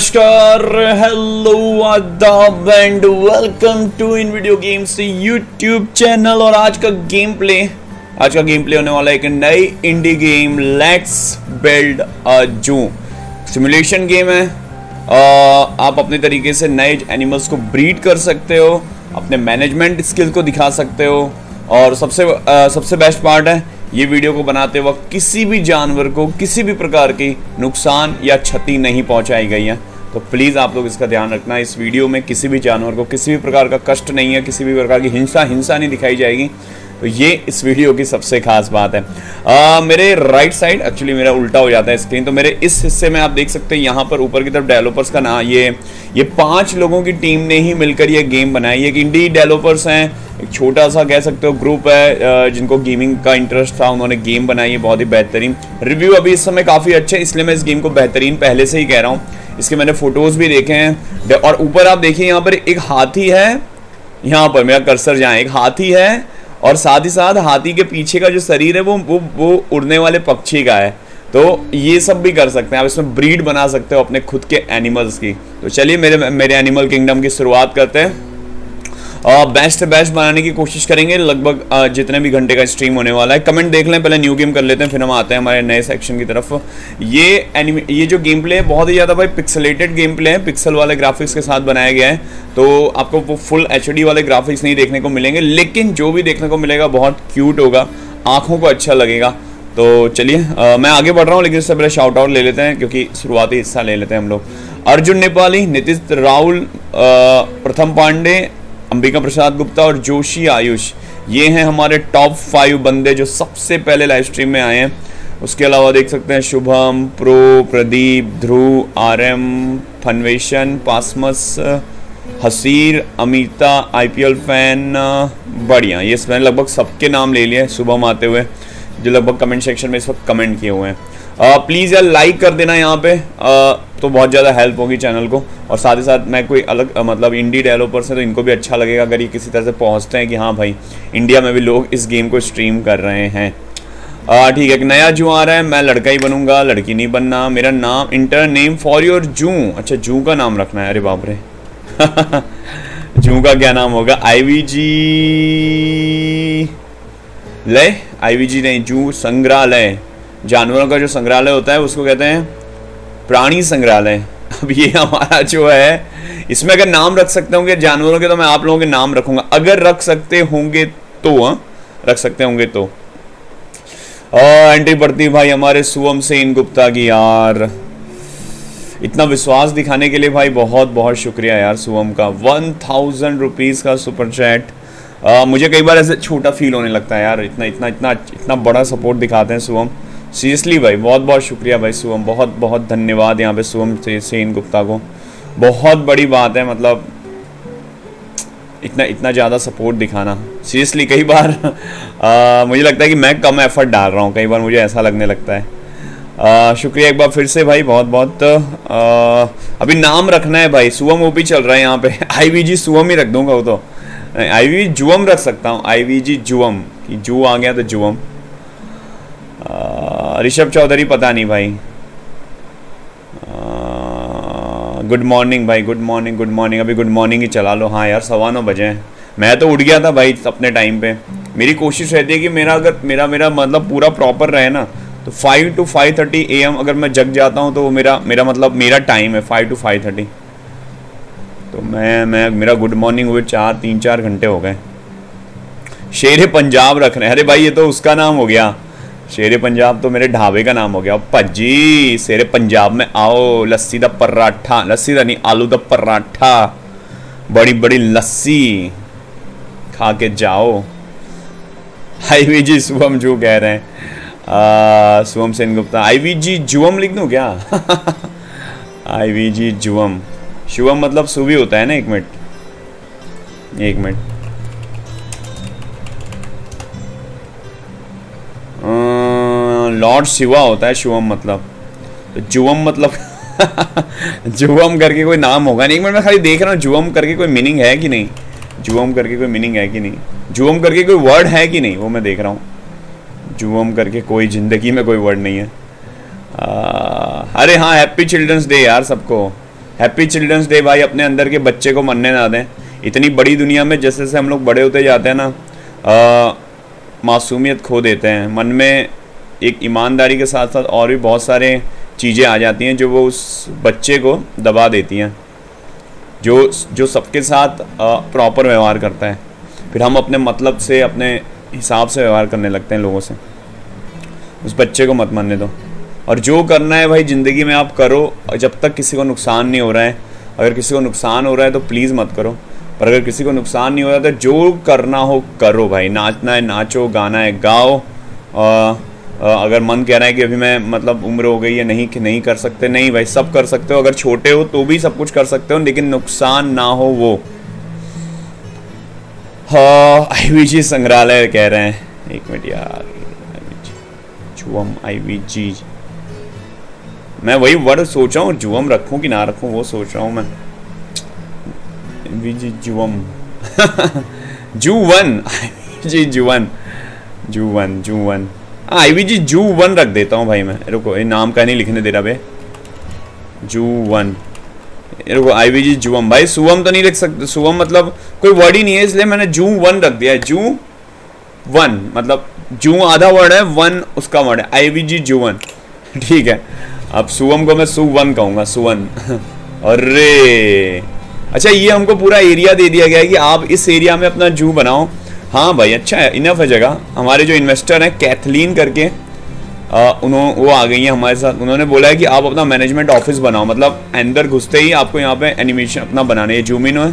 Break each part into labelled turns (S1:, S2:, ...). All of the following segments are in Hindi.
S1: नमस्कार हेलो आदाब and welcome to in video games YouTube channel और आज का गेम प्ले आज का गेम प्ले होने वाला है एक नई indie game let's build a zoo simulation game है। आ, आप अपने तरीके से नए एनिमल्स को ब्रीड कर सकते हो अपने मैनेजमेंट स्किल को दिखा सकते हो और सबसे आ, सबसे बेस्ट पार्ट है ये वीडियो को बनाते वक्त किसी भी जानवर को किसी भी प्रकार की नुकसान या क्षति नहीं पहुंचाई गई है। तो प्लीज़ आप लोग इसका ध्यान रखना, इस वीडियो में किसी भी जानवर को किसी भी प्रकार का कष्ट नहीं है, किसी भी प्रकार की हिंसा हिंसा नहीं दिखाई जाएगी। तो ये इस वीडियो की सबसे खास बात है। आ, मेरे राइट साइड एक्चुअली मेरा उल्टा हो जाता है स्क्रीन तो मेरे इस हिस्से में आप देख सकते हैं यहाँ पर ऊपर की तरफ़ डेवलपर्स का नाम ये ये पाँच लोगों की टीम ने ही मिलकर ये गेम बनाई है इंडी डेवलपर्स हैं एक छोटा सा कह सकते हो ग्रुप है जिनको गेमिंग का इंटरेस्ट था उन्होंने गेम बनाई है बहुत ही बेहतरीन। रिव्यू अभी इस समय काफ़ी अच्छे इसलिए मैं इस गेम को बेहतरीन पहले से ही कह रहा हूँ। इसके मैंने फ़ोटोज़ भी देखे हैं और ऊपर आप देखिए यहाँ पर एक हाथी है यहाँ पर मेरा कर्सर जहाँ एक हाथी है और साथ ही साथ हाथी के पीछे का जो शरीर है, वो वो वो उड़ने वाले पक्षी का है। तो ये सब भी कर सकते हैं। आप इसमें ब्रीड बना सकते हो अपने खुद के एनिमल्स की। तो चलिए मेरे मेरे एनिमल किंगडम की शुरुआत करते हैं। बेस्ट बेस्ट बनाने की कोशिश करेंगे, लगभग जितने भी घंटे का स्ट्रीम होने वाला है। कमेंट देख लें, पहले न्यू गेम कर लेते हैं, फिर हम आते हैं हमारे नए सेक्शन की तरफ़। ये एनिमे ये जो गेम प्ले है, बहुत ही ज़्यादा भाई पिक्सलेटेड गेम प्ले है। पिक्सल वाले ग्राफिक्स के साथ बनाया गया है। तो आपको वो फुल एच वाले ग्राफिक्स नहीं देखने को मिलेंगे, लेकिन जो भी देखने को मिलेगा, बहुत क्यूट होगा। आँखों को अच्छा लगेगा। तो चलिए मैं आगे बढ़ रहा हूँ, लेकिन इससे पहले शाउट आउट ले लेते हैं, क्योंकि शुरुआती हिस्सा ले लेते हैं हम लोग। अर्जुन नेपाली नीतीश राहुल प्रथम पांडे अंबिका प्रसाद गुप्ता और जोशी आयुष, ये हैं हमारे टॉप फाइव बंदे जो सबसे पहले लाइव स्ट्रीम में आए हैं। उसके अलावा देख सकते हैं Shubham, pro, Pradeep, Dhruv R M फनवेशन, पासमस, हसीर, अमिता आईपीएल फ़ैन बढ़िया। ये मैंने लगभग सबके नाम ले लिए शुभम आते हुए, जो लगभग कमेंट सेक्शन में इस वक्त कमेंट किए हुए हैं। प्लीज़ यार लाइक कर देना यहाँ पे। आ, तो बहुत ज़्यादा हेल्प होगी चैनल को। और साथ ही साथ मैं कोई अलग मतलब इंडी डेवलपर्स हैं तो इनको भी अच्छा लगेगा अगर ये किसी तरह से पहुँचते हैं कि हाँ भाई इंडिया में भी लोग इस गेम को स्ट्रीम कर रहे हैं। ठीक है एक नया जू आ रहा है। मैं लड़का ही बनूँगा लड़की नहीं बनना। मेरा नाम इंटर नेम फॉर योर जू। अच्छा जू का नाम रखना है। अरे बाप रे। जू का क्या नाम होगा? आई वी जी लय आई वी जी नहीं जू संग्रहालय। जानवरों का जो संग्रहालय होता है, उसको कहते हैं प्राणी संग्रहालय। अब ये हमारा जो है, इसमें अगर नाम रख सकते होंगे जानवरों के तो मैं आप लोगों के नाम रखूँगा। अगर रख सकते होंगे तो हाँ रख सकते होंगे तो। एंट्री पड़ती भाई हमारे सुवम सेन गुप्ता की, यार। इतना विश्वास दिखाने के लिए भाई बहुत बहुत शुक्रिया यार सुवम का। वन थाउज़ेंड रुपीज़ का सुपर चैट मुझे कई बार ऐसे छोटा फील होने लगता है यार। इतना इतना इतना इतना बड़ा सपोर्ट दिखाते हैं सुवम सीरियसली भाई बहुत बहुत शुक्रिया भाई सुवम बहुत बहुत धन्यवाद यहाँ पे सुवम से सेन गुप्ता को। बहुत बड़ी बात है मतलब इतना इतना ज़्यादा सपोर्ट दिखाना। सीरियसली कई बार आ, मुझे लगता है कि मैं कम एफर्ट डाल रहा हूँ। कई बार मुझे ऐसा लगने लगता है। आ, शुक्रिया एक बार फिर से भाई बहुत बहुत आ, अभी नाम रखना है भाई। सुवम ओपी चल रहा है यहाँ पे। आई वी जी सुवम ही रख दूँगा वो तो। आई वी जुवम रख सकता हूँ। आई वी जी जुअम कि जू आ गया तो जुवम ऋषभ चौधरी पता नहीं भाई. गुड मॉर्निंग भाई गुड मॉर्निंग गुड मॉर्निंग अभी गुड मॉर्निंग ही चला लो. हाँ यार, सवा नौ बजे मैं तो उठ गया था भाई अपने टाइम पे. मेरी कोशिश रहती है कि मेरा अगर, मेरा मेरा मतलब पूरा प्रॉपर रहे ना तो five to five thirty A M अगर मैं जग जाता हूँ तो मेरा मेरा मतलब मेरा टाइम है फाइव टू फाइव थर्टी तो मैं मैं, मेरा गुड मॉर्निंग हुए चार, तीन, चार घंटे हो गए. शेर पंजाब रख रहे हैं अरे भाई, ये तो उसका नाम हो गया. शेर पंजाब तो मेरे ढाबे का नाम हो गया। भज्जी शेर पंजाब में आओ, लस्सी द पराठा, लस्सी का नहीं, आलू द पराठा बड़ी बड़ी लस्सी खा के जाओ। आई जी शुभम जो कह रहे हैं। Shubham Sen Gupta. I V G जुअम लिख दूँ क्या? आई वी जी जुवम। शुभम मतलब सुबह होता है ना, एक मिनट। एक मिनट। लॉर्ड शिवा होता है शिवम मतलब। तो जुवम मतलब जुवम करके कोई नाम होगा नहीं। मैं खाली देख रहा हूँ जुवम करके कोई मीनिंग है कि नहीं? जुवम करके कोई मीनिंग है कि नहीं? जुवम करके कोई वर्ड है कि नहीं? वो मैं देख रहा हूँ। जुवम करके कोई ज़िंदगी में कोई वर्ड नहीं है। आ, अरे हाँ हैप्पी चिल्ड्रंस डे यार सबको। हैप्पी चिल्ड्रंस डे भाई अपने अंदर के बच्चे को मरने ना दें। इतनी बड़ी दुनिया में जैसे जैसे हम लोग बड़े होते जाते हैं ना मासूमियत खो देते हैं। मन में एक ईमानदारी के साथ साथ और भी बहुत सारे चीज़ें आ जाती हैं जो वो उस बच्चे को दबा देती हैं जो जो सबके साथ प्रॉपर व्यवहार करता है। फिर हम अपने मतलब से अपने हिसाब से व्यवहार करने लगते हैं लोगों से। उस बच्चे को मत मानने दो। और जो करना है भाई ज़िंदगी में आप करो जब तक किसी को नुकसान नहीं हो रहा है। अगर किसी को नुकसान हो रहा है तो प्लीज़ मत करो। पर अगर किसी को नुकसान नहीं हो रहा है तो जो करना हो करो भाई। नाचना है नाचो गाना है गाओ। आ, अगर मन कह रहा है कि अभी मैं मतलब उम्र हो गई है, नहीं कि नहीं कर सकते, नहीं भाई, सब कर सकते हो, अगर छोटे हो तो भी सब कुछ कर सकते हो, लेकिन नुकसान ना हो वो। हाँ आईवीजी संग्रहालय कह रहे हैं। एक मिनट यार जुअम आईवीजी मैं वही वर्ड सोच रहा हूँ जुअम रखूँ कि ना रखूँ, वो सोच रहा हूँ मैं। वीजी जुअम जुवन जी जुवन। जुवन जुवन। आई वी जी जू वन रख देता हूँ भाई मैं। रुको, ये नाम का नहीं लिखने दे रहा भाई जू वन रुको आईवी जी जुवम भाई सुवम तो नहीं लिख सकते। सुवम मतलब कोई वर्ड ही नहीं है, इसलिए मैंने जू वन रख दिया है। जू वन मतलब जू आधा वर्ड है वन उसका वर्ड है। आई वी जी जुवन ठीक है। अब सुवम को मैं सुवन कहूँगा सुवन अरे! अच्छा ये हमको पूरा एरिया दे दिया गया है कि आप इस एरिया में अपना जू बनाओ। हाँ भाई अच्छा है इनफ है जगह। हमारे जो इन्वेस्टर हैं कैथलीन करके उन्होंने वो आ गई हैं हमारे साथ। उन्होंने बोला है कि आप अपना मैनेजमेंट ऑफ़िस बनाओ। मतलब अंदर घुसते ही आपको यहाँ पे एनिमेशन अपना बनाने ये जूम इन है।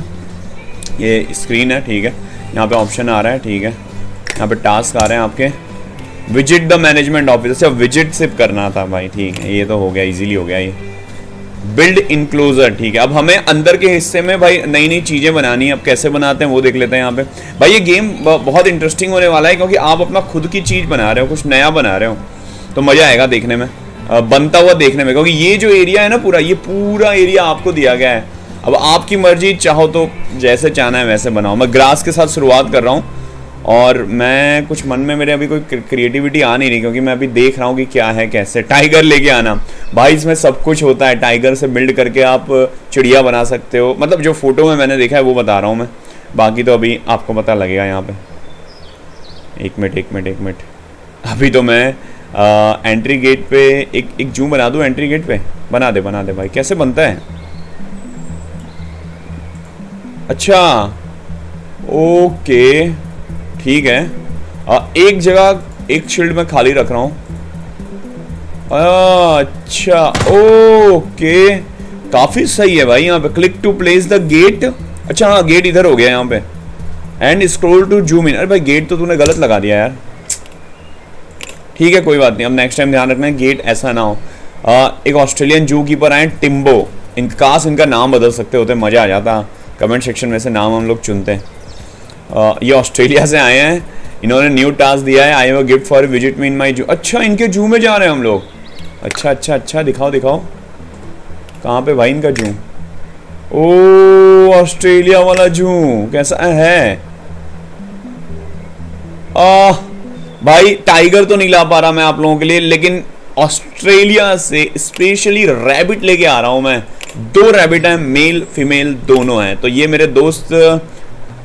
S1: ये स्क्रीन है, ठीक है। यहाँ पे ऑप्शन आ रहा है, ठीक है। यहाँ पे टास्क आ रहे हैं आपके। विज़िट द मैनेजमेंट ऑफ़िस अच्छा विज़िट सिर्फ़ करना था भाई, ठीक है। ये तो हो गया इजीली हो गया ये। बिल्ड इनक्लोजर ठीक है। अब हमें अंदर के हिस्से में भाई नई नई चीज़ें बनानी है, अब कैसे बनाते हैं, वो देख लेते हैं यहाँ पे। भाई ये गेम बहुत इंटरेस्टिंग होने वाला है, क्योंकि आप अपना खुद की चीज़ बना रहे हो, कुछ नया बना रहे हो तो मज़ा आएगा देखने में बनता हुआ देखने में, क्योंकि ये जो एरिया है ना पूरा, ये पूरा एरिया आपको दिया गया है। अब आपकी मर्ज़ी, चाहो तो जैसे चाहना है वैसे बनाओ। मैं ग्रास के साथ शुरुआत कर रहा हूँ। और मैं कुछ मन में मेरे अभी कोई क्रिएटिविटी आ नहीं रही क्योंकि मैं अभी देख रहा हूँ कि क्या है कैसे। टाइगर लेके आना। भाई इसमें सब कुछ होता है। टाइगर से बिल्ड करके आप चिड़िया बना सकते हो। मतलब जो फ़ोटो में मैंने देखा है वो बता रहा हूँ मैं। बाकी तो अभी आपको पता लगेगा यहाँ पे। एक मिनट एक मिनट एक मिनट। अभी तो मैं आ, एंट्री गेट पे एक एक जूम बना दूँ एंट्री गेट पे? बना दे बना दे भाई। कैसे बनता है? अच्छा। ओके। ठीक है। आ, एक जगह एक शील्ड में खाली रख रहा हूँ। अच्छा ओके। काफ़ी सही है भाई यहाँ पे। Click to place the gate अच्छा हाँ गेट इधर हो गया यहाँ पे। And scroll to zoom in अरे भाई गेट तो तूने गलत लगा दिया यार। ठीक है कोई बात नहीं। अब नेक्स्ट टाइम ध्यान रखना है गेट ऐसा ना हो। आ, एक ऑस्ट्रेलियन जू कीपर आए टिम्बो इन काश इनका नाम बदल सकते होते मज़ा आ जाता। कमेंट सेक्शन में से नाम हम लोग चुनते हैं। ये ऑस्ट्रेलिया से आए हैं। इन्होंने न्यू टास्क दिया है। I have a gift for visit me in my zoo अच्छा इनके जू में जा रहे हैं हम लोग। अच्छा अच्छा अच्छा दिखाओ दिखाओ। कहाँ पे? भाई इनका जू ओ ऑस्ट्रेलिया वाला जू कैसा है? आ, भाई टाइगर तो नहीं ला पा रहा मैं आप लोगों के लिए लेकिन ऑस्ट्रेलिया से स्पेशली रैबिट लेके आ रहा हूँ मैं। दो रैबिट हैं मेल फीमेल दोनों हैं। तो ये मेरे दोस्त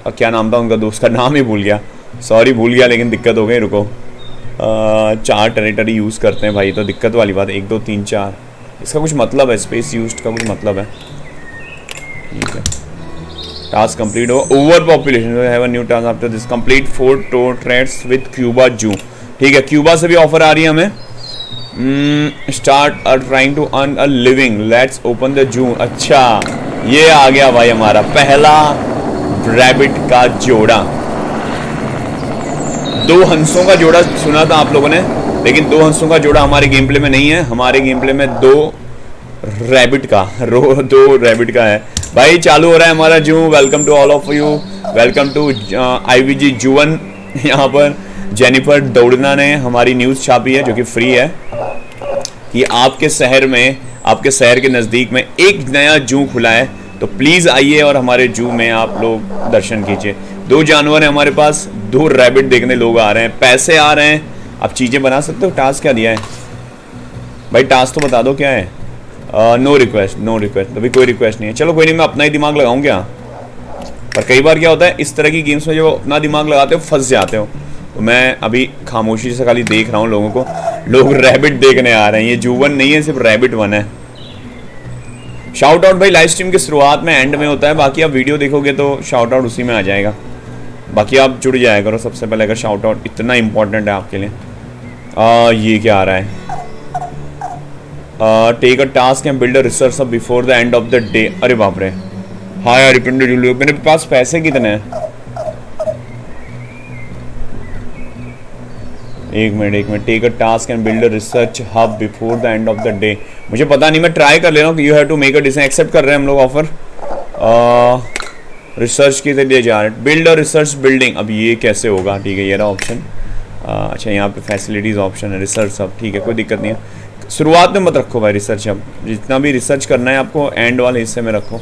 S1: क्या नाम था उनका? दोस्त का नाम ही भूल गया। सॉरी भूल गया लेकिन दिक्कत हो गई रुको। आ, चार टेरिटरी यूज़ करते हैं भाई तो दिक्कत वाली बात एक दो तीन चार। इसका कुछ मतलब है स्पेस यूज़ का कुछ मतलब है। ठीक है। टास्क कंप्लीट हो over population have new task after this complete four two trades with Cuba zoo ठीक है क्यूबा से भी ऑफ़र आ रही है हमें। Start are trying to earn a living let's open the zoo अच्छा ये आ गया भाई हमारा पहला रैबिट का जोड़ा। दो हंसों का जोड़ा सुना था आप लोगों ने, लेकिन दो हंसों का जोड़ा हमारे गेम प्ले में नहीं है। हमारे गेम प्ले में दो रैबिट का, रो, दो रैबिट का है। भाई, चालू हो रहा है हमारा zoo. Welcome to all of you welcome to I V G जुवन यहाँ पर जेनिफर दौड़ना ने हमारी न्यूज़ छापी है, जो कि फ्री है। कि आपके शहर में, आपके शहर के नज़दीक में एक नया जू खुला है। तो प्लीज़ आइए और हमारे जू में आप लोग दर्शन कीजिए। दो जानवर हैं हमारे पास, दो रैबिट देखने लोग आ रहे हैं, पैसे आ रहे हैं। आप चीज़ें बना सकते हो? टास्क क्या दिया है? भाई टास्क तो बता दो क्या है? नो रिक्वेस्ट नो रिक्वेस्ट अभी कोई रिक्वेस्ट नहीं है। चलो कोई नहीं, मैं अपना ही दिमाग लगाऊँ क्या? पर कई बार क्या होता है, इस तरह की गेम्स में जो अपना दिमाग लगाते हो, फंस जाते हो। तो मैं अभी खामोशी से खाली देख रहा हूँ लोगों को। लोग रैबिट देखने आ रहे हैं। ये जूवन नहीं है, सिर्फ़ रैबिट वन है। शाउट आउट भाई लाइव स्ट्रीम की शुरुआत में एंड में होता है बाकी आप वीडियो देखोगे तो शाउट आउट उसी में आ जाएगा। बाकी आप जुड़ जाया करो सबसे पहले अगर शाउट आउट इतना इम्पोर्टेंट है आपके लिए। आ, ये क्या आ रहा है? Take a task and build a research before the end of the day अरे बाप रे। हाँ यार मेरे पास पैसे कितने हैं? एक मिनट एक minute take a task and build research hub before the end of the day मुझे पता नहीं मैं ट्राई कर ले रहा हूँ you have to make a decision accept कर रहे हैं हम लोग ऑफ़र रिसर्च के लिए जा रहे हैं। बिल्ड अ रिसर्च बिल्डिंग अब ये कैसे होगा? ठीक है ये रहा ऑप्शन अच्छा यहाँ पे फैसिलिटीज़ ऑप्शन है रिसर्च हब ठीक है कोई दिक्कत नहीं है। शुरुआत में मत रखो भाई रिसर्च अब जितना भी रिसर्च करना है आपको एंड वाले हिस्से में रखो।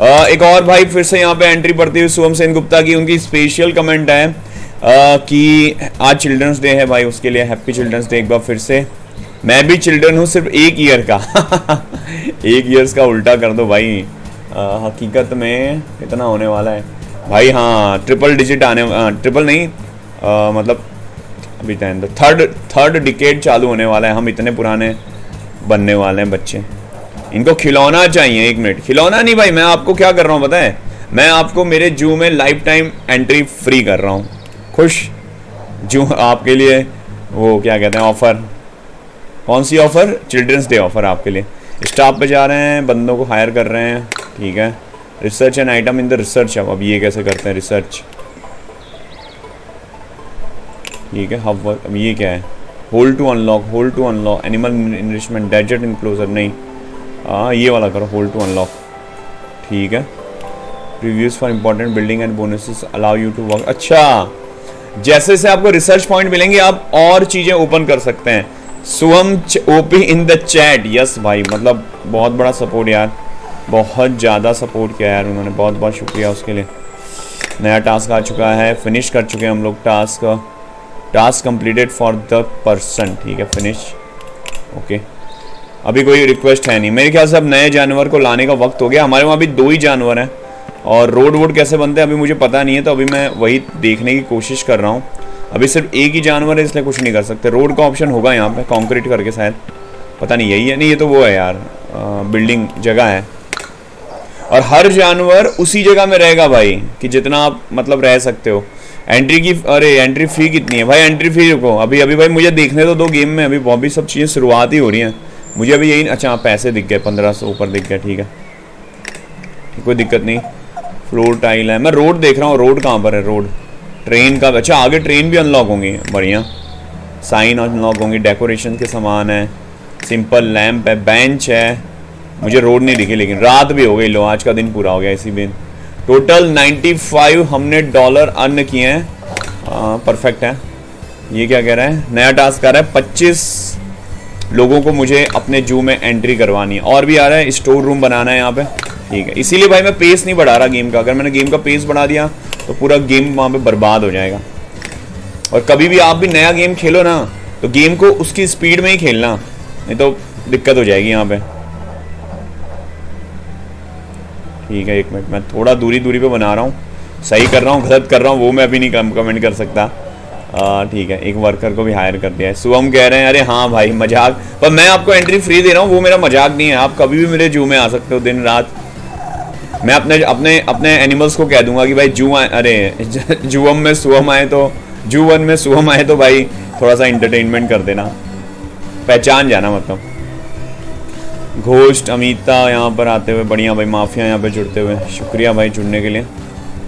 S1: आ, एक और भाई फिर से यहाँ पे एंट्री पड़ती हुई सुवम सेन गुप्ता की उनकी स्पेशल कमेंट है कि आज चिल्ड्रंस डे है भाई उसके लिए हैप्पी चिल्ड्रंस डे एक बार फिर से। मैं भी चिल्ड्रन हूँ सिर्फ़ एक ईयर का। एक ईयर्स का उल्टा कर दो भाई। आ, हकीकत में कितना होने वाला है। भाई हाँ ट्रिपल डिजिट आने आ, ट्रिपल नहीं आ, मतलब अभी थर्ड थर्ड डिकेट चालू होने वाला है। हम इतने पुराने बनने वाले हैं बच्चे। इनको खिलौना चाहिए एक मिनट। खिलौना नहीं भाई मैं आपको क्या कर रहा हूँ पता है? मैं आपको मेरे जू में लाइफ टाइम एंट्री फ्री कर रहा हूँ। खुश जो आपके लिए वो क्या कहते हैं, ऑफ़र। कौन सी ऑफ़र? चिल्ड्रंस डे ऑफ़र आपके लिए। स्टाफ पे जा रहे हैं, बंदों को हायर कर रहे हैं, ठीक है। Research and item in the research, अब अब ये कैसे करते हैं रिसर्च? ठीक है हब अब ये क्या है? Hold to unlock hold to unlock, animal enrichment desert enclosure, नहीं। हाँ ये वाला करो होल्ड टू अनलॉक। ठीक है। Reviews for important building and bonuses allow you to work. अच्छा! जैसे जैसे आपको रिसर्च पॉइंट मिलेंगे, आप और चीज़ें ओपन कर सकते हैं। Suvam OP in the chat yes भाई मतलब बहुत बड़ा सपोर्ट यार। बहुत ज़्यादा सपोर्ट किया यार उन्होंने। बहुत बहुत शुक्रिया उसके लिए। नया टास्क आ चुका है। फिनिश कर चुके हैं हम लोग task task completed for the person ठीक है फिनिश ओके अभी कोई रिक्वेस्ट है नहीं। मेरे ख्याल से अब नए जानवर को लाने का वक्त हो गया। हमारे वहाँ अभी दो ही जानवर हैं। और रोड वोड कैसे बनते हैं अभी मुझे पता नहीं है तो अभी मैं वही देखने की कोशिश कर रहा हूँ। अभी सिर्फ़ एक ही जानवर है इसलिए कुछ नहीं कर सकते। रोड का ऑप्शन होगा यहाँ पे कंक्रीट करके शायद। पता नहीं यही है। नहीं ये तो वो है यार आ, बिल्डिंग जगह है। और हर जानवर उसी जगह में रहेगा भाई कि जितना आप मतलब रह सकते हो। एंट्री की अरे एंट्री फ़ी कितनी है? भाई एंट्री फ़ी रुको। अभी अभी भाई मुझे देखने तो दो गेम में अभी बहुत भी सब चीज़ें शुरुआत ही हो रही हैं। मुझे अभी यही अच्छा पैसे दिख गए पंद्रह सौ ऊपर दिख गया ठीक है। कोई दिक्कत नहीं। फ्लोर टाइल है। मैं रोड देख रहा हूँ, रोड कहाँ पर है? रोड। ट्रेन का अच्छा आगे ट्रेन भी अनलॉक होंगी। बढ़िया। साइन अनलॉक होंगी। डेकोरेशन के सामान है। सिंपल लैम्प है बेंच है। मुझे रोड नहीं दिखी, लेकिन रात भी हो गई। लो, आज का दिन पूरा हो गया इसी दिन। टोटल 95 हमने डॉलर अर्न किए हैं। परफेक्ट है। ये क्या कह रहा है? नया टास्क आ रहा है। 25 लोगों को मुझे अपने जू में एंट्री करवानी है। और भी आ रहा है। स्टोर रूम बनाना है यहाँ पे। ठीक है। इसीलिए भाई मैं पेस नहीं बढ़ा रहा गेम का। अगर मैंने गेम का पेस बढ़ा दिया तो पूरा गेम वहाँ पे बर्बाद हो जाएगा। और कभी भी आप भी नया गेम खेलो ना तो गेम को उसकी स्पीड में ही खेलना। नहीं तो दिक्कत हो जाएगी यहाँ पे। ठीक है, एक मिनट, मैं थोड़ा दूरी दूरी पे बना रहा हूँ। सही कर रहा हूँ, गलत कर रहा हूँ, वो मैं अभी नहीं कमेंट कर सकता। ठीक है, एक वर्कर को भी हायर कर दिया है। सुबह कह रहे हैं, अरे हाँ भाई, मज़ाक। पर मैं आपको एंट्री फ्री दे रहा हूँ, वो मेरा मज़ाक नहीं है। आप कभी भी मेरे जू में आ सकते हो दिन, रात। मैं अपने अपने अपने एनिमल्स को कह दूँगा कि भाई जू अरे जुवम में सुवम आए तो जू वन में सुवम आए तो भाई थोड़ा सा इंटरटेनमेंट कर देना। पहचान जाना मतलब। घोष्ट, अमिता यहाँ पर आते हुए, बढ़िया भाई, माफिया यहाँ पे जुड़ते हुए। शुक्रिया भाई जुड़ने के लिए।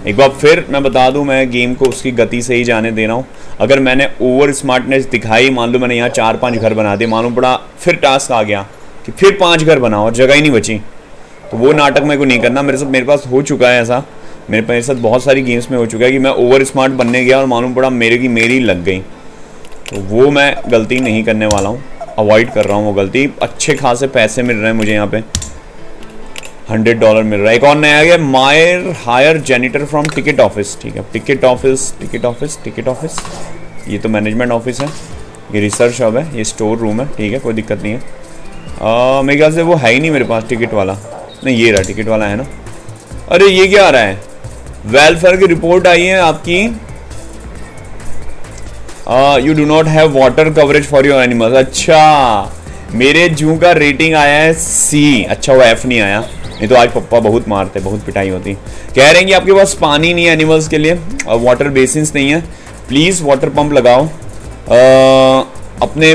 S1: एक बार फिर मैं बता दूँ, मैं गेम को उसकी गति से ही जाने दे रहा हूँ। अगर मैंने ओवर स्मार्टनेस दिखाई, मान लो मैंने यहाँ चार पाँच घर बना दिए, मालूम पड़ा, फिर टास्क आ गया कि फिर पाँच घर बनाओ और जगह ही नहीं बची। तो वो नाटक मेरे को नहीं करना। मेरे साथ मेरे पास हो चुका है ऐसा। मेरे मेरे साथ बहुत सारी गेम्स में हो चुका है कि मैं ओवर स्मार्ट बनने गया और मालूम पड़ा मेरे की मेरी लग गई। तो वो मैं गलती नहीं करने वाला हूँ। अवॉइड कर रहा हूँ वो गलती। अच्छे खासे पैसे मिल रहे हैं मुझे यहाँ पे। हंड्रेड डॉलर मिल रहा है। एक और नया गया मायर hire janitor from ticket office ठीक है ticket office ticket office ticket office ये तो मैनेजमेंट ऑफ़िस है। ये रिसर्च हब है, ये स्टोर रूम है। ठीक है, कोई दिक्कत नहीं है। मेरे ख्याल से वो है ही नहीं मेरे पास टिकट वाला। नहीं ये रहा टिकट वाला है ना? अरे ये क्या आ रहा है? वेलफेयर की रिपोर्ट आई है आपकी। You do not have water coverage for your animals अच्छा मेरे जू का रेटिंग आया है सी अच्छा वो एफ़ नहीं आया। नहीं तो आज पप्पा बहुत मारते बहुत पिटाई होती। कह रहे हैं कि आपके पास पानी नहीं है एनिमल्स के लिए और वाटर बेसिन नहीं है। प्लीज़ वाटर पंप लगाओ। आ, अपने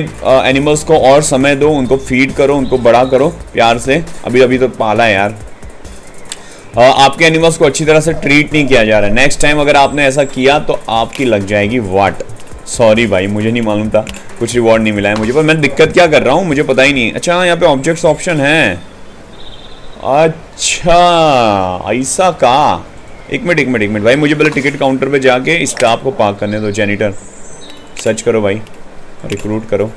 S1: एनिमल्स को और समय दो उनको फ़ीड करो उनको बड़ा करो प्यार से। अभी अभी तो पाला है यार। आ, आपके एनिमल्स को अच्छी तरह से ट्रीट नहीं किया जा रहा है। नेक्स्ट टाइम अगर आपने ऐसा किया तो आपकी लग जाएगी वाट सॉरी भाई मुझे नहीं मालूम था। कुछ रिवॉर्ड नहीं मिला है मुझे। पर मैं दिक्कत क्या कर रहा हूँ? मुझे पता ही नहीं अच्छा यहाँ पे ऑब्जेक्ट्स ऑप्शन है। अच्छा ऐसा का? एक मिनट एक मिनट एक मिनट। भाई मुझे पहले टिकट काउंटर पे जाके स्टाफ को पार्क करने दो जेनिटर सर्च करो भाई। रिक्रूट करो।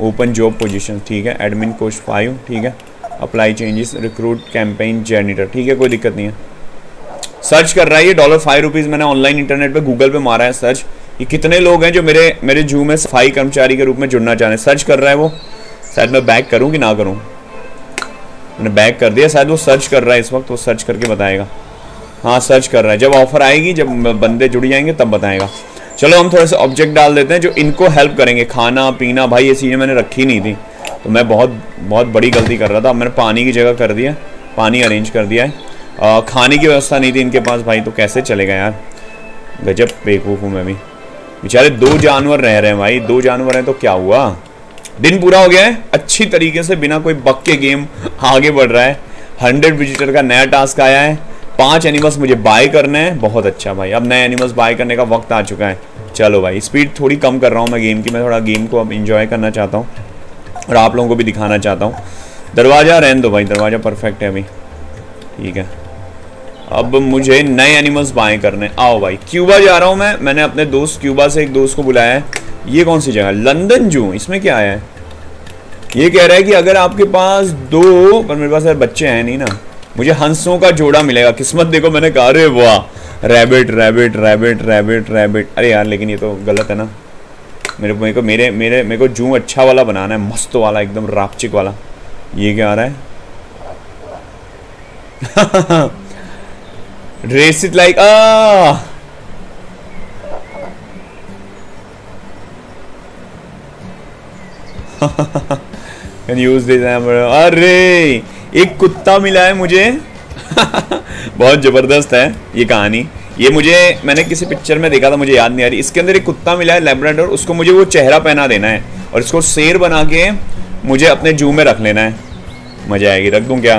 S1: ओपन जॉब पोजीशन ठीक है? एडमिन कोस्ट फाइव ठीक है? Apply changes recruit campaign janitor ठीक है? कोई दिक्कत नहीं है। सर्च कर रहा है ये डॉलर फाइव रुपीज़ मैंने ऑनलाइन इंटरनेट पे गूगल पे मारा है सर्च ये कितने लोग हैं जो मेरे मेरे जू में सफ़ाई कर्मचारी के रूप में जुड़ना चाह रहे हैं? सर्च कर रहा है वो। शायद मैं बैक करूँ कि ना करूँ? मैंने बैक कर दिया, शायद वो सर्च कर रहा है इस वक्त, वो सर्च करके बताएगा। हाँ सर्च कर रहा है। जब ऑफ़र आएगी, जब बंदे जुड़ जाएँगे, तब बताएगा। चलो हम थोड़े से ऑब्जेक्ट डाल देते हैं जो इनको हेल्प करेंगे। खाना पीना भाई ये चीज़ें मैंने रखी नहीं थी। तो मैं बहुत बहुत बड़ी गलती कर रहा था। मैंने पानी की जगह कर दिया पानी अरेंज कर दिया है। आ, खाने की व्यवस्था नहीं थी इनके पास भाई तो कैसे चलेगा यार? गजब बेवकूफ़ हूँ मैं भी। बेचारे दो जानवर रह रहे हैं भाई दो जानवर हैं तो क्या हुआ? दिन पूरा हो गया है अच्छी तरीके से बिना कोई बक के गेम आगे बढ़ रहा है। हंड्रेड विजिटर का नया टास्क आया है। पाँच एनिमल्स मुझे बाय करने हैं। बहुत अच्छा भाई। अब नए एनिमल्स बाय करने का वक्त आ चुका है। चलो भाई स्पीड थोड़ी कम कर रहा हूँ मैं गेम की। मैं थोड़ा गेम को अब इंजॉय करना चाहता हूँ और आप लोगों को भी दिखाना चाहता हूँ। दरवाज़ा रहन दो भाई। दरवाज़ा परफेक्ट है अभी। ठीक है। अब मुझे नए एनिमल्स बाय करने आओ भाई। क्यूबा जा रहा हूँ मैं। मैंने अपने दोस्त क्यूबा से एक दोस्त को बुलाया है। ये कौन सी जगह लंदन जू। इसमें क्या आया है? ये कह रहा है कि अगर आपके पास दो, पर मेरे पास यार बच्चे हैं नहीं ना मुझे हंसों का जोड़ा मिलेगा। किस्मत देखो, मैंने कहा रे वाह rabbit rabbit rabbit rabbit rabbit अरे यार, लेकिन ये तो गलत है ना। मेरे मेरे को, मेरे मेरे मेरे को जू अच्छा वाला बनाना है, मस्त वाला, एकदम रापचिक वाला। ये क्या आ रहा है? Race it like ah! Can use this अरे! एक कुत्ता मिला है मुझे। बहुत ज़बरदस्त है ये कहानी। ये मुझे मैंने किसी पिक्चर में देखा था मुझे याद नहीं आ रही। इसके अंदर एक कुत्ता मिला है लेब्राडोर उसको मुझे वो चेहरा पहना देना है। और इसको शेर बना के मुझे अपने जू में रख लेना है। मज़ा आएगी रख दूँ क्या?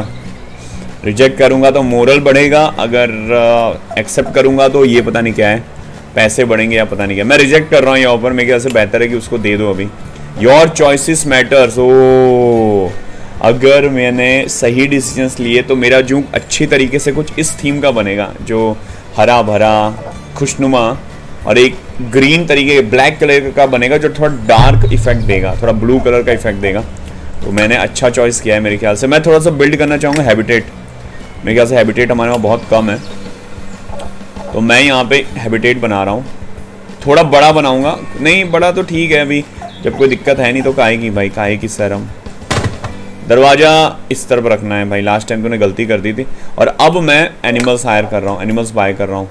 S1: रिजेक्ट करूँगा तो मोरल बढ़ेगा अगर एक्सेप्ट करूँगा तो ये पता नहीं क्या है। पैसे बढ़ेंगे या पता नहीं क्या। मैं रिजेक्ट कर रहा हूँ ये ऑफ़र मेरे ख्याल से बेहतर है कि उसको दे दो अभी। योर चॉइसिस मैटर्स ओ अगर मैंने सही डिसीजंस लिए तो मेरा जूक अच्छी तरीके से कुछ इस थीम का बनेगा, जो हरा भरा, खुशनुमा और एक ग्रीन तरीके ब्लैक कलर का बनेगा, जो थोड़ा डार्क इफ़ेक्ट देगा, थोड़ा ब्लू कलर का इफ़ेक्ट देगा। तो मैंने अच्छा चॉइस किया है मेरे ख्याल से। मैं थोड़ा सा बिल्ड करना चाहूँगा हैबिटेट मेरे ख्याल से हैबिटेट हमारे वहाँ बहुत कम है। तो मैं यहाँ पे हैबिटेट बना रहा हूँ। थोड़ा बड़ा बनाऊँगा। नहीं, बड़ा तो ठीक है अभी। जब कोई दिक्कत है नहीं तो काहे की भाई काहे की सर हम दरवाज़ा इस तरफ़ रखना है भाई लास्ट टाइम तूने गलती कर दी थी। और अब मैं एनिमल्स हायर कर रहा हूँ एनिमल्स बाय कर रहा हूँ।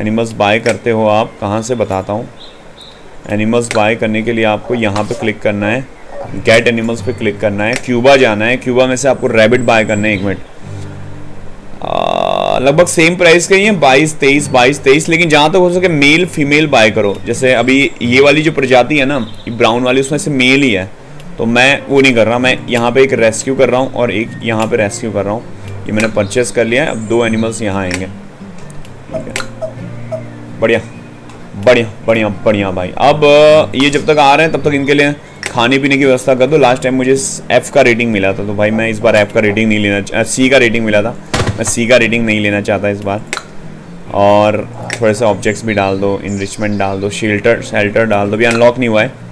S1: एनिमल्स बाय करते हो आप, कहाँ से बताता हूँ? एनिमल्स बाय करने के लिए आपको यहाँ पे क्लिक करना है। गेट एनिमल्स पे क्लिक करना है। क्यूबा जाना है। क्यूबा में से आपको रैबिट बाय करना है, एक मिनट लगभग सेम प्राइस के ही है, बाईस, तेईस बाईस, तेईस, लेकिन जहाँ तक तो हो सके मेल फीमेल बाय करो। जैसे अभी ये वाली जो प्रजाति है ना ब्राउन वाली, उसमें से मेल ही है। तो मैं वो नहीं कर रहा, मैं यहाँ पे एक रेस्क्यू कर रहा हूँ और एक यहाँ पे रेस्क्यू कर रहा हूँ। ये मैंने परचेस कर लिया है, अब दो एनिमल्स यहाँ आएँगे। बढ़िया बढ़िया बढ़िया बढ़िया भाई। अब, ये जब तक आ रहे हैं, तब तक इनके लिए खाने पीने की व्यवस्था कर दो। लास्ट टाइम मुझे एफ़ का रेटिंग मिला था तो भाई मैं इस बार एफ़ का रेटिंग नहीं लेना सी का रेटिंग मिला था। मैं सी का रेटिंग नहीं लेना चाहता इस बार। और थोड़े से ऑब्जेक्ट्स भी डाल दो इनरिचमेंट डाल दो शेल्टर शेल्टर डाल दो। भी अनलॉक नहीं हुआ है।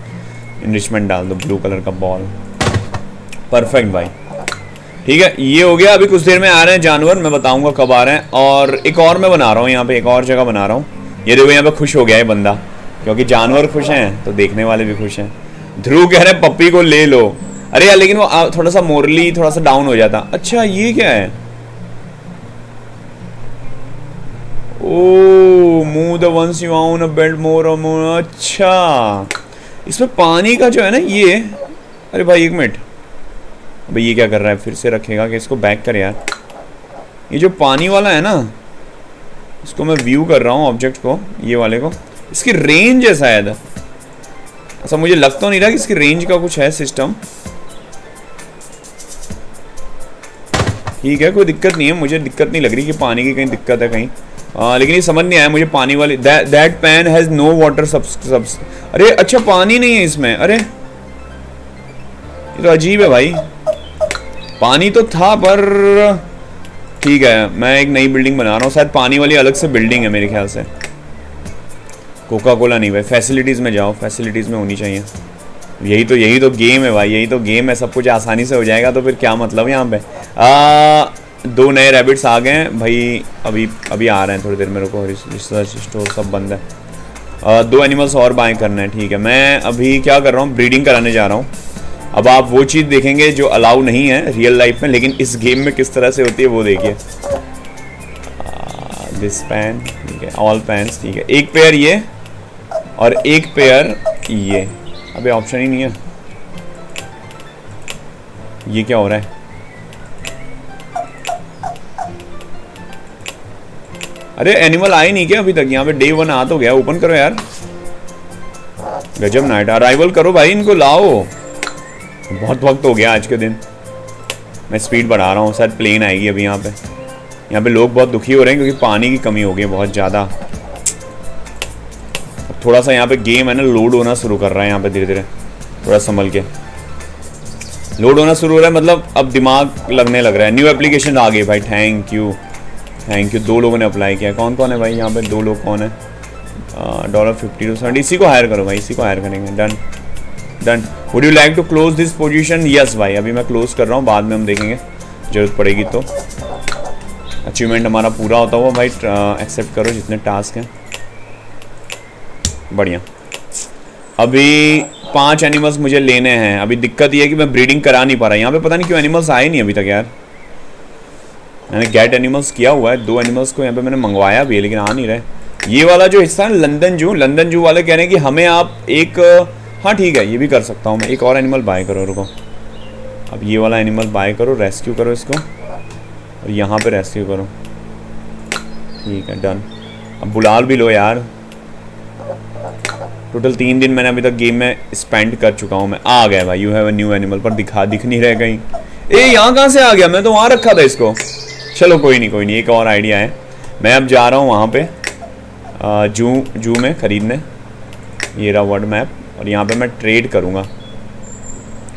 S1: इनरिचमेंट डाल दो ब्लू कलर का बॉल परफेक्ट भाई. ठीक है, ये हो गया, अभी कुछ देर में आ रहे हैं जानवर, मैं बताऊँगा कब आ रहे हैं, और एक और मैं बना रहा हूँ, यहाँ पे एक और जगह बना रहा हूँ. ये देखो, यहाँ पे खुश हो गया है बंदा, क्योंकि जानवर खुश हैं तो देखने वाले भी खुश हैं. ध्रुव कह रहे हैं, पप्पी को ले लो. अरे यार, लेकिन वो थोड़ा सा मोरली थोड़ा सा डाउन हो जाता. अच्छा ये क्या है? ओ move the ones you want a belt more अच्छा. इसमें पानी का जो है ना, ये, अरे भाई एक मिनट। भाई ये क्या कर रहा है? फिर से रखेगा कि इसको बैक कर यार। ये जो पानी वाला है ना, इसको मैं व्यू कर रहा हूँ ऑब्जेक्ट को, ये वाले को। इसकी रेंज है शायद। अच्छा मुझे लग तो नहीं रहा कि इसकी रेंज का कुछ है सिस्टम ठीक है, कोई दिक्कत नहीं है। मुझे दिक्कत नहीं लग रही कि पानी की कहीं दिक्कत है कहीं। आ, लेकिन ये समझ नहीं आया मुझे पानी वाली that pan has no water अरे अच्छा पानी नहीं है इसमें। अरे ये तो अजीब है भाई। पानी तो था पर ठीक है मैं एक नई बिल्डिंग बना रहा हूँ। शायद पानी वाली अलग से बिल्डिंग है मेरे ख्याल से। कोका कोला नहीं भाई। फैसिलिटीज़ में जाओ। फैसिलिटीज़ में होनी चाहिए। यही तो यही तो गेम है भाई। यही तो गेम है। सब कुछ आसानी से हो जाएगा तो फिर क्या मतलब यहाँ पे? आ, दो नए रैबिट्स आ गए हैं। भाई अभी अभी आ रहे हैं थोड़ी देर मेरे को रिसर्च स्टोर सब बंद है। आ, दो एनिमल्स और बाय करना है ठीक है। मैं अभी क्या कर रहा हूँ ब्रीडिंग कराने जा रहा हूँ। अब आप वो चीज़ देखेंगे जो अलाउ नहीं है रियल लाइफ में लेकिन इस गेम में किस तरह से होती है वो देखिए। दिस पैन ठीक है ऑल पैंस ठीक है। एक पेयर ये और एक पेयर ये। अबे ऑप्शन ही नहीं है। ये क्या हो रहा है? अरे एनिमल आए नहीं क्या अभी तक? यहाँ पे डे वन आ तो गया। ओपन करो यार। गजब नाइट अराइवल करो भाई, इनको लाओ। बहुत वक्त हो गया आज के दिन। मैं स्पीड बढ़ा रहा हूँ। शायद प्लेन आएगी अभी यहाँ पे। यहाँ पे लोग बहुत दुखी हो रहे हैं क्योंकि पानी की कमी हो गई बहुत ज़्यादा। थोड़ा सा यहाँ पे गेम है ना लोड होना शुरू कर रहा है यहाँ पे धीरे धीरे थोड़ा संभल के। लोड होना शुरू हो रहा है मतलब अब दिमाग लगने लग रहा है। न्यू एप्लीकेशन आ गई भाई। थैंक यू थैंक यू दो लोगों ने अप्लाई किया। कौन कौन है भाई? यहाँ पे दो लोग कौन है? डॉलर फिफ्टी टू सेवेंटी इसी को हायर करो भाई, इसी को हायर करेंगे। Done done would you like to close this position yes भाई। अभी मैं क्लोज कर रहा हूँ, बाद में हम देखेंगे। ज़रूरत पड़ेगी तो। अचीवमेंट हमारा पूरा होता हुआ भाई एक्सेप्ट करो जितने टास्क हैं। बढ़िया। अभी पाँच एनिमल्स मुझे लेने हैं। अभी दिक्कत ये है कि मैं ब्रीडिंग करा नहीं पा रहा। यहाँ पे पता नहीं क्यों एनिमल्स आए नहीं अभी तक यार। मैंने गेट एनिमल्स किया हुआ है, दो एनिमल्स को यहाँ पे मैंने मंगवाया भी है, लेकिन आ नहीं रहे। ये वाला जो हिस्सा है लंदन जू लंदन जू वाले कह रहे हैं कि हमें आप एक हाँ ठीक है, ये भी कर सकता हूँ मैं। एक और एनिमल बाय करो, रुको। अब ये वाला एनिमल बाय करो रेस्क्यू करो इसको। और यहाँ पे रेस्क्यू करो। ठीक है डन अब बुलाल भी लो यार। टोटल तीन दिन मैंने अभी तक गेम में स्पेंड कर चुका हूँ मैं। आ गया भाई you have a new animal पर दिखा, दिख नहीं रहे कहीं। ए, यहाँ कहाँ से आ गया? मैं तो वहाँ रखा था इसको। चलो कोई नहीं कोई नहीं एक और आइडिया है। मैं अब जा रहा हूँ वहाँ पे जू जू में ख़रीदने। ये रहा वर्ड मैप और यहाँ पे मैं ट्रेड करूँगा।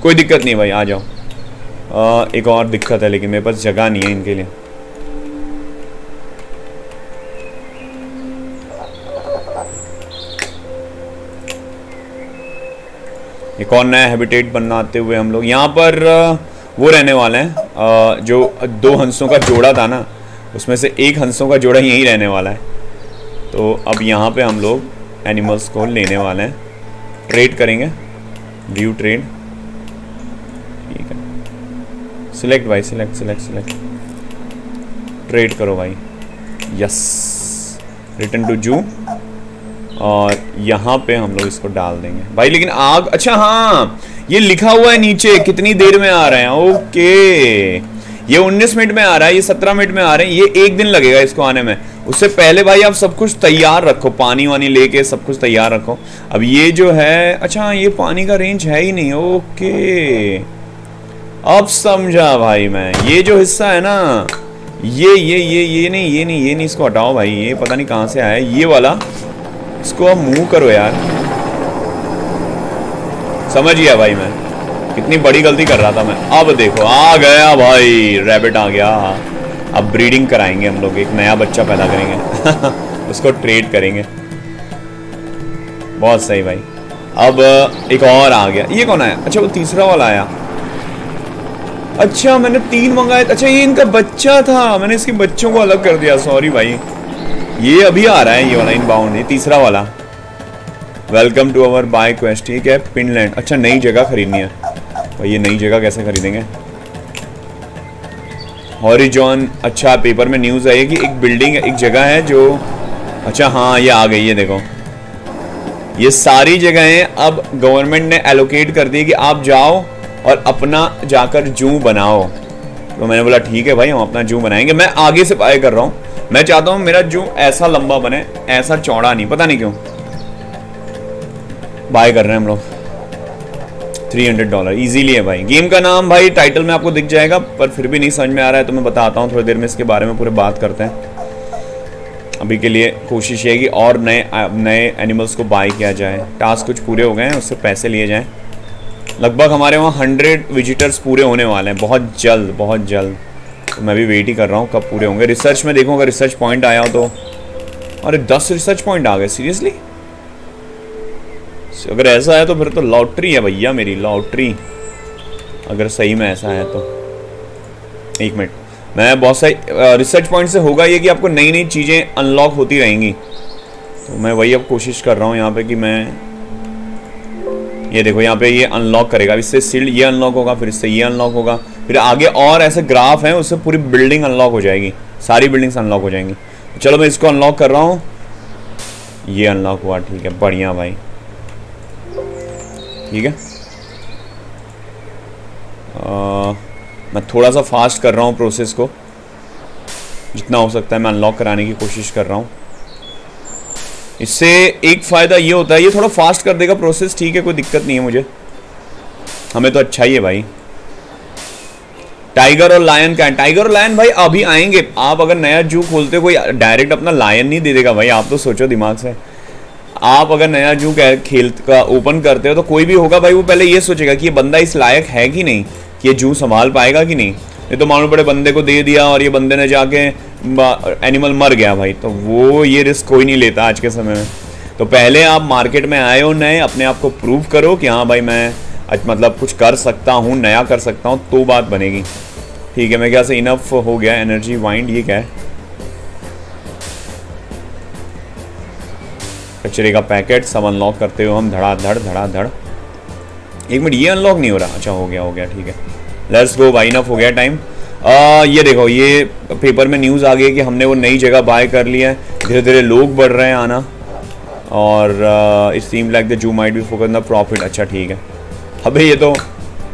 S1: कोई दिक्कत नहीं भाई आ जाओ। आ, एक और दिक्कत है लेकिन मेरे पास जगह नहीं है इनके लिए। एक और नया हैबिटेट बनाते हुए हम लोग। यहाँ पर वो रहने वाले हैं। जो दो हंसों का जोड़ा था ना, उसमें से एक हंसों का जोड़ा यहीं रहने वाला है। तो अब यहाँ पे हम लोग एनिमल्स को लेने वाले हैं। ट्रेड करेंगे। व्यू ट्रेड ठीक है। सिलेक्ट भाई सिलेक्ट सिलेक्ट सिलेक्ट ट्रेड करो भाई। यस रिटर्न टू जू और यहाँ पे हम लोग इसको डाल देंगे। भाई, लेकिन आग अच्छा हाँ। ये लिखा हुआ है नीचे, कितनी देर में आ रहे हैं? ओके। ये 19 मिनट में आ रहा है, ये 17 मिनट में आ रहे हैं, ये एक दिन लगेगा इसको आने में। उससे पहले भाई आप सब कुछ तैयार रखो, पानी वानी लेके सब कुछ तैयार रखो। अब ये जो है अच्छा ये पानी का रेंज है ही नहीं, ओके। अब समझा भाई मैं, ये जो हिस्सा है ना, ये ये ये ये नहीं ये नहीं ये नहीं, इसको हटाओ भाई, ये पता नहीं कहाँ से आया ये वाला, इसको अब मूव करो यार। समझ गया भाई मैं। कितनी बड़ी गलती कर रहा था मैं। अब देखो, आ गया भाई रैबिट आ गया। अब ब्रीडिंग कराएँगे हम लोग, एक नया बच्चा पैदा करेंगे। उसको ट्रेड करेंगे। बहुत सही भाई। अब एक और आ गया। ये कौन आया? अच्छा वो तीसरा वाला आया। अच्छा मैंने तीन मंगाए। अच्छा ये इनका बच्चा था। मैंने इसके बच्चों को अलग कर दिया। सॉरी भाई। ये अभी आ रहा है, ये वाला इनबाउंड ये तीसरा वाला। Welcome to our buy quest ठीक है? पिनलैंड अच्छा नई जगह खरीदनी है। तो ये नई जगह कैसे खरीदेंगे? हॉरिजॉन अच्छा पेपर में न्यूज़ आई है कि एक बिल्डिंग एक जगह है जो अच्छा हाँ ये आ गई है, देखो। ये सारी जगहें अब गवर्नमेंट ने एलोकेट कर दी कि आप जाओ और अपना जाकर जू बनाओ। तो मैंने बोला, ठीक है भाई, हम अपना जू बनाएँगे। मैं आगे से बाय कर रहा हूँ। मैं चाहता हूँ मेरा जू ऐसा लंबा बने, ऐसा चौड़ा नहीं, पता नहीं क्यों। बाय कर रहे हैं हम लोग। थ्री हंड्रेड डॉलर ईजीली है भाई। गेम का नाम भाई टाइटल में आपको दिख जाएगा, पर फिर भी नहीं समझ में आ रहा है तो मैं बताता हूँ, थोड़ी देर में इसके बारे में पूरे बात करते हैं। अभी के लिए कोशिश ये कि और नए नए एनिमल्स को बाय किया जाए। टास्क कुछ पूरे हो गए हैं, उससे पैसे लिए जाएँ। लगभग हमारे वहाँ हंड्रेड विजिटर्स पूरे होने वाले हैं। बहुत जल्द बहुत जल्द। तो मैं भी वेट ही कर रहा हूँ, कब पूरे होंगे। रिसर्च में देखूँ, अगर रिसर्च पॉइंट आया हो तो। अरे, दस रिसर्च पॉइंट आ गए सीरियसली अगर ऐसा है तो फिर तो लॉटरी है भैया मेरी, लॉटरी। अगर सही में ऐसा है तो। एक मिनट। मैं बहुत सारी रिसर्च पॉइंट से होगा ये कि आपको नई नई चीज़ें अनलॉक होती रहेंगी। तो मैं वही अब कोशिश कर रहा हूँ यहाँ पे कि मैं ये देखो, यहाँ पे ये अनलॉक करेगा। इससे सील्ड ये अनलॉक होगा, फिर इससे ये अनलॉक होगा। फिर आगे और ऐसे ग्राफ हैं, उससे पूरी बिल्डिंग अनलॉक हो जाएगी। सारी बिल्डिंग्स अनलॉक हो जाएँगी। चलो मैं इसको अनलॉक कर रहा हूँ। ये अनलॉक हुआ, ठीक है। बढ़िया भाई। ठीक है? आ, मैं थोड़ा सा फास्ट कर रहा हूँ प्रोसेस को। जितना हो सकता है मैं अनलॉक कराने की कोशिश कर रहा हूँ। इससे एक फ़ायदा ये होता है ये थोड़ा फास्ट कर देगा प्रोसेस ठीक है कोई दिक्कत नहीं है मुझे। हमें तो अच्छा ही है भाई। टाइगर और लायन का टाइगर और लायन भाई अभी आएँगे। आप अगर नया जू खोलते हो कोई डायरेक्ट अपना लायन नहीं दे देगा भाई। आप तो सोचो दिमाग से। आप अगर नया जू खेल का ओपन करते हो तो कोई भी होगा, भाई वो पहले ये सोचेगा कि ये बंदा इस लायक है कि नहीं? कि ये जू संभाल पाएगा कि नहीं? ये तो मालूम पड़े बंदे को दे दिया और ये बंदे ने जाके एनिमल मर गया भाई। तो वो ये रिस्क कोई नहीं लेता आज के समय में। तो पहले आप मार्केट में आए हो नए, अपने आप को प्रूव करो कि हाँ भाई मैं मतलब कुछ कर सकता हूँ, नया कर सकता हूँ तो बात बनेगी। ठीक है मैं क्या से इनफ हो गया एनर्जी वाइंड ये क्या है? कचरे का पैकेट सब अनलॉक करते हुए हम धड़ाधड़ धड़ाधड़। एक मिनट ये अनलॉक नहीं हो रहा? अच्छा हो गया हो गया ठीक है। लेट्स गो वाइन अप हो गया टाइम आ, ये देखो ये पेपर में न्यूज़ आ गई है कि हमने वो नई जगह बाय कर लिया है। धीरे धीरे लोग बढ़ रहे हैं आना। और it seem like the zoo might be focus the profit अच्छा ठीक है। अबे ये तो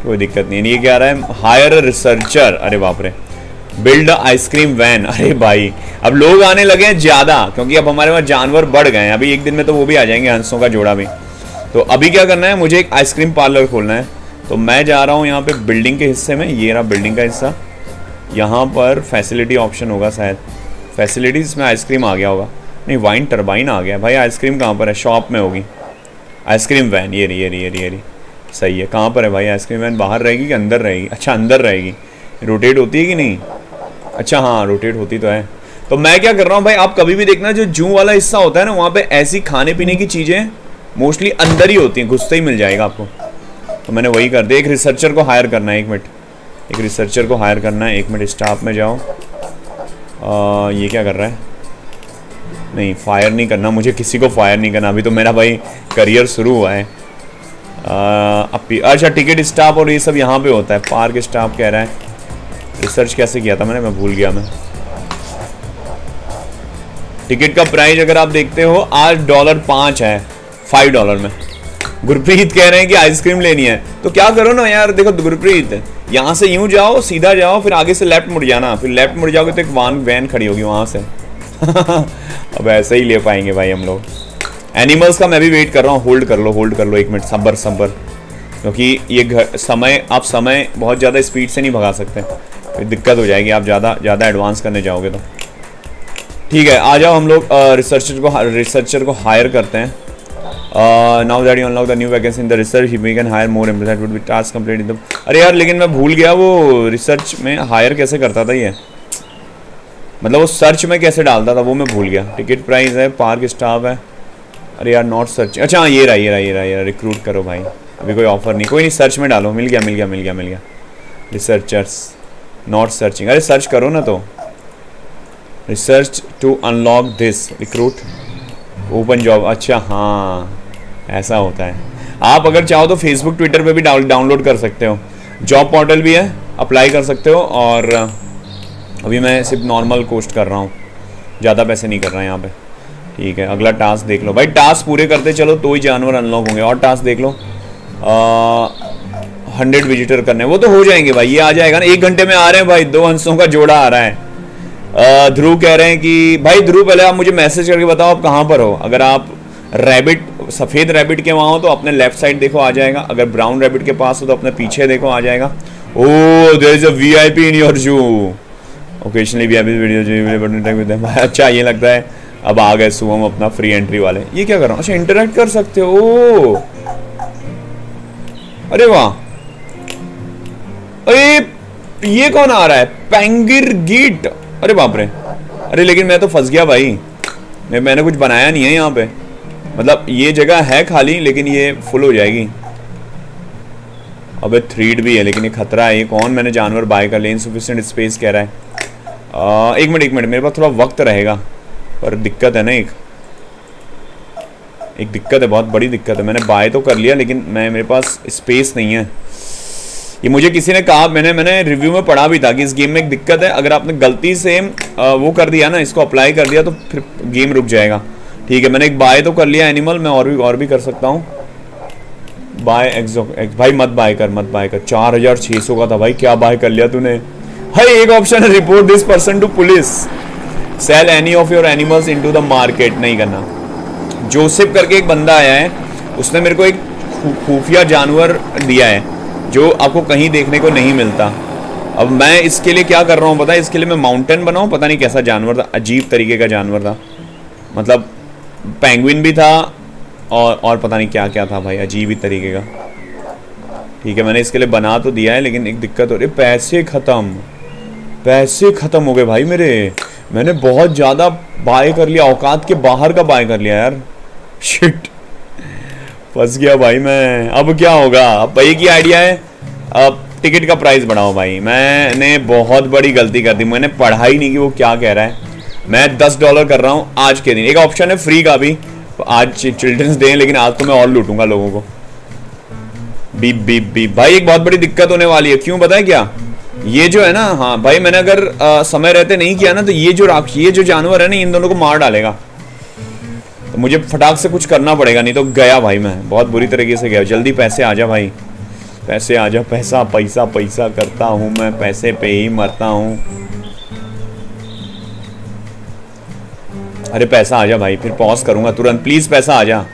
S1: कोई दिक्कत नहीं है। ये क्या रहा है? हायर रिसर्चर अरे बाप रे। बिल्ड आइसक्रीम वैन अरे भाई, अब लोग आने लगे हैं ज़्यादा, क्योंकि अब हमारे पास जानवर बढ़ गए हैं। अभी एक दिन में तो वो भी आ जाएँगे, हंसों का जोड़ा भी। तो अभी क्या करना है, मुझे एक आइसक्रीम पार्लर खोलना है। तो मैं जा रहा हूँ यहाँ पे बिल्डिंग के हिस्से में, ये रहा बिल्डिंग का हिस्सा। यहाँ पर फैसिलिटी ऑप्शन होगा शायद। फैसिलिटीज़ में आइसक्रीम आ गया होगा। नहीं वाइन टर्बाइन आ गया। भाई आइसक्रीम कहाँ पर है? शॉप में होगी। आइसक्रीम वैन ये रही ये रही ये रही ये रही। सही है। कहाँ पर है भाई? आइसक्रीम वैन बाहर रहेगी कि अंदर रहेगी? अच्छा अंदर रहेगी। रोटेट होती है कि नहीं? अच्छा हाँ रोटेट होती तो है। तो मैं क्या कर रहा हूँ भाई आप कभी भी देखना जो जू वाला हिस्सा होता है ना वहाँ पे ऐसी खाने पीने की चीज़ें मोस्टली अंदर ही होती हैं घुसते ही मिल जाएगा आपको। तो मैंने वही कर दिया एक रिसर्चर को हायर करना है एक मिनट। एक रिसर्चर को हायर करना है एक मिनट स्टाफ में जाओ। आ, ये क्या कर रहा है? नहीं फायर नहीं करना मुझे किसी को फायर नहीं करना। अभी तो मेरा भाई करियर शुरू हुआ है। अब अच्छा टिकट स्टाफ और ये सब यहाँ पे होता है। पार्क स्टाफ कह रहा है। रिसर्च कैसे किया था मैंने? मैं भूल गया मैं। टिकट का प्राइस अगर आप देखते हो, आज डॉलर पाँच है फाइव डॉलर में। गुरप्रीत कह रहे हैं कि आइसक्रीम लेनी है। तो क्या करो ना यार, देखो गुरप्रीत, यहाँ से यूँ जाओ, सीधा जाओ, फिर आगे से लेफ़्ट मुड़ जाना। फिर लेफ़्ट मुड़ जाओगे तो एक वान वैन खड़ी होगी वहाँ से। अब ऐसे ही ले पाएँगे भाई हम लोग। एनिमल्स का मैं भी वेट कर रहा हूँ। होल्ड कर लो होल्ड कर लो एक मिनट सबर सबर क्योंकि ये घर समय, आप समय बहुत ज़्यादा स्पीड से नहीं भगा सकते। दिक्कत हो जाएगी। आप ज़्यादा ज़्यादा एडवांस करने जाओगे तो। ठीक है, आ जाओ हम लोग रिसर्चर को रिसर्चर को हायर करते हैं। Now that you unlock the new vacancy in the research we can hire more employ would be task complete in the अरे यार, लेकिन मैं भूल गया, वो रिसर्च में हायर कैसे करता था ये? मतलब वो सर्च में कैसे डालता था, वो मैं भूल गया। टिकट प्राइस है पार्क स्टाफ है। अरे यार नॉट सर्च अच्छा हाँ ये रहा ये रहा ये रहा ये रहा रिक्रूट करो भाई। अभी कोई ऑफ़र नहीं, कोई नहीं सर्च में डालो। मिल गया मिल गया मिल गया मिल गया। रिसर्चर्स नॉट सर्चिंग अरे सर्च करो ना तो। Research to unlock this recruit open job अच्छा हाँ। ऐसा होता है। आप अगर चाहो तो फेसबुक ट्विटर पे भी डाउनलोड कर सकते हो। जॉब पोर्टल भी है। अप्लाई कर सकते हो और अभी मैं सिर्फ़ नॉर्मल कोस्ट कर रहा हूँ। ज़्यादा पैसे नहीं कर रहा यहाँ पे। ठीक है, अगला टास्क देख लो। भाई टास्क पूरे करते चलो तो ही जानवर अनलॉक होंगे। और टास्क देख लो। हंड्रेड विजिटर करने वो तो हो जाएँगे भाई, ये आ जाएगा ना। एक घंटे में आ रहे हैं भाई, दो हंसों का जोड़ा आ रहा है। ध्रुव कह रहे हैं कि, भाई ध्रुव, पहले आप मुझे मैसेज करके बताओ, आप कहाँ पर हो? अगर आप रैबिट सफ़ेद रैबिट के वहाँ हो तो अपने लेफ़्ट साइड देखो, आ जाएगा। अगर ब्राउन रैबिट के पास हो तो अपने पीछे देखो, आ जाएगा। ओ there is a V I P in your zoo occasionally V I P अच्छा ये लगता है, अब आ गए सुबह अपना फ्री एंट्री वाले। ये क्या कर रहा हूँ? अच्छा इंटरेक्ट कर सकते हो। अरे वाह। अरे ये कौन आ रहा है? पेंगिर गीट अरे बाप रे। अरे लेकिन मैं तो फंस गया भाई। मैं मैंने कुछ बनाया नहीं है यहाँ पे। मतलब ये जगह है खाली लेकिन ये फुल हो जाएगी। अबे थ्रीड भी है लेकिन ये खतरा है। ये कौन? मैंने जानवर बाय कर लिया इनसफिशियंट स्पेस कह रहा है। आ, एक मिनट एक मिनट। मेरे पास थोड़ा वक्त रहेगा पर दिक्कत है ना एक। एक दिक्कत है बहुत बड़ी दिक्कत है। मैंने बाय तो कर लिया लेकिन मैं मेरे पास स्पेस नहीं है। ये मुझे किसी ने कहा, मैंने मैंने रिव्यू में पढ़ा भी था कि इस गेम में एक दिक्कत है। अगर आपने गलती से वो कर दिया ना, इसको अप्लाई कर दिया तो फिर गेम रुक जाएगा। ठीक है, मैंने एक बाय तो कर लिया एनिमल मैं और भी और भी कर सकता हूँ। बाय एक्सो भाई मत बाय कर, मत बाय कर। चार हज़ार छह सौ का था भाई, क्या बाय कर लिया तूने? भाई, एक ऑप्शन है report this person to police sell any of your animals into the market नहीं करना। जोसेफ करके एक बंदा आया है, उसने मेरे को एक खुफिया जानवर दिया है। जो आपको कहीं देखने को नहीं मिलता। अब मैं इसके लिए क्या कर रहा हूँ पता है? इसके लिए मैं माउंटेन बनाऊँ? पता नहीं कैसा जानवर था, अजीब तरीके का जानवर था। मतलब पेंगुइन भी था और और पता नहीं क्या क्या था भाई, अजीब ही तरीके का। ठीक है, मैंने इसके लिए बना तो दिया है, लेकिन एक दिक्कत हो रही पैसे ख़त्म। पैसे ख़त्म हो गए भाई मेरे। मैंने बहुत ज़्यादा बाय कर लिया, औकात के बाहर का बाय कर लिया यार। शिट फंस गया भाई मैं। अब क्या होगा? अब एक ही आइडिया है। अब टिकट का प्राइस बढ़ाओ भाई। मैंने बहुत बड़ी गलती कर दी। मैंने पढ़ा ही नहीं कि वो क्या कह रहा है। मैं दस डॉलर कर रहा हूँ आज के दिन। एक ऑप्शन है फ्री का भी। आज चिल्ड्रंस डे लेकिन आज तो मैं और लूटूँगा लोगों को। Beep beep beep. भाई एक बहुत बड़ी दिक्कत होने वाली है। क्यों बताए क्या? ये जो है ना हाँ भाई मैंने अगर आ, समय रहते नहीं किया ना तो ये जो राक्ष ये जो जानवर है ना इन दोनों को मार डालेगा। तो मुझे फटाक से कुछ करना पड़ेगा, नहीं तो गया भाई मैं। बहुत बुरी तरीके से गया। जल्दी पैसे आ जा भाई। पैसे आ जा, पैसा पैसा पैसा करता हूँ मैं। पैसे पे ही मरता हूँ। अरे पैसा आ जा भाई, फिर पॉज करूँगा तुरंत। प्लीज़ पैसा आ जा।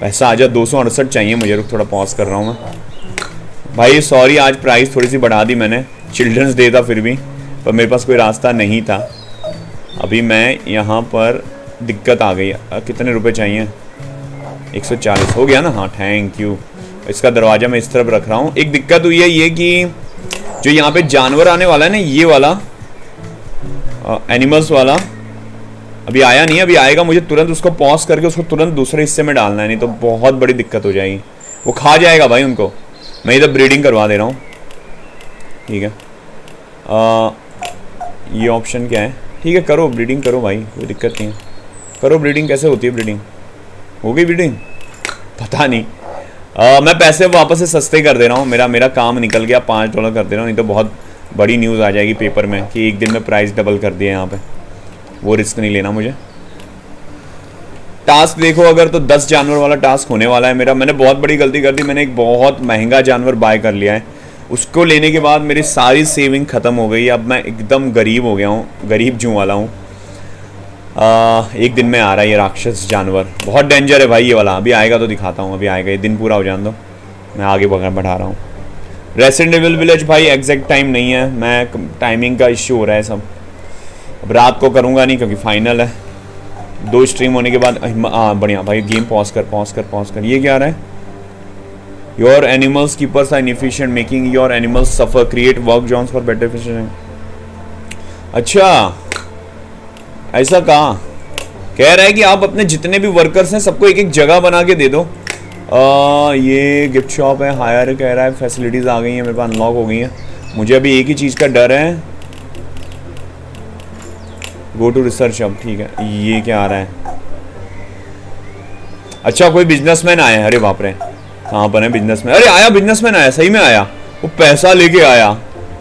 S1: पैसा आ जा, दो सौ अड़सठ चाहिए मुझे। रुक, थोड़ा पॉज कर रहा हूँ मैं। भाई सॉरी आज प्राइस थोड़ी सी बढ़ा दी मैंने। चिल्ड्रंस डे था फिर भी, पर मेरे पास कोई रास्ता नहीं था। अभी मैं यहाँ पर दिक्कत आ गई। कितने रुपए चाहिए? 140 हो गया ना? हाँ थैंक यू इसका दरवाज़ा मैं इस तरफ़ रख रहा हूँ। एक दिक्कत हुई है ये कि जो यहाँ पे जानवर आने वाला है ना ये वाला एनिमल्स वाला अभी आया नहीं अभी आएगा मुझे तुरंत उसको पॉज करके उसको तुरंत दूसरे हिस्से में डालना है नहीं तो बहुत बड़ी दिक्कत हो जाएगी। वो खा जाएगा भाई उनको। मैं इधर ब्रीडिंग करवा दे रहा हूँ। ठीक है। आ, ये ऑप्शन क्या है? ठीक है करो ब्रीडिंग करो भाई कोई दिक्कत नहीं है। करो ब्रीडिंग कैसे होती है ब्रीडिंग हो गई ब्रीडिंग पता नहीं। आ, मैं पैसे वापस से सस्ते कर दे रहा हूँ। मेरा मेरा काम निकल गया पाँच डॉलर कर दे रहा हूँ। नहीं तो बहुत बड़ी न्यूज़ आ जाएगी पेपर में कि एक दिन में प्राइस डबल कर दिया यहाँ पे। वो रिस्क नहीं लेना मुझे। टास्क देखो अगर तो दस जानवर वाला टास्क होने वाला है मेरा। मैंने बहुत बड़ी गलती कर दी। मैंने एक बहुत महँगा जानवर बाय कर लिया है। उसको लेने के बाद मेरी सारी सेविंग ख़त्म हो गई। अब मैं एकदम गरीब हो गया हूँ। गरीब जू वाला हूँ। एक दिन में आ रहा है ये राक्षस जानवर। बहुत डेंजर है भाई ये वाला। अभी आएगा तो दिखाता हूँ, अभी आएगा। ये दिन पूरा हो जान दो। मैं आगे बढ़ा रहा हूँ। रेसिडेंट विलेज भाई एग्जैक्ट टाइम नहीं है। मैं टाइमिंग का इश्यू हो रहा है सब। अब रात को करूँगा नहीं क्योंकि फाइनल है। दो स्ट्रीम होने के बाद हाँ बढ़िया भाई। गेम पॉज कर पॉज कर पॉज कर। ये क्या रहा है? Your animals keepers are inefficient making your animals suffer create work zones for better अच्छा। ऐसा कहा? कह रहा है कि आप अपने जितने भी वर्कर्स हैं सबको एक एक जगह बना के दे दो। आ, ये गिफ्ट शॉप है हायर कह रहा है फैसिलिटीज़ आ गई हैं मेरे पास अनलॉक हो गई हैं। मुझे अभी एक ही चीज़ का डर है। गो टू रिसर्च अब ठीक है। ये क्या आ रहा है? अच्छा कोई बिजनेसमैन आया है अरे बाप रे। कहाँ पर है बिजनेसमैन अरे आया बिजनेसमैन आया सही में आया। वो पैसा लेके आया।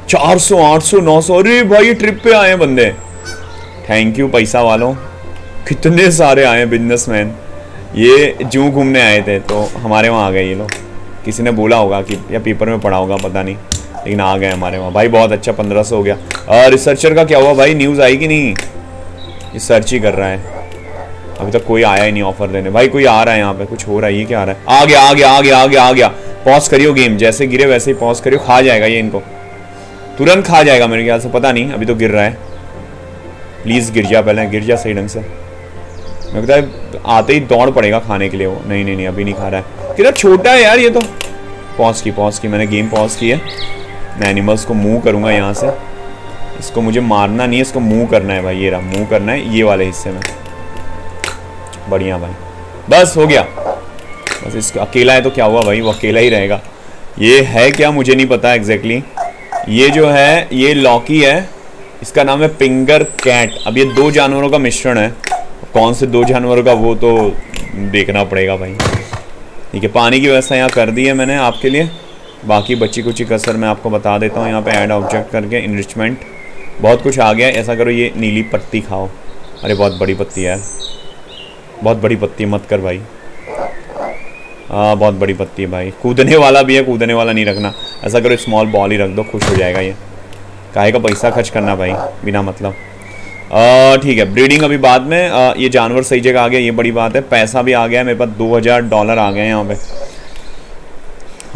S1: 400 800 900 अरे भाई ट्रिप पे आए हैं बंदे। थैंक यू पैसा वालों कितने सारे आए हैं बिजनेसमैन ये जू घूमने आए थे तो हमारे वहाँ आ गए ये लोग। किसी ने बोला होगा कि, या पेपर में पढ़ा होगा, पता नहीं। लेकिन आ गए हमारे वहाँ। भाई, बहुत अच्छा पंद्रह सौ हो गया। और रिसर्चर का क्या हुआ भाई? न्यूज़ आई कि नहीं? ये सर्च ही कर रहा है। अभी तक कोई आया ही नहीं ऑफ़र देने। भाई, कोई आ रहा है यहाँ पे? कुछ हो रहा है, ये क्या आ रहा है? आ गया आ गया आ गया आ गया आ गया। पॉज करियो गेम जैसे गिरे वैसे ही पॉज करियो। खा जाएगा ये इनको। तुरंत खा जाएगा मेरे ख्याल से। पता नहीं, अभी तो गिर रहा है। प्लीज़ गिर जा पहले गिर जा सही ढंग से। मैं लगता है, आते ही दौड़ पड़ेगा खाने के लिए वो। नहीं नहीं नहीं, अभी नहीं खा रहा है। कितना छोटा है यार ये तो। पॉज की पॉज की, मैंने गेम पॉज की है। मैं एनिमल्स को मूव करूँगा यहाँ से। इसको मुझे मारना नहीं है, इसको मूव करना है भाई, ये रहा मूव करना है, ये वाले हिस्से में। बढ़िया भाई। बस, हो गया। बस इसका, अकेला है तो क्या हुआ भाई, वो अकेला ही रहेगा। ये है क्या, मुझे नहीं पता एग्जैक्टली ये जो है, ये लॉकी है इसका नाम है पिंगर कैट। अब ये दो जानवरों का मिश्रण है। कौन से दो जानवरों का, वो तो देखना पड़ेगा भाई। ठीक है पानी की व्यवस्था यहाँ कर दी है मैंने आपके लिए। बाकी बच्ची कुछ कसर मैं आपको बता देता हूँ। यहाँ पे ऐड ऑब्जेक्ट करके इनरिचमेंट बहुत कुछ आ गया ऐसा करो ये नीली पत्ती खाओ। अरे, बहुत बड़ी पत्ती है। बहुत बड़ी पत्ती मत कर भाई। हाँ बहुत बड़ी पत्ती है भाई। कूदने वाला भी है, कूदने वाला नहीं रखना। ऐसा करो स्मॉल बॉल ही रख दो, खुश हो जाएगा ये। काहे का पैसा खर्च करना भाई बिना मतलब। ठीक है ब्रीडिंग अभी बाद में आ, ये जानवर सही जगह आ गया ये बड़ी बात है पैसा भी आ गया है मेरे पास दो हज़ार डॉलर आ गए यहाँ पे।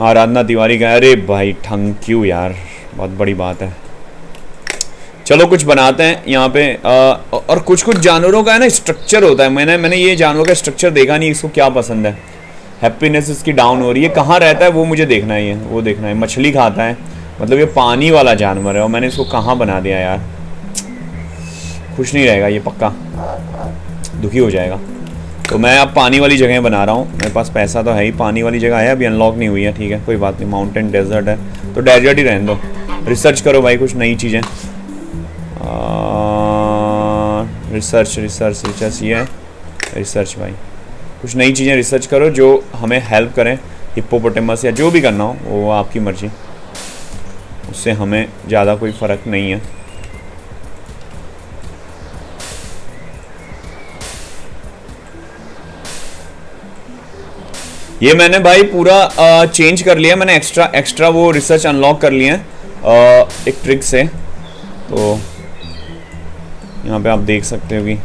S1: आराधना तिवारी का अरे भाई थैंक यू यार बहुत बड़ी बात है। चलो कुछ बनाते हैं यहाँ पे आ, और कुछ कुछ जानवरों का है ना स्ट्रक्चर होता है। मैंने मैंने ये जानवर का स्ट्रक्चर देखा नहीं इसको क्या पसंद है। हैप्पीनेस इसकी डाउन हो रही है। कहाँ रहता है वो मुझे देखना है ये वो देखना है। मछली खाता है। मतलब ये पानी वाला जानवर है और मैंने इसको कहाँ बना दिया यार? खुश नहीं रहेगा ये पक्का। दुखी हो जाएगा। तो मैं अब पानी वाली जगह बना रहा हूँ। मेरे पास पैसा तो है ही, पानी वाली जगह है, अभी अनलॉक नहीं हुई है, ठीक है, कोई बात नहीं माउंटेन डेजर्ट है। तो डेजर्ट ही रहने दो। रिसर्च करो भाई कुछ नई चीज़ें। रिसर्च रिसर्च रिसर्च ये है। रिसर्च भाई। कुछ नई चीज़ें रिसर्च करो जो हमें हेल्प करें। हिप्पोपोटेमस या जो भी करना हो, वो आपकी मर्ज़ी। उससे हमें ज़्यादा कोई फ़र्क नहीं है। ये मैंने भाई पूरा आ, चेंज कर लिया। मैंने एक्स्ट्रा एक्स्ट्रा वो रिसर्च अनलॉक कर लिए एक ट्रिक से। तो यहाँ पे आप देख सकते हो कि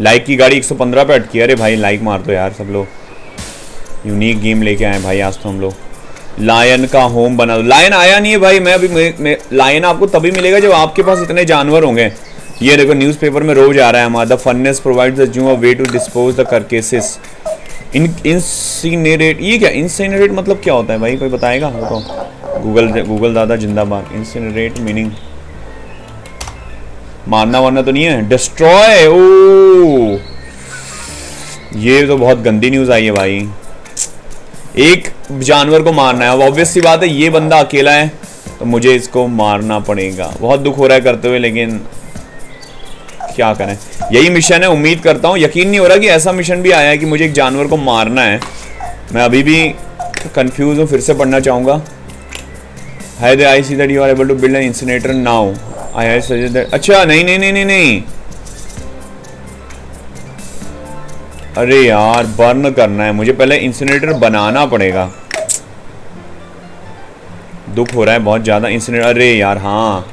S1: लाइक की गाड़ी 115 पे अटकी अरे भाई लाइक मार दो यार सब लोग। यूनिक गेम लेके आए भाई आज तो हम लोग। लायन का होम बना दो। लायन आया नहीं है भाई, मैं अभी लायन आपको तभी मिलेगा जब आपके पास इतने जानवर होंगे। ये देखो न्यूज़पेपर में रोज आ रहा है हमारा। The furnace provide the a way to dispose the carcasses in incinerate ये क्या? इंसिनरेट मतलब क्या होता है भाई? कोई बताएगा? तो गूगल गूगल दादा जिंदाबाद। इंसिनरेट मीनिंग मारना वारना तो नहीं है। डिस्ट्रॉय ओ ये तो बहुत गंदी न्यूज़ आई है भाई। एक जानवर को मारना है। ऑब्वियस सी बात है, ये बंदा अकेला है तो मुझे इसको मारना पड़ेगा। बहुत दुख हो रहा है करते हुए, लेकिन क्या करें? यही मिशन है, उम्मीद करता हूँ। यकीन नहीं हो रहा कि ऐसा मिशन भी आया है कि मुझे एक जानवर को मारना है। मैं अभी भी कंफ्यूज हूँ, फिर से पढ़ना चाहूँगा। Hi they I see that you are able to build an incinerator now I I suggest that अच्छा नहीं नहीं नहीं नहीं नहीं। अरे यार बर्न करना है। मुझे पहले इंसिनेटर बनाना पड़ेगा। दुख हो रहा है बहुत ज़्यादा। इंसिनेटर अरे यार हाँ।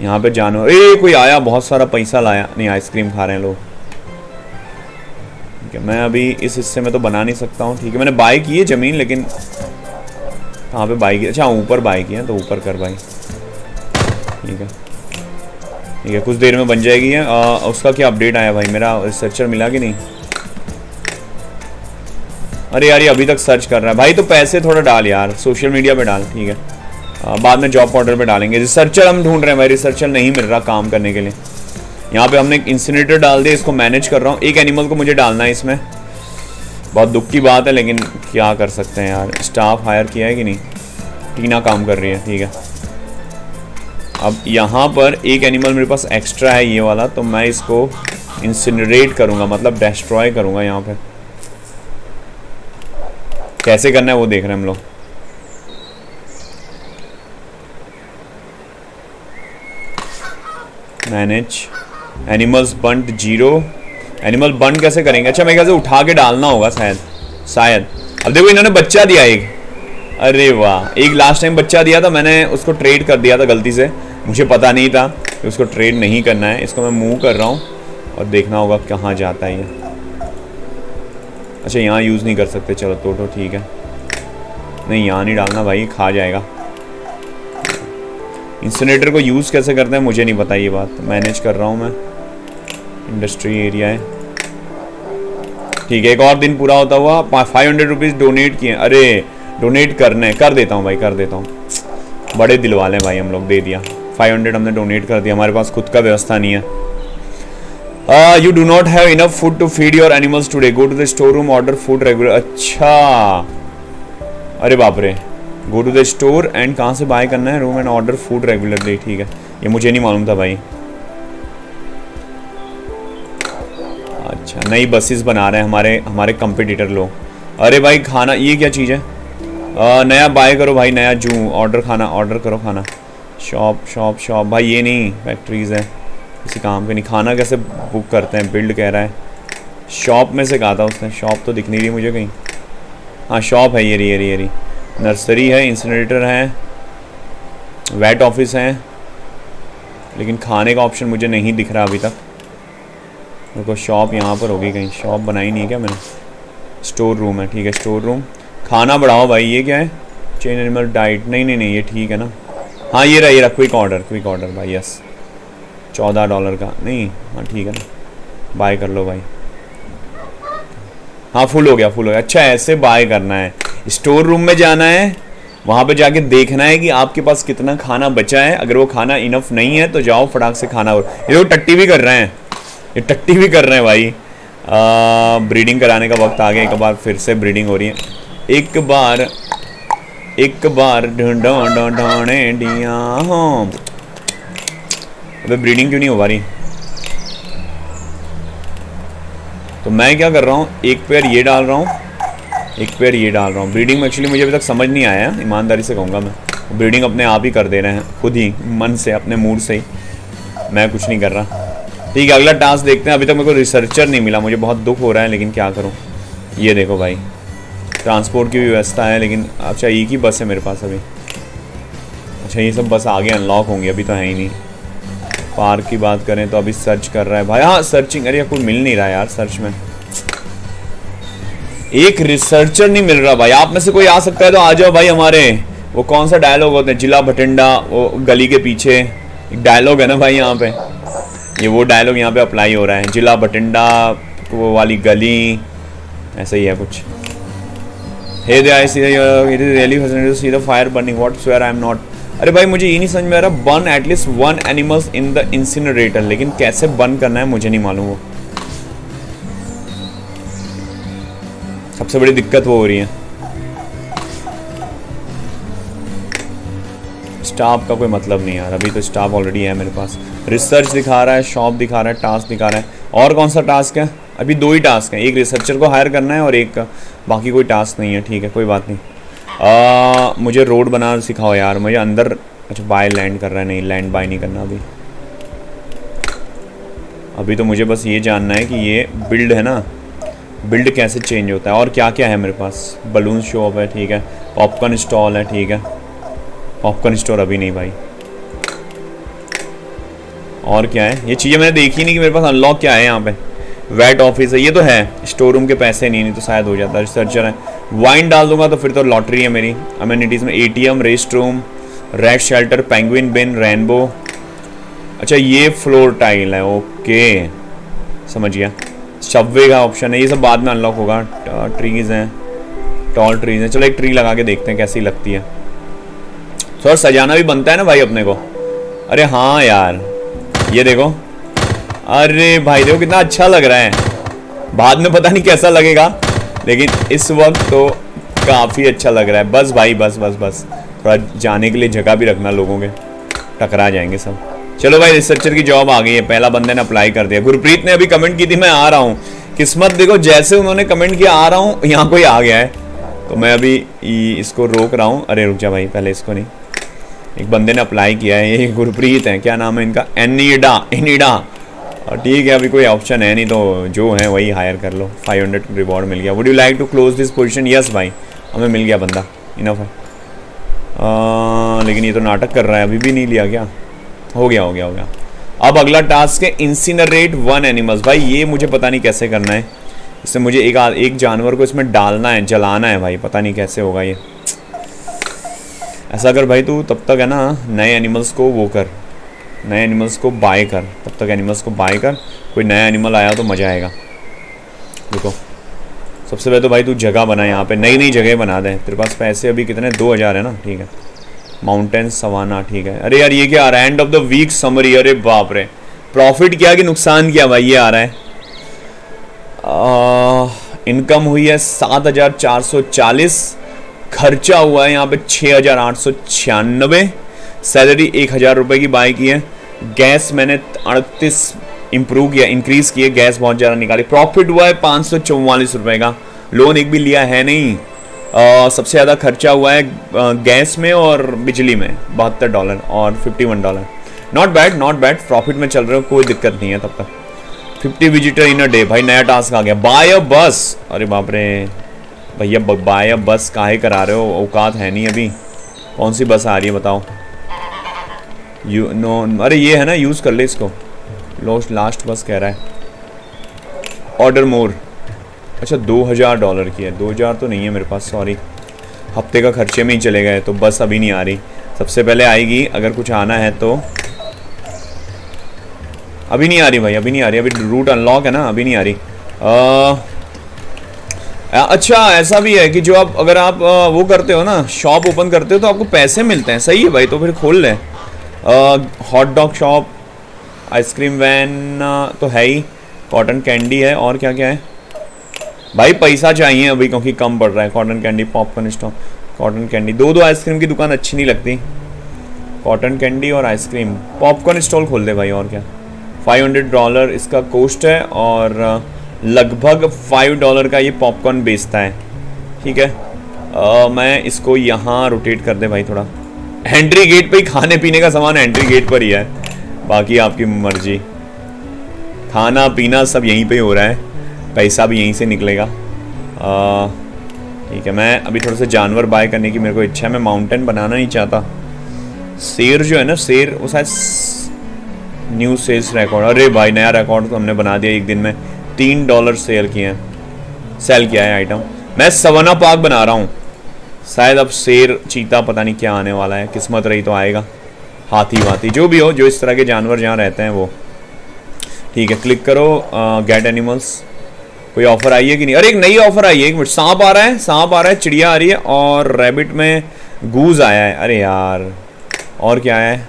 S1: यहाँ पे जानवर ए, कोई आया, बहुत सारा पैसा लाया। नहीं आइसक्रीम खा रहे हैं लोग। ठीक है, मैं अभी इस हिस्से में तो बना नहीं सकता हूँ। ठीक है, मैंने बाई की है ज़मीन, लेकिन कहाँ पे बाई की अच्छा ऊपर बाई की है तो ऊपर कर बाई ठीक है। ठीक है कुछ देर में बन जाएगी है आ, उसका क्या अपडेट आया भाई? मेरा रिसर्चर मिला कि नहीं? अरे यार ये अभी तक सर्च कर रहा है। भाई तो पैसे थोड़ा डाल यार। सोशल मीडिया पे डाल ठीक है। आ, बाद में जॉब ऑर्डर पे डालेंगे। रिसर्चर हम ढूंढ रहे हैं भाई। रिसर्चर नहीं मिल रहा काम करने के लिए। यहाँ पे हमने एक इंसिनेटर डाल दिया इसको मैनेज कर रहा हूँ। एक एनिमल को मुझे डालना है इसमें। बहुत दुख की बात है लेकिन क्या कर सकते हैं यार। स्टाफ हायर किया है कि नहीं? टीना काम कर रही है ठीक है। अब यहाँ पर एक एनिमल मेरे पास एक्स्ट्रा है, ये वाला तो मैं इसको इंसिनरेट करूँगा मतलब डिस्ट्रॉय करूँगा यहाँ पे। कैसे करना है वो देख रहे हैं हम लोग। Manage animals bunt zero animal bunt कैसे करेंगे? अच्छा मैं कैसे उठा के डालना होगा शायद। शायद। अब देखो, इन्होंने बच्चा दिया एक। अरे वाह, एक लास्ट टाइम बच्चा दिया था, मैंने उसको ट्रेड कर दिया था गलती से। मुझे पता नहीं था कि उसको ट्रेड नहीं करना है। इसको मैं मूव कर रहा हूँ और देखना होगा कहाँ जाता है ये। अच्छा यहाँ यूज़ नहीं कर सकते। चलो तो तो ठीक है। नहीं, यहाँ नहीं डालना भाई, खा जाएगा। इंसनेटर को यूज़ कैसे करते हैं, मुझे नहीं पता ये बात। मैनेज कर रहा हूँ मैं। इंडस्ट्री एरिया है। ठीक है, एक और दिन पूरा होता हुआ फाइव हंड्रेड रुपीज़ डोनेट किए। अरे डोनेट करने कर देता हूँ भाई, कर देता हूँ। बड़े दिल वाले हैं भाई, हम लोग, दे दिया। फाइव हंड्रेड हमने डोनेट कर दिया। हमारे पास खुद का व्यवस्था नहीं है। You do not have enough food to feed your animals today go to the store room order food regular अच्छा। अरे बाप रे। Go to the store and कहाँ से बाय करना है? Room and order food regularly ठीक है। ये मुझे नहीं मालूम था भाई। अच्छा नई बसेस बना रहे हैं हमारे हमारे कंपिटिटर लोग। अरे भाई खाना ये क्या चीज़ है? आ, नया बाय करो भाई नया जू। ऑर्डर खाना ऑर्डर करो खाना। शॉप शॉप शॉप भाई, ये नहीं फैक्ट्रीज़ है। किसी काम पे नहीं। खाना कैसे बुक करते हैं? बिल्ड कह रहा है। शॉप में से कहा था उसने। शॉप तो दिख नहीं रही मुझे कहीं। हाँ शॉप है ये रही ये रही ये। रही नर्सरी है इंसिनरेटर है। वेट ऑफ़िस है। लेकिन खाने का ऑप्शन मुझे नहीं दिख रहा अभी तक। देखो शॉप यहाँ पर होगी कहीं। शॉप बनाई नहीं है क्या मैंने? स्टोर रूम है, ठीक है स्टोर रूम खाना बढ़ाओ भाई, ये क्या है? चेन एनिमल डाइट नहीं नहीं नहीं, ये ठीक है ना। हाँ ये रहा ये रहा क्विक ऑर्डर क्विक ऑर्डर भाई यस चौदह डॉलर का नहीं हाँ ठीक है ना. बाय कर लो भाई. हाँ फुल हो गया फुल हो गया. अच्छा ऐसे बाय करना है. स्टोर रूम में जाना है वहाँ पे जाके देखना है कि आपके पास कितना खाना बचा है. अगर वो खाना इनफ नहीं है तो जाओ फटाक से खाना और ये लोग टट्टी भी कर रहे हैं. ये टट्टी भी कर रहे हैं भाई. आ, ब्रीडिंग कराने का वक्त आ गया एक बार फिर से ब्रीडिंग हो रही है. एक बार एक बार ढूंढे अबे ब्रीडिंग क्यों नहीं हो पा रही तो मैं क्या कर रहा हूँ एक पेयर ये डाल रहा हूँ एक पेयर ये डाल रहा हूँ ब्रीडिंग में एक्चुअली मुझे अभी तक समझ नहीं आया ईमानदारी से कहूँगा मैं ब्रीडिंग अपने आप ही कर दे रहे हैं खुद ही मन से अपने मूड से ही मैं कुछ नहीं कर रहा ठीक है अगला टास्क देखते हैं अभी तक मेरे को रिसर्चर नहीं मिला मुझे बहुत दुख हो रहा है लेकिन क्या करूँ ये देखो भाई ट्रांसपोर्ट की भी व्यवस्था है, लेकिन अच्छा एक ही बस है मेरे पास अभी। अच्छा ये सब बस आगे अनलॉक होंगी, अभी तो है ही नहीं। पार्क की बात करें तो अभी सर्च कर रहा है भाई। हाँ सर्चिंग अरे कोई मिल नहीं रहा यार सर्च में। एक रिसर्चर नहीं मिल रहा भाई। आप में से कोई आ सकता है तो आ जाओ भाई हमारे। वो कौन सा डायलॉग होते हैं? जिला भटिंडा, वो गली के पीछे। एक डायलॉग है ना भाई यहाँ पे। ये वो डायलॉग यहाँ पे अप्लाई हो रहा है। जिला भटिंडा, वो वाली गली। ऐसा ही है कुछ। Hey they I see it is really fascinating to see the fire burning what swear I am not अरे भाई, मुझे ये नहीं समझ में आ रहा burn at least one animals in the incinerator लेकिन कैसे बर्न करना है, मुझे नहीं मालूम वो। सबसे बड़ी दिक्कत वो हो रही है। स्टाफ का कोई मतलब नहीं यार, अभी तो स्टाफ ऑलरेडी है मेरे पास। रिसर्च दिखा रहा है शॉप दिखा रहा है टास्क दिखा रहा है। और कौन सा टास्क है? अभी दो ही टास्क हैं, एक रिसर्चर को हायर करना है और एक बाकी कोई टास्क नहीं है ठीक है कोई बात नहीं। आ, मुझे रोड बनाना सिखाओ यार मुझे अंदर अच्छा बाय लैंड कर रहा है नहीं लैंड बाय नहीं करना अभी। अभी तो मुझे बस ये जानना है कि ये बिल्ड है ना बिल्ड कैसे चेंज होता है और क्या क्या है मेरे पास। बलून शॉप है ठीक है पॉपकॉर्न स्टॉल है ठीक है। पॉपकॉर्न स्टोर अभी नहीं भाई। और क्या है? ये चीज़ें मैंने देखी नहीं कि मेरे पास अनलॉक क्या है यहाँ पे। वेट ऑफ़िस है, ये तो है। स्टोर रूम के पैसे नहीं नहीं तो शायद हो जाता। रिसर्चर है। वाइन डाल दूँगा तो फिर तो लॉटरी है मेरी। अम्यूनिटीज़ में ATM rest room red shelter penguin bin rainbow अच्छा ये फ्लोर टाइल है ओके समझ गया। सबवे का ऑप्शन है, ये सब बाद में अनलॉक होगा। ट्रीज़ हैं। टॉल ट्रीज़ हैं। चलो एक ट्री लगा के देखते हैं कैसी लगती है। थोड़ा सजाना भी बनता है ना भाई अपने को। अरे हाँ यार। ये देखो। अरे भाई, देखो कितना अच्छा लग रहा है। बाद में पता नहीं कैसा लगेगा, लेकिन इस वक्त तो काफ़ी अच्छा लग रहा है। बस भाई, बस बस बस। थोड़ा जाने के लिए जगह भी रखना लोगों के। टकरा जाएँगे सब। चलो भाई, रिसर्चर की जॉब आ गई है। पहला बंदे ने अप्लाई कर दिया। गुरप्रीत ने अभी कमेंट की थी, मैं आ रहा हूँ। किस्मत, देखो, जैसे उन्होंने कमेंट किया, आ रहा हूँ, यहाँ कोई आ गया है। तो मैं अभी इसको रोक रहा हूँ। अरे, रुक जा भाई, पहले इसको नहीं। एक बंदे ने अप्लाई किया है, ये गुरप्रीत है। क्या नाम है इनका? एनीडा एनीडा। और ठीक है, अभी कोई ऑप्शन है नहीं तो जो है वही हायर कर लो। 500 रिवॉर्ड मिल गया। Would you like to close this position yes भाई। हमें मिल गया बंदा। इनफ है। लेकिन ये तो नाटक कर रहा है। अभी भी नहीं लिया क्या? हो गया हो गया हो गया। अब अगला टास्क है इंसिनरेट वन एनिमल्स भाई, ये मुझे पता नहीं कैसे करना है। इससे मुझे एक एक जानवर को इसमें डालना है, जलाना है भाई। पता नहीं कैसे होगा ये। ऐसा कर भाई तू, तब तक है ना, नए एनिमल्स को वो कर। नए एनिमल्स को बाय कर। तब तक एनिमल्स को बाय कर। कोई नया एनिमल आया तो मज़ा आएगा। देखो। सबसे पहले तो भाई तू जगह बना यहाँ पे। नई नई जगह बना दे। तेरे पास पैसे अभी कितने? दो हज़ार है ना? ठीक है। माउंटेन सवाना ठीक है। अरे यार, ये क्या आ रहा है? End of the week summary अरे बाप रे। प्रॉफिट क्या कि नुकसान क्या भाई? ये आ रहा है। इनकम हुई है सात हज़ार चार सौ चालीस। खर्चा हुआ है यहाँ पे छः हज़ार आठ सौ छियानबे। सैलरी एक हज़ार रुपये की बाई की है। गैस मैंने अड़तीस इंप्रूव किया इंक्रीज किए गैस बहुत ज़्यादा निकाली। प्रॉफिट हुआ है पाँच सौ चौवालीस रुपये का। लोन एक भी लिया है नहीं। आ, सबसे ज़्यादा खर्चा हुआ है गैस में और बिजली में बहत्तर डॉलर और fifty one dollar. Not bad not bad profit में चल रहे हो कोई दिक्कत नहीं है तब तक। Fifty visitor in a day भाई नया टास्क आ गया। बाय अ बस अरे बाप रे। भैया बाय अ बस काहे करा रहे हो? औकात है नहीं अभी। कौन सी बस आ रही है बताओ। यू नो अरे ये है ना यूज़ कर ले इसको। लोस्ट लास्ट बस कह रहा है। ऑर्डर मोर अच्छा दो हज़ार डॉलर की है। दो हज़ार तो नहीं है मेरे पास सॉरी हफ़्ते का खर्चे में ही चले गए तो बस अभी नहीं आ रही। सबसे पहले आएगी अगर कुछ आना है तो। अभी नहीं आ रही भाई अभी नहीं आ रही। अभी रूट अनलॉक है ना अभी नहीं आ रही। आ, अच्छा ऐसा भी है कि जो आप अगर आप वो करते हो ना शॉप ओपन करते हो तो आपको पैसे मिलते हैं। सही है भाई तो फिर खोल लें। Hot dog shop ice cream van तो है ही। कॉटन कैंडी है और क्या क्या है? भाई पैसा चाहिए अभी क्योंकि कम पड़ रहा है। Cotton candy popcorn stock cotton candy दो दो आइसक्रीम की दुकान अच्छी नहीं लगती। कॉटन कैंडी और आइसक्रीम पॉपकॉर्न स्टॉल खोल दे भाई और क्या? 500 डॉलर इसका कोस्ट है और लगभग 5 डॉलर का ये पॉपकॉर्न बेचता है। ठीक है? आ, मैं इसको यहाँ रोटेट कर दे भाई थोड़ा। एंट्री गेट पे ही खाने पीने का सामान एंट्री गेट पर ही है। बाकी आपकी मर्ज़ी। खाना पीना सब यहीं पे हो रहा है। पैसा भी यहीं से निकलेगा। ठीक है, मैं अभी थोड़ा सा जानवर बाय करने की मेरे को इच्छा है। मैं माउंटेन बनाना नहीं चाहता। शेर जो है ना, शेर, वो शायद न्यू सेल्स रिकॉर्ड अरे भाई, नया रिकॉर्ड तो हमने बना दिया एक दिन में। तीन डॉलर सेल किए हैं। सेल किया है आइटम मैं सवना पार्क बना रहा हूँ। शायद अब शेर चीता पता नहीं क्या आने वाला है, किस्मत रही तो आएगा, हाथी वाथी, जो भी हो, जो इस तरह के जानवर जहाँ रहते हैं वो। ठीक है क्लिक करो गेट एनिमल्स कोई ऑफ़र आई है कि नहीं? अरे एक नई ऑफ़र आई है, एक मिनट, सांप आ रहा है, सांप आ रहा है, चिड़िया आ रही है और रैबिट में गूज आया है। अरे यार, और क्या है?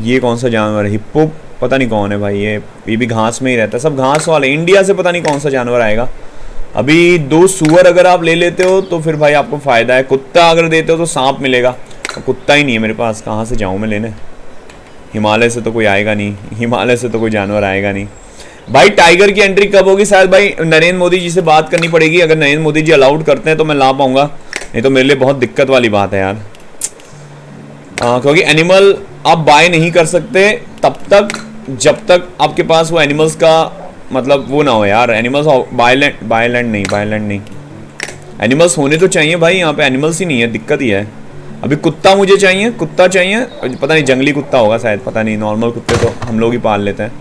S1: ये कौन सा जानवर है? हिप्पो पता नहीं कौन है भाई, ये ये भी घास में ही रहता है। सब घास वाले इंडिया से पता नहीं कौन सा जानवर आएगा। अभी दो सुअर अगर आप ले लेते हो तो फिर भाई आपको फ़ायदा है। कुत्ता अगर देते हो तो सांप मिलेगा। कुत्ता ही नहीं है मेरे पास कहाँ से जाऊँ मैं लेने? हिमालय से तो कोई आएगा नहीं। हिमालय से तो कोई जानवर आएगा नहीं। भाई टाइगर की एंट्री कब होगी? शायद भाई नरेंद्र मोदी जी से बात करनी पड़ेगी। अगर नरेंद्र मोदी जी अलाउड करते हैं तो मैं ला पाऊँगा। नहीं तो मेरे लिए बहुत दिक्कत वाली बात है यार। आ, क्योंकि एनिमल आप बाय नहीं कर सकते तब तक जब तक आपके पास वो एनिमल्स का मतलब वो ना हो यार एनिमल्स बायलैंड बायलैंड नहीं बायलैंड नहीं। एनिमल्स होने तो चाहिए भाई, यहाँ पे एनिमल्स ही नहीं है, दिक्कत ही है। अभी कुत्ता मुझे चाहिए, कुत्ता चाहिए, पता नहीं जंगली कुत्ता होगा शायद, पता नहीं नॉर्मल कुत्ते तो हम लोग ही पाल लेते हैं।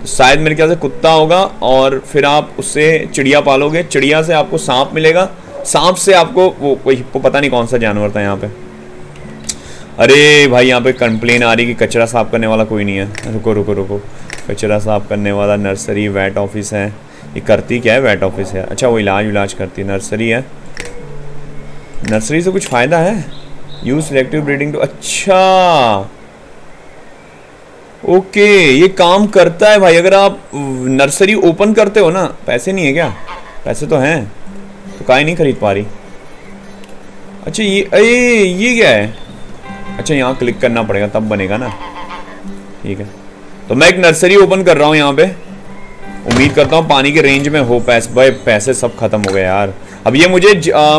S1: तो शायद मेरे ख्याल से कुत्ता होगा, और फिर आप उससे चिड़िया पालोगे, चिड़िया से आपको सांप मिलेगा, सांप से आपको वो, कोई पता नहीं कौन सा जानवर था यहाँ पे। अरे भाई, यहाँ पे कंप्लेन आ रही कि कचरा साफ़ करने वाला कोई नहीं है। रुको रुको रुको। कचरा साफ़ करने वाला नर्सरी वैट ऑफ़िस है। ये करती क्या है? वैट ऑफ़िस है। अच्छा वो इलाज विलाज करती है। नर्सरी है। नर्सरी से कुछ फ़ायदा है? यूज़ सिलेक्टिव ब्रीडिंग टू अच्छा। ओके ये काम करता है भाई। अगर आप नर्सरी ओपन करते हो ना, पैसे नहीं है क्या? पैसे तो हैं। तो का नहीं खरीद पा रही? अच्छा ये अरे, ये क्या है? अच्छा यहाँ क्लिक करना पड़ेगा, तब बनेगा ना। ठीक है। तो मैं एक नर्सरी ओपन कर रहा हूँ यहाँ पे। उम्मीद करता हूँ पानी के रेंज में हो, पैसे भाई, पैसे सब खत्म हो गए यार। अब ये मुझे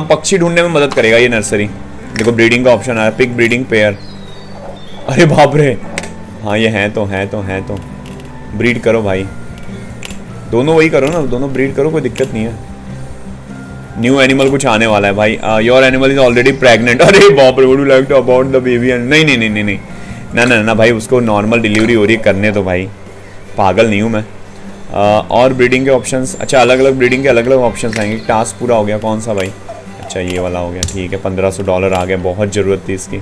S1: पक्षी ढूँढने में मदद करेगा ये नर्सरी। देखो ब्रीडिंग का ऑप्शन आया पिक ब्रीडिंग पेयर अरे बाप रे! हाँ ये हैं तो हैं तो हैं तो। ब्रीड करो भाई। दोनों वही करो ना, दोनों ब्रीड करो, कोई दिक्कत नहीं है। न्यू एनिमल कुछ आने वाला है भाई। Your animal is already pregnant अरे बाप रे would you like to about the baby नहीं नहीं नहीं नहीं नहीं। ना ना ना भाई उसको नॉर्मल डिलीवरी हो रही है करने तो भाई। पागल नहीं हूँ मैं। uh, और ब्रीडिंग के ऑप्शंस अच्छा अलग अलग ब्रीडिंग के अलग अलग ऑप्शंस आएँगे। टास्क पूरा हो गया कौन सा भाई? अच्छा ये वाला हो गया ठीक है पंद्रह सौ डॉलर आ गया बहुत ज़रूरत थी इसकी।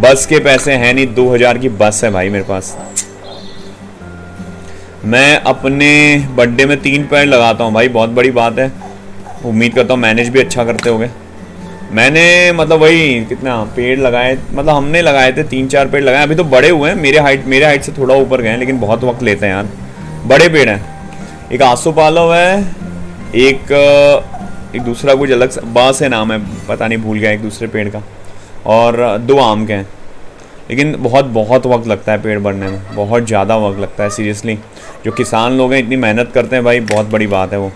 S1: बस के पैसे हैं नहीं दो हज़ार की बस है भाई मेरे पास। मैं अपने बर्थडे में तीन पेड़ लगाता हूँ भाई बहुत बड़ी बात है। उम्मीद करता हूँ मैनेज भी अच्छा करते होगे। मैंने मतलब वही कितना पेड़ लगाए मतलब हमने लगाए थे, तीन चार पेड़ लगाए। अभी तो बड़े हुए हैं, मेरे हाइट मेरे हाइट से थोड़ा ऊपर गए हैं, लेकिन बहुत वक्त लेते हैं यार। बड़े पेड़ हैं। एक आँसू पालव है, एक एक दूसरा कुछ अलग बास है नाम है, पता नहीं, भूल गया, एक दूसरे पेड़ का। और दो आम के हैं। लेकिन बहुत बहुत वक्त लगता है पेड़ बढ़ने में, बहुत ज़्यादा वक्त लगता है सीरियसली जो किसान लोग हैं, इतनी मेहनत करते हैं भाई, बहुत बड़ी बात है वो।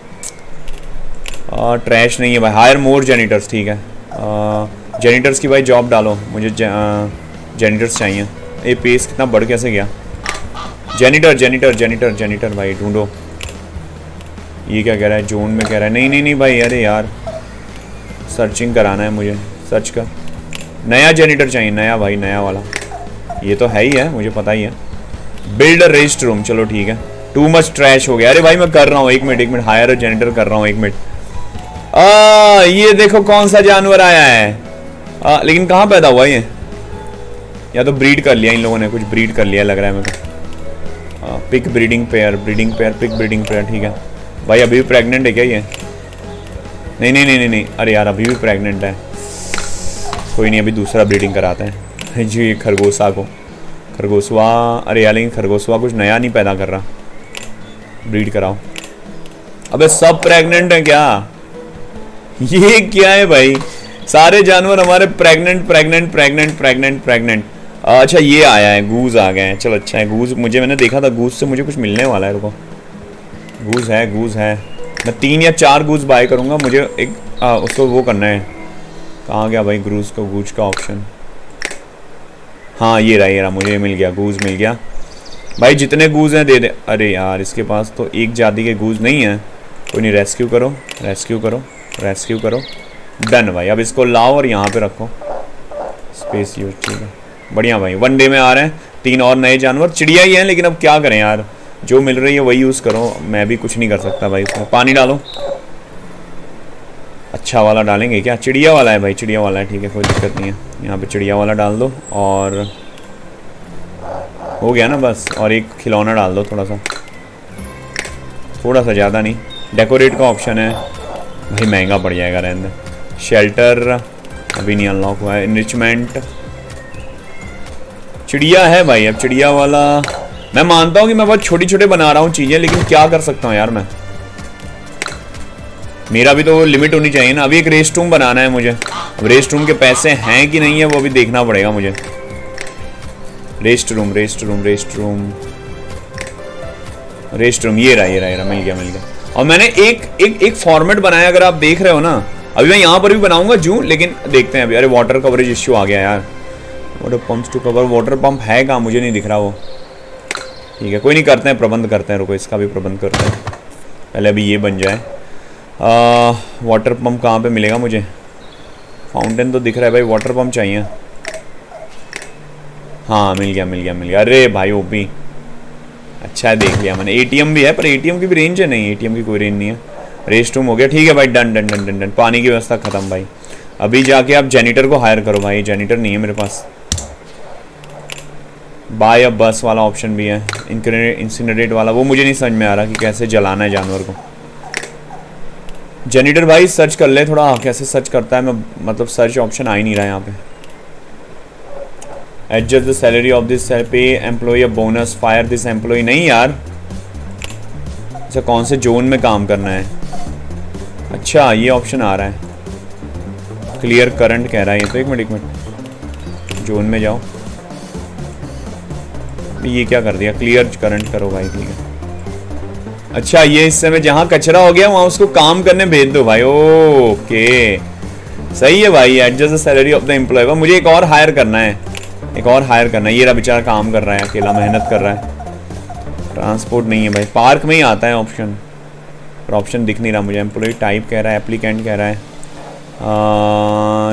S1: ट्रैश नहीं है भाई हायर मोर जेनिटर्स ठीक है। जेनिटर्स की भाई जॉब डालो, मुझे जेनिटर्स चाहिए। ये पेस कितना बढ़ कैसे गया? जेनिटर जेनिटर जेनिटर जेनिटर भाई, ढूंढो। ये क्या कह रहा है? जोन में कह रहा है। नहीं नहीं नहीं भाई, अरे यार सर्चिंग कराना है मुझे सर्च कर। नया जेनिटर चाहिए, नया भाई, नया वाला। ये तो है ही है, मुझे पता ही है। बिल्ड रेस्ट रूम चलो ठीक है। टू मच ट्रैश हो गया। अरे भाई, मैं कर रहा हूँ, एक मिनट एक मिनट हायर जेनिटर कर रहा हूँ, एक मिनट। आ, ये देखो कौन सा जानवर आया है। आ, लेकिन कहाँ पैदा हुआ ये? या तो ब्रीड कर लिया इन लोगों ने कुछ ब्रीड कर लिया लग रहा है मेरे को। Pick breeding pair breeding pair pick breeding pair ठीक है। भाई अभी भी प्रेग्नेंट है क्या ये? नहीं नहीं नहीं नहीं नहीं। अरे यार अभी भी प्रेग्नेंट है। कोई नहीं अभी दूसरा ब्रीडिंग कराते हैं। जी ये खरगोशा को। खरगोशवा अरे यार लेकिन खरगोशवा कुछ नया नहीं पैदा कर रहा। ब्रीड कराओ। अबे सब प्रेग्नेंट है क्या? ये क्या है भाई? सारे जानवर हमारे pregnant pregnant pregnant pregnant pregnant अच्छा ये आया है गूज आ गए हैं। चलो अच्छा है गूज मुझे मैंने देखा था गूज से मुझे कुछ मिलने वाला है रुको। गूज है गूज है। मैं तीन या चार गूज बाय करूँगा मुझे एक आ, उसको वो करना है। कहाँ गया भाई ग्रूज का गूज का ऑप्शन हाँ ये रहा ये रहा मुझे मिल गया गूज मिल गया। भाई जितने गूज हैं दे दे। अरे यार इसके पास तो एक जाति के गूज नहीं है। कोई नहीं रेस्क्यू करो रेस्क्यू करो। रेस्क्यू करो। डन भाई, अब इसको लाओ और यहाँ पे रखो। स्पेस यूज़ ठीक है। बढ़िया भाई वन डे में आ रहे हैं। तीन और नए जानवर। चिड़िया ही हैं, लेकिन अब क्या करें यार? जो मिल रही है वही यूज़ करो। मैं भी कुछ नहीं कर सकता भाई उसमें। पानी डालो। अच्छा वाला डालेंगे क्या? चिड़िया वाला है भाई, चिड़िया वाला है, ठीक है, कोई दिक्कत नहीं है। यहाँ पे चिड़िया वाला डाल दो और हो गया ना बस। और एक खिलौना डाल दो थोड़ा सा। थोड़ा सा ज़्यादा नहीं। डेकोरेट का ऑप्शन है। भाई महँगा पड़ जाएगा रहने शेल्टर अभी नहीं अनलॉक हुआ है। इनरिचमेंट चिड़िया है भाई, अब चिड़िया वाला। मैं मानता हूँ कि मैं बहुत छोटी छोटे बना रहा हूँ चीज़ें, लेकिन क्या कर सकता हूँ यार मैं? मेरा भी तो लिमिट होनी चाहिए ना। अभी एक रेस्ट रूम बनाना है मुझे। अब रेस्ट रूम के पैसे हैं कि नहीं है, वो भी देखना पड़ेगा मुझे। Rest room rest room rest room rest room ये रहा ये रहा ये रहा, मिल गया मिल गया। और मैंने एक एक एक फॉर्मेट बनाया, अगर आप देख रहे हो ना। अभी मैं यहाँ पर भी बनाऊँगा जू, लेकिन देखते हैं अभी। अरे वाटर कवरेज इश्यू आ गया यार। Water pump to cover water pump है कहाँ? मुझे नहीं दिख रहा वो। ठीक है, कोई नहीं, करते हैं, प्रबंध करते हैं, रुको, इसका भी प्रबंध करते हैं। पहले अभी ये बन जाए। वाटर पम्प कहाँ पे मिलेगा मुझे? फाउंटेन तो दिख रहा है भाई वाटर पम्प चाहिए। हाँ मिल गया मिल गया मिल गया। अरे भाई ओपी अच्छा देख लिया मैंने। एटीएम भी है, पर एटीएम की भी रेंज है नहीं एटीएम की कोई रेंज नहीं है। रेस्ट रूम हो गया। ठीक है भाई done done done done done पानी की व्यवस्था खत्म भाई। अभी जाके आप जेनिटर को हायर करो भाई। जेनिटर नहीं है मेरे पास। बाय या बस वाला ऑप्शन भी है। इंसिनरेट वाला। वो मुझे नहीं समझ में आ रहा कि कैसे जलाना है जानवर को। जेनिटर भाई सर्च कर ले थोड़ा। कैसे सर्च करता है मैं मतलब सर्च ऑप्शन आ ही नहीं रहा है यहाँ पे। Adjust the salary of this pay employee bonus fire this employee नहीं यार। अच्छा कौन से जोन में काम करना है? अच्छा ये ऑप्शन आ रहा है। क्लियर करंट कह रहा है ये तो। एक मिनट एक मिनट। जोन में जाओ। ये क्या कर दिया? क्लियर करंट करो भाई, ठीक है। अच्छा ये इस समय जहाँ कचरा हो गया, वहाँ उसको काम करने भेज दो भाई। ओके सही है भाई adjust the salary of the employee मुझे एक और हायर करना है। एक और हायर करना है। ये रहा बेचारा काम कर रहा है, अकेला मेहनत कर रहा है। ट्रांसपोर्ट नहीं है भाई। पार्क में ही आता है ऑप्शन पर ऑप्शन दिख नहीं रहा मुझे। एम्प्लॉय टाइप कह रहा है एप्लीकेंट कह रहा है।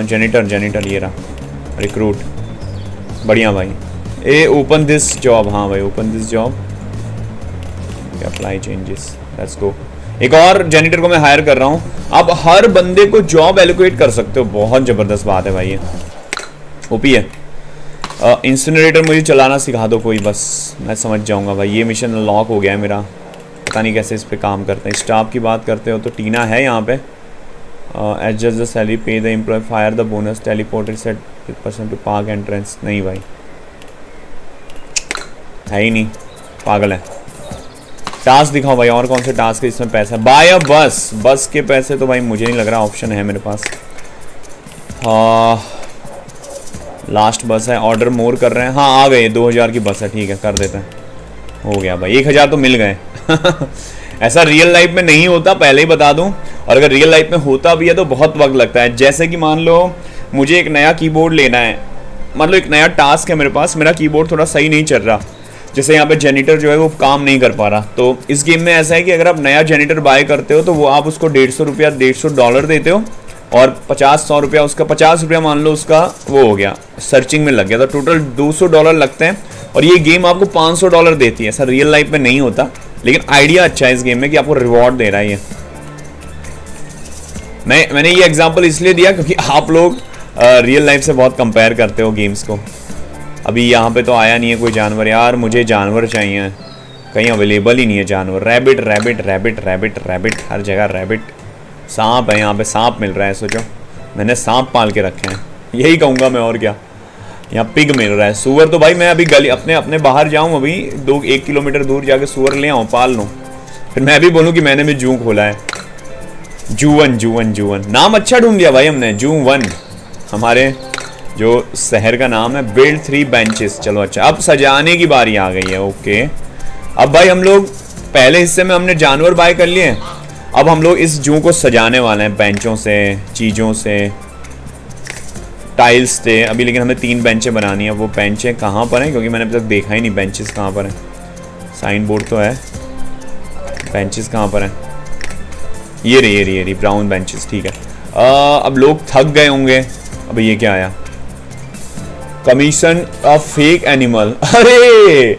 S1: जेनिटर जेनिटर ये रहा। रिक्रूट बढ़िया भाई। ए ओपन दिस जॉब हाँ भाई open this job apply changes let's go एक और जेनिटर को मैं हायर कर रहा हूँ। आप हर बंदे को जॉब एलोकेट कर सकते हो। बहुत ज़बरदस्त बात है भाई ये। ओपी है। इंसिनरेटर मुझे चलाना सिखा दो कोई, बस मैं समझ जाऊँगा भाई। ये मिशन लॉक हो गया है मेरा। पता नहीं कैसे इस पर काम करते हैं। स्टाफ की बात करते हो तो टीना है यहाँ पे। Adjust the salary pay the employee fire the bonus teleported set percent to park entrance नहीं भाई। है ही नहीं। पागल है। टास्क दिखाओ भाई, और कौन से टास्क है इसमें पैसा? बाय अ बस बस के पैसे तो भाई मुझे नहीं लग रहा ऑप्शन है मेरे पास। हाँ लास्ट बस है ऑर्डर मोर कर रहे हैं। हाँ आ गए, दो हज़ार की बस है, ठीक है, कर देते हैं। हो गया भाई, एक हज़ार तो मिल गए। ऐसा रियल लाइफ में नहीं होता, पहले ही बता दूँ। और अगर रियल लाइफ में होता भी है तो बहुत वक्त लगता है। जैसे कि मान लो, मुझे एक नया कीबोर्ड लेना है। मतलब एक नया टास्क है मेरे पास, मेरा कीबोर्ड थोड़ा सही नहीं चल रहा। जैसे यहाँ पे जेनिटर जो है, वो काम नहीं कर पा रहा। तो इस गेम में ऐसा है कि अगर आप नया जेनिटर बाय करते हो तो वो आप उसको डेढ़ सौ रुपया, डेढ़ सौ डॉलर देते हो। और पचास सौ रुपया उसका, पचास रुपया मान लो उसका वो हो गया सर्चिंग में लग गया। तो टोटल दो सौ डॉलर लगते हैं और ये गेम आपको पाँच सौ डॉलर देती है। ऐसा रियल लाइफ में नहीं होता, लेकिन आइडिया अच्छा है इस गेम में कि आपको रिवॉर्ड दे रहा है ये। मैं, मैंने ये एग्ज़ाम्पल इसलिए दिया क्योंकि आप लोग रियल लाइफ से बहुत कंपेयर करते हो गेम्स को। अभी यहाँ पे तो आया नहीं है कोई जानवर। यार, मुझे जानवर चाहिए। कहीं अवेलेबल ही नहीं है जानवर। Rabbit rabbit rabbit rabbit rabbit हर जगह रैबिट सांप है, यहाँ पे सांप मिल रहा है, सोचो। मैंने सांप पाल के रखे हैं। यही कहूँगा मैं और क्या। यहाँ पिग मिल रहा है। सुअर तो भाई मैं अभी गली, अपने अपने बाहर जाऊँ अभी, दो, एक किलोमीटर दूर जाके सुअर ले आऊँ, पाल लूँ। फिर मैं भी बोलूँ कि मैंने भी जू खोला है। जूवन जूवन जूवन। नाम अच्छा ढूंढ दिया भाई हमने जू वन हमारे जो शहर का नाम है बिल्ड थ्री बेंचेस चलो अच्छा अब सजाने की बारी आ गई है ओके अब भाई हम लोग, पहले हिस्से में हमने जानवर बाय कर लिए। अब हम लोग इस जू को सजाने वाले हैं बेंचों से चीज़ों से टाइल्स थे अभी लेकिन हमें तीन बेंचें बनानी है वो बेंचें कहाँ पर हैं? क्योंकि मैंने अभी तक देखा ही नहीं बेंचेस कहाँ पर हैं। साइन बोर्ड तो है। बेंचेस कहाँ पर हैं? ये रही ये रही ये रही ब्राउन बेंचेस ठीक है। आ, अब लोग थक गए होंगे। अब ये क्या आया? कमीशन अ फेक एनिमल अरे!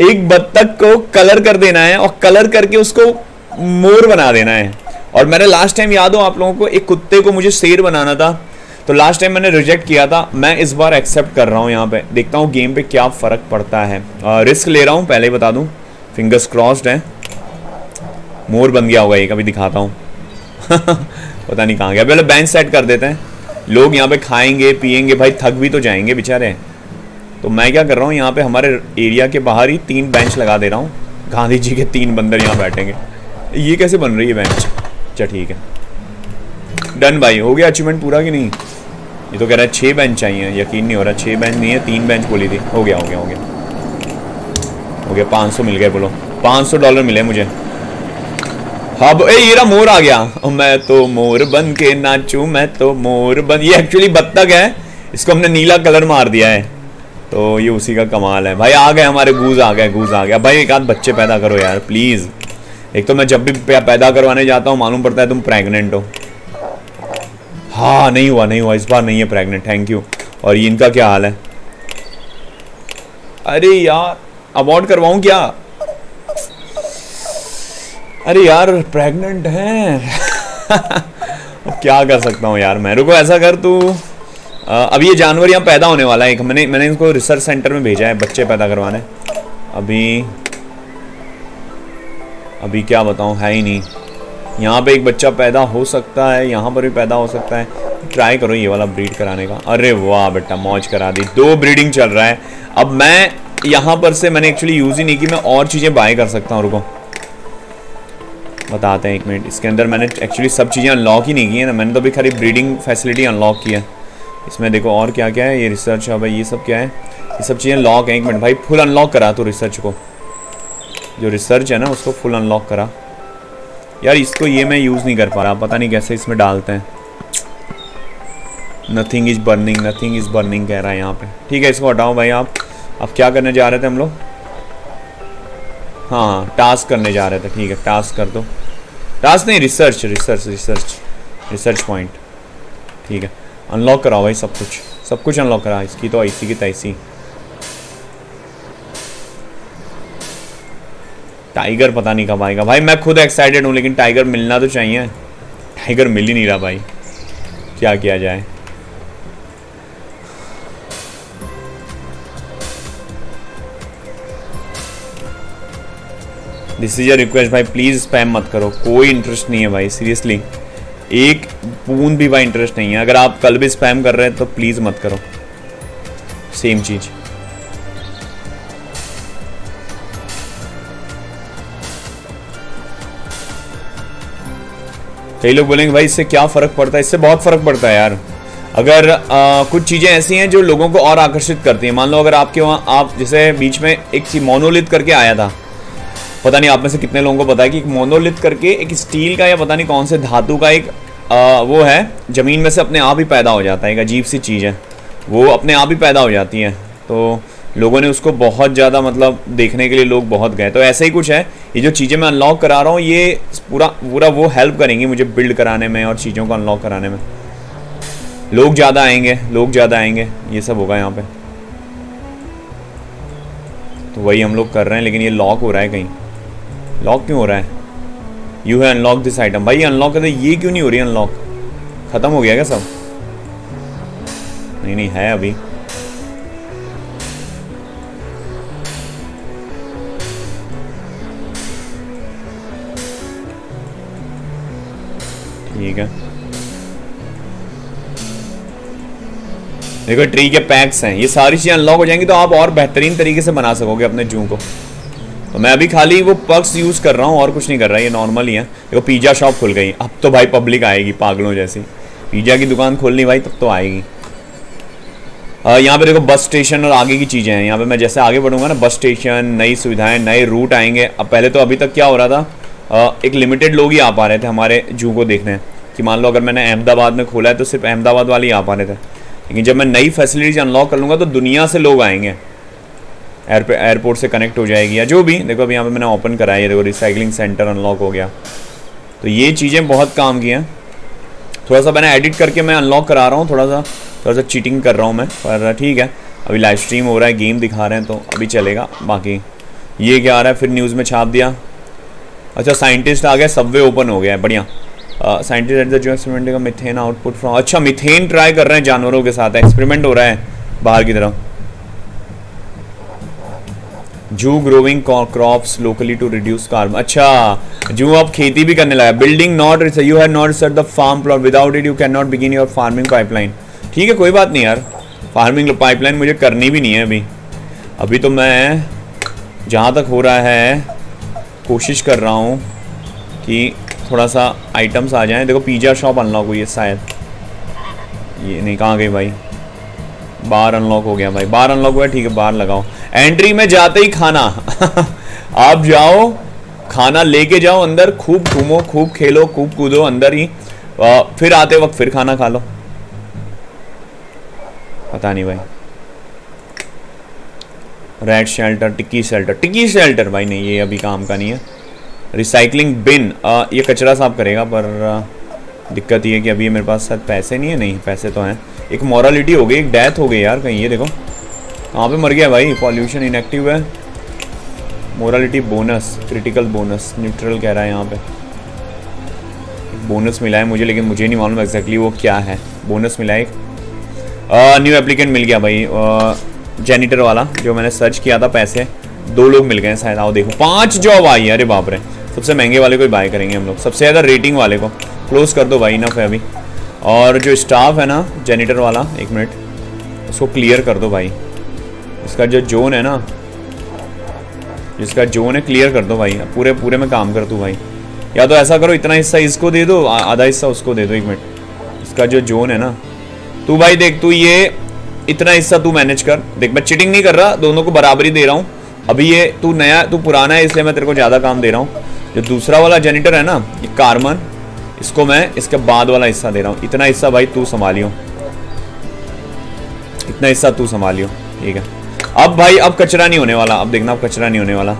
S1: एक बत्तख को कलर कर देना है और कलर करके उसको मोर बना देना है। और मैंने लास्ट टाइम याद हो आप लोगों को एक कुत्ते को मुझे शेर बनाना था। तो लास्ट टाइम मैंने रिजेक्ट किया था। मैं इस बार एक्सेप्ट कर रहा हूँ यहाँ पे। देखता हूँ गेम पे क्या फ़र्क पड़ता है। आ, रिस्क ले रहा हूँ पहले ही बता दूँ। फिंगर्स क्रॉस्ड है। मोर बन गया होगा ये कभी दिखाता हूँ। पता नहीं कहाँ गया। पहले बेंच सेट कर देते हैं। लोग यहाँ पे खाएँगे पियेंगे भाई थक भी तो जाएँगे बेचारे। तो मैं क्या कर रहा हूँ यहाँ पे हमारे एरिया के बाहर ही तीन बेंच लगा दे रहा हूँ। गांधी जी के तीन बंदर यहाँ बैठेंगे। ये कैसे बन रही है बेंच अच्छा ठीक है। डन भाई, हो गया अचीवमेंट पूरा कि नहीं? ये तो कह रहा है छः बेंच चाहिए यकीन नहीं हो रहा छः बेंच नहीं है, तीन बेंच बोली थी। हो गया हो गया हो गया। हो गया, पाँच सौ मिल गए, बोलो। पाँच सौ डॉलर मिले मुझे। हाँ ए, ये रहा मोर आ गया। मैं तो मोर बन के नाचू, मैं तो मोर बन, ये एक्चुअली बत्तख है। इसको हमने नीला कलर मार दिया है। तो ये उसी का कमाल है। भाई, आ गए हमारे गूज आ गए गूज आ गया। भाई, एक आध बच्चे पैदा करो यार प्लीज़ एक तो मैं जब भी पैदा करवाने जाता हूँ, मालूम पड़ता है तुम प्रेग्नेंट हो। हाँ नहीं हुआ नहीं हुआ, इस बार नहीं है प्रेग्नेंट थैंक यू और ये इनका क्या हाल है? अरे यार अबॉर्ड करवाऊं क्या? अरे यार प्रेग्नेंट है। क्या कर सकता हूँ यार मैं? रुको, ऐसा कर तू। अभी ये जानवर यहाँ पैदा होने वाला है। एक, मैंने मैंने इनको रिसर्च सेंटर में भेजा है, बच्चे पैदा करवाने। अभी अभी क्या बताऊँ, है ही नहीं। यहाँ पे एक बच्चा पैदा हो सकता है, यहाँ पर भी पैदा हो सकता है। ट्राई करो ये वाला ब्रीड कराने का। अरे वाह बेटा, मौज करा दी। दो ब्रीडिंग चल रहा है। अब मैं यहाँ पर से मैंने एक्चुअली यूज़ ही नहीं की, मैं और चीज़ें बाय कर सकता हूँ, रुको। बताते हैं एक मिनट इसके अंदर मैंने एक्चुअली सब चीज़ें अनलॉक ही नहीं की है ना। मैंने तो अभी खाली ब्रीडिंग फैसिलिटी अनलॉक की है। इसमें देखो और क्या क्या है, ये रिसर्च है, भाई ये सब क्या है? ये सब चीज़ें लॉक हैं। एक मिनट भाई फुल अनलॉक करा तो रिसर्च को। जो रिसर्च है ना, उसको फुल अनलॉक करा। यार, इसको ये मैं यूज़ नहीं कर पा रहा। पता नहीं कैसे इसमें डालते हैं। Nothing is burning nothing is burning कह रहा है यहाँ पे। ठीक है, इसको हटाओ भाई आप। अब क्या करने जा रहे थे हम लोग? हाँ टास्क करने जा रहे थे। ठीक है टास्क कर दो। टास्क नहीं research research research research point ठीक है अनलॉक कराओ भाई सब कुछ। सब कुछ अनलॉक करा, इसकी तो ऐसी की तैसी टाइगर पता नहीं कब आएगा। भाई, मैं खुद एक्साइटेड हूँ, लेकिन टाइगर मिलना तो चाहिए। टाइगर मिल ही नहीं रहा भाई। क्या किया जाए? दिस इज़ रिक्वेस्ट भाई। प्लीज़ स्पैम मत करो। कोई इंटरेस्ट नहीं है भाई सीरियसली एक बूंद भी भाई इंटरेस्ट नहीं है। अगर आप कल भी स्पैम कर रहे हैं तो प्लीज़ मत करो। सेम चीज़। कई लोग बोलेंगे भाई इससे क्या फ़र्क पड़ता है? इससे बहुत फ़र्क पड़ता है यार। अगर आ, कुछ चीज़ें ऐसी हैं जो लोगों को और आकर्षित करती हैं। मान लो अगर आपके वहाँ आप जैसे बीच में एक मोनोलिथ करके आया था। पता नहीं आप में से कितने लोगों को पता है कि एक मोनोलिथ करके एक स्टील का या पता नहीं कौन से धातु का एक आ, वो है ज़मीन में से अपने आप ही पैदा हो जाता है। एक अजीब सी चीज़ है। वो अपने आप ही पैदा हो जाती है। तो लोगों ने उसको बहुत ज़्यादा मतलब देखने के लिए लोग बहुत गए। तो ऐसा ही कुछ है। ये जो चीज़ें मैं अनलॉक करा रहा हूँ, ये पूरा पूरा वो हेल्प करेंगी मुझे बिल्ड कराने में और चीज़ों को अनलॉक कराने में। लोग ज़्यादा आएँगे, लोग ज़्यादा आएँगे। ये सब होगा यहाँ पे। तो वही हम लोग कर रहे हैं, लेकिन ये लॉक हो रहा है कहीं। लॉक क्यों हो रहा है? यू है अनलॉक दिस आइटम भाई अनलॉक करते ये क्यों नहीं हो रही अनलॉक ख़त्म हो गया क्या सब? नहीं नहीं, है अभी। है। देखो ट्री के पैक्स हैं। ये सारी चीज़ें अनलॉक हो जाएँगी तो आप और बेहतरीन तरीके से बना सकोगे अपने जू को। तो मैं अभी खाली वो पक्स यूज़ कर रहा हूँ, और कुछ नहीं कर रहा, ये नॉर्मल ही है। देखो पिज़्ज़ा शॉप खुल गई। अब तो भाई पब्लिक आएगी, पागलों जैसी। पिज़्ज़ा की दुकान खोलनी भाई, तब तो आएगी। यहाँ पे देखो बस स्टेशन और आगे की चीज़ें हैं। यहाँ पे मैं जैसे आगे बढ़ूँगा ना बस स्टेशन नई सुविधाएँ, नए रूट आएँगे। अब पहले तो अभी तक क्या हो रहा था? एक लिमिटेड लोग ही आ पा रहे थे हमारे जू को देखने। कि मान लो अगर मैंने अहमदाबाद में खोला है तो सिर्फ़ अहमदाबाद वाले ही आ पा रहे थे। लेकिन जब मैं नई फैसिलिटीज़ अनलॉक कर लूँगा तो दुनिया से लोग आएँगे। एयर एयरपोर्ट से कनेक्ट हो जाएगी या जो भी। देखो, अभी यहाँ पे मैंने ओपन कराया है देखो रिसाइकलिंग सेंटर अनलॉक हो गया। तो ये चीज़ें बहुत काम की हैं। थोड़ा सा मैंने एडिट करके मैं अनलॉक करा रहा हूँ, थोड़ा सा थोड़ा सा चीटिंग कर रहा हूँ मैं, पर ठीक है। अभी लाइव स्ट्रीम हो रहा है गेम दिखा रहे हैं तो अभी चलेगा। बाकी ये क्या आ रहा है, फिर न्यूज़ में छाप दिया। अच्छा साइंटिस्ट आ गया सबवे ओपन हो गया है, बढ़िया। साइंटिस्ट एट द जो एक्सपेरिमेंट का मिथेन आउटपुट फ्रॉम अच्छा मिथेन ट्राई कर रहे हैं जानवरों के साथ एक्सपेरिमेंट हो रहा है, बाहर की तरफ़। Zoo growing crops locally to reduce carbon अच्छा जू अब खेती भी करने लगा building not you have not set the farm plot without it you can not begin your farming pipeline ठीक है, कोई बात नहीं यार फ़ार्मिंग पाइपलाइन मुझे करनी भी नहीं है अभी। अभी तो मैं जहाँ तक हो रहा है, कोशिश कर रहा हूँ कि थोड़ा सा आइटम्स आ जाएँ। देखो पिज़्ज़ा शॉप अनलॉक हुई है शायद। ये नहीं कहाँ गई भाई? बार अनलॉक हो गया भाई। बार अनलॉक हुआ ठीक है बार लगाओ। एंट्री में जाते ही खाना। आप जाओ खाना लेके जाओ अंदर। खूब घूमो खूब खेलो खूब कूदो अंदर ही। आ, फिर आते वक्त फिर खाना खा लो। पता नहीं भाई। रेड शेल्टर टिक्की शेल्टर टिक्की शेल्टर भाई नहीं ये अभी काम का नहीं है। रिसाइकलिंग बिन आ, ये कचरा साफ़ करेगा पर आ, दिक्कत ये है कि अभी मेरे पास शायद पैसे नहीं है। नहीं पैसे तो हैं। एक मॉरलिटी हो गई एक डेथ हो गई यार कहीं ये देखो। कहाँ पे मर गया भाई? पॉल्यूशन इनएक्टिव है। Morality bonus critical bonus neutral कह रहा है यहाँ पे। बोनस मिला है मुझे लेकिन मुझे नहीं मालूम एग्जैक्टली वो क्या है। बोनस मिला है एक न्यू एप्लीकेंट मिल गया भाई। जेनिटर वाला जो मैंने सर्च किया था पैसे। दो लोग मिल गए शायद। आओ देखो पाँच जॉब आई अरे बाप रे। सबसे महँगे वाले को ही बाय करेंगे हम लोग। सबसे ज़्यादा रेटिंग वाले को। क्लोज कर दो भाई इनफ है अभी। और जो स्टाफ है ना जेनिटर वाला, एक मिनट उसको क्लियर कर दो भाई। इसका जो जोन है ना, जिसका जोन है क्लियर कर दो भाई। पूरे पूरे में काम कर दो भाई। या तो ऐसा करो, इतना हिस्सा इसको दे दो आधा हिस्सा उसको दे दो, एक मिनट इसका जो जोन है ना। तू भाई देख, तू ये, इतना हिस्सा तू मैनेज कर। देख, मैं चिटिंग नहीं कर रहा, दोनों को बराबरी दे रहा हूँ। अभी ये, तू नया, तू पुराना है, इसलिए मैं तेरे को ज़्यादा काम दे रहा हूँ। जो दूसरा वाला जेनिटर है ना, ये कार्मन इसको मैं इसके बाद वाला हिस्सा दे रहा हूँ। इतना हिस्सा भाई तू संभालियो। इतना हिस्सा तू संभालियो, ठीक है? अब भाई, अब कचरा नहीं होने वाला। अब देखना, अब कचरा नहीं होने वाला।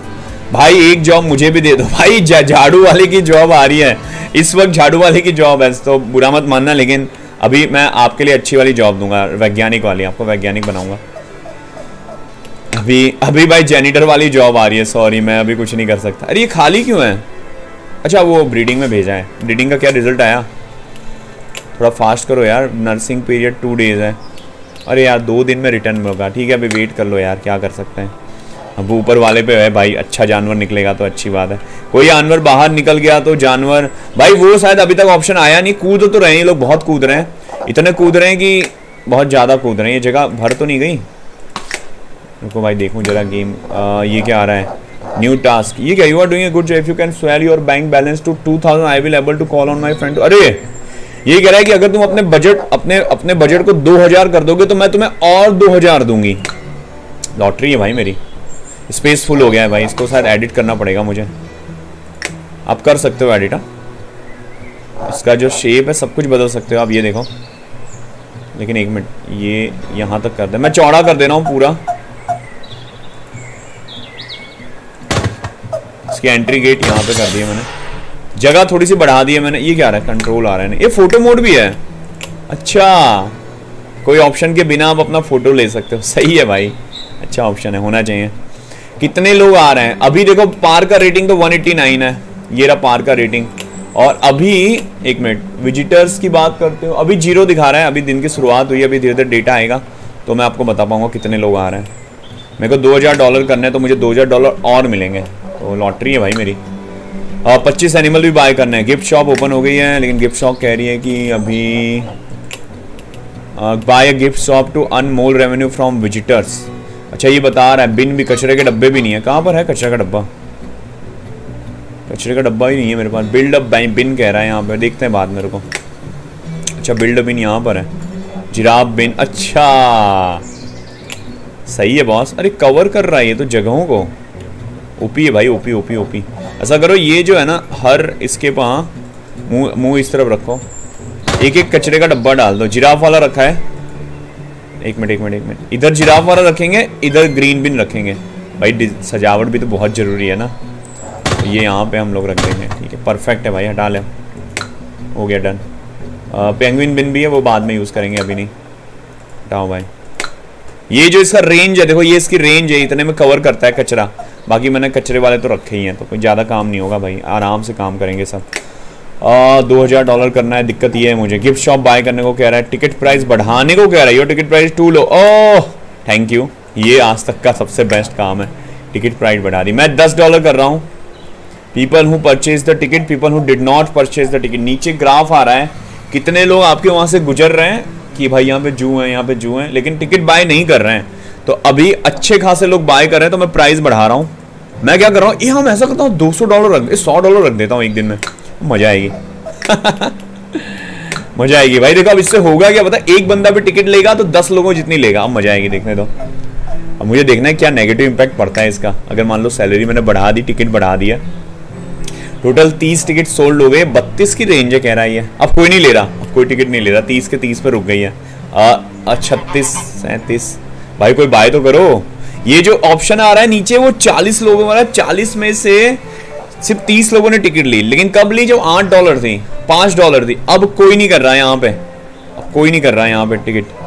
S1: भाई, एक जॉब मुझे भी दे दो। भाई झाड़ू वाले की जॉब आ रही है। इस वक्त झाड़ू वाले की जॉब है तो बुरा मत मानना, लेकिन अभी मैं आपके लिए अच्छी वाली जॉब दूँगा, वैज्ञानिक वाली, आपको वैज्ञानिक बनाऊँगा। अभी अभी भाई जेनिटर वाली जॉब आ रही है सॉरी मैं अभी कुछ नहीं कर सकता। अरे ये खाली क्यों है? अच्छा वो ब्रीडिंग में भेजा है। ब्रीडिंग का क्या रिज़ल्ट आया? थोड़ा फास्ट करो यार नर्सिंग पीरियड टू डेज़ है। अरे यार, दो दिन में रिटर्न होगा ठीक है, अभी वेट कर लो यार, क्या कर सकते हैं। अब ऊपर वाले पे है भाई अच्छा जानवर निकलेगा तो अच्छी बात है। कोई जानवर बाहर निकल गया तो जानवर, भाई वो शायद अभी तक ऑप्शन आया नहीं, कूद तो रहे हैं लोग, बहुत कूद रहे हैं। इतने कूद रहे हैं कि बहुत ज़्यादा कूद रहे हैं, ये जगह भर तो नहीं गई। रुको भाई देखूँ जरा गेम ये क्या आ रहा है? न्यू टास्क ये क्या you are doing good if you can swell your bank balance to two thousand I will able to call on my friend अरे, ये कह रहा है कि अगर तुम अपने बजट अपने अपने बजट को दो हज़ार कर दोगे तो मैं तुम्हें और दो हज़ार दूँगी। लॉटरी है भाई मेरी। स्पेस फुल हो गया है भाई। इसको शायद एडिट करना पड़ेगा मुझे। आप कर सकते हो एडिट हाँ। इसका जो शेप है, सब कुछ बदल सकते हो। आप ये देखो। लेकिन एक मिनट ये यहाँ तक कर दे। मैं चौड़ा कर दे रहा हूँ पूरा। इसकी एंट्री गेट यहाँ पे कर दिया मैंने। जगह थोड़ी सी बढ़ा दी है मैंने। ये क्या रहा है? कंट्रोल आ रहा है ये फ़ोटो मोड भी है। अच्छा। कोई ऑप्शन के बिना आप अपना फ़ोटो ले सकते हो। सही है भाई। अच्छा ऑप्शन है। होना चाहिए। कितने लोग आ रहे हैं? अभी देखो पार का रेटिंग तो 189 है। ये रहा पार का रेटिंग और अभी, एक मिनट विजिटर्स की बात करते हो। अभी ज़ीरो दिखा रहा है। अभी दिन की शुरुआत हुई अभी धीरे धीरे डेटा आएगा। तो मैं आपको बता पाऊँगा कितने लोग आ रहे हैं। मेरे को 2000 डॉलर करने हैं तो मुझे 2000 डॉलर और मिलेंगे। तो लॉटरी है भाई मेरी। और पच्चीस एनिमल भी बाय करना हैं। गिफ्ट शॉप ओपन हो गई है, लेकिन गिफ्ट शॉप कह रही है कि अभी buy a gift shop to earn more revenue from visitors अच्छा ये बता रहा है, बिन भी कचरे के डब्बे भी नहीं है। कहाँ पर है कचरे का डब्बा? कचरे का डब्बा ही नहीं है मेरे पास। बिल्ड अप बिन कह रहा है यहाँ पर देखते हैं बाद मेरे को अच्छा बिल्ड बिन यहाँ पर है। जिराब बिन अच्छा। सही है बॉस अरे कवर कर रहा है ये तो जगहों को। ओपी है भाई, ओपी ओपी ओपी। ऐसा करो, ये जो है ना, हर इसके पा मुँह मुँह इस तरफ़ रखो। एक एक कचरे का डब्बा डाल दो। जिराफ वाला रखा है। एक मिनट एक मिनट एक मिनट। इधर जिराफ वाला रखेंगे, इधर ग्रीन बिन रखेंगे। भाई सजावट भी तो बहुत ज़रूरी है ना। ये यहाँ पे हम लोग रख देंगे। ठीक है परफेक्ट है भाई, हटा ले। हो गया डन पेंगविन बिन भी है, वो बाद में यूज़ करेंगे, अभी नहीं। हटाओ भाई। ये जो इसका रेंज है, देखो, ये इसकी रेंज है, इतने में कवर करता है कचरा। बाकी मैंने कचरे वाले तो रखे ही हैं तो कोई ज़्यादा काम नहीं होगा भाई। आराम से काम करेंगे सब। दो हज़ार डॉलर करना है, दिक्कत ये है मुझे। गिफ्ट शॉप बाय करने को कह रहा है टिकट प्राइस बढ़ाने को कह रहा है। Your ticket price too low oh thank you ये आज तक का सबसे बेस्ट काम है। टिकट प्राइस बढ़ा दी। मैं दस डॉलर कर रहा हूँ। People who purchase the ticket people who did not purchase the ticket नीचे ग्राफ आ रहा है, कितने लोग आपके वहाँ से गुजर रहे हैं कि भाई यहाँ पे जू हैं, यहाँ पे जू हैं, लेकिन टिकट बाय नहीं कर रहे हैं। तो अभी अच्छे खासे लोग बाय कर रहे हैं तो मैं प्राइस बढ़ा रहा हूँ। मैं क्या कर रहा हूँ? ये हम ऐसा करता हूँ, दो सौ डॉलर रख सौ डॉलर रख देता हूँ एक दिन में। मज़ा आएगी। मज़ा आएगी भाई। देखो, अब इससे होगा क्या पता? एक बंदा भी टिकट लेगा तो दस लोगों जितनी लेगा। अब मज़ा आएगी देखने दो। अब मुझे देखना है क्या नेगेटिव इम्पैक्ट पड़ता है इसका। अगर मान लो सैलरी मैंने बढ़ा दी टिकट बढ़ा दिया टोटल तीस टिकट सोल्ड हो गए, बत्तीस की रेंज है, कह रहा है अब कोई नहीं ले रहा। अब कोई टिकट नहीं ले रहा। तीस के तीस पर रुक गई है। छत्तीस, सैंतीस भाई, कोई बाय तो करो। ये जो ऑप्शन आ रहा है नीचे, वो चालीस लोगों वाला, चालीस में से सिर्फ़ तीस लोगों ने टिकट ली। लेकिन कब ली? जब आठ डॉलर थी, पाँच डॉलर थी। अब कोई नहीं कर रहा है यहाँ पे। अब कोई नहीं कर रहा है यहाँ पे टिकट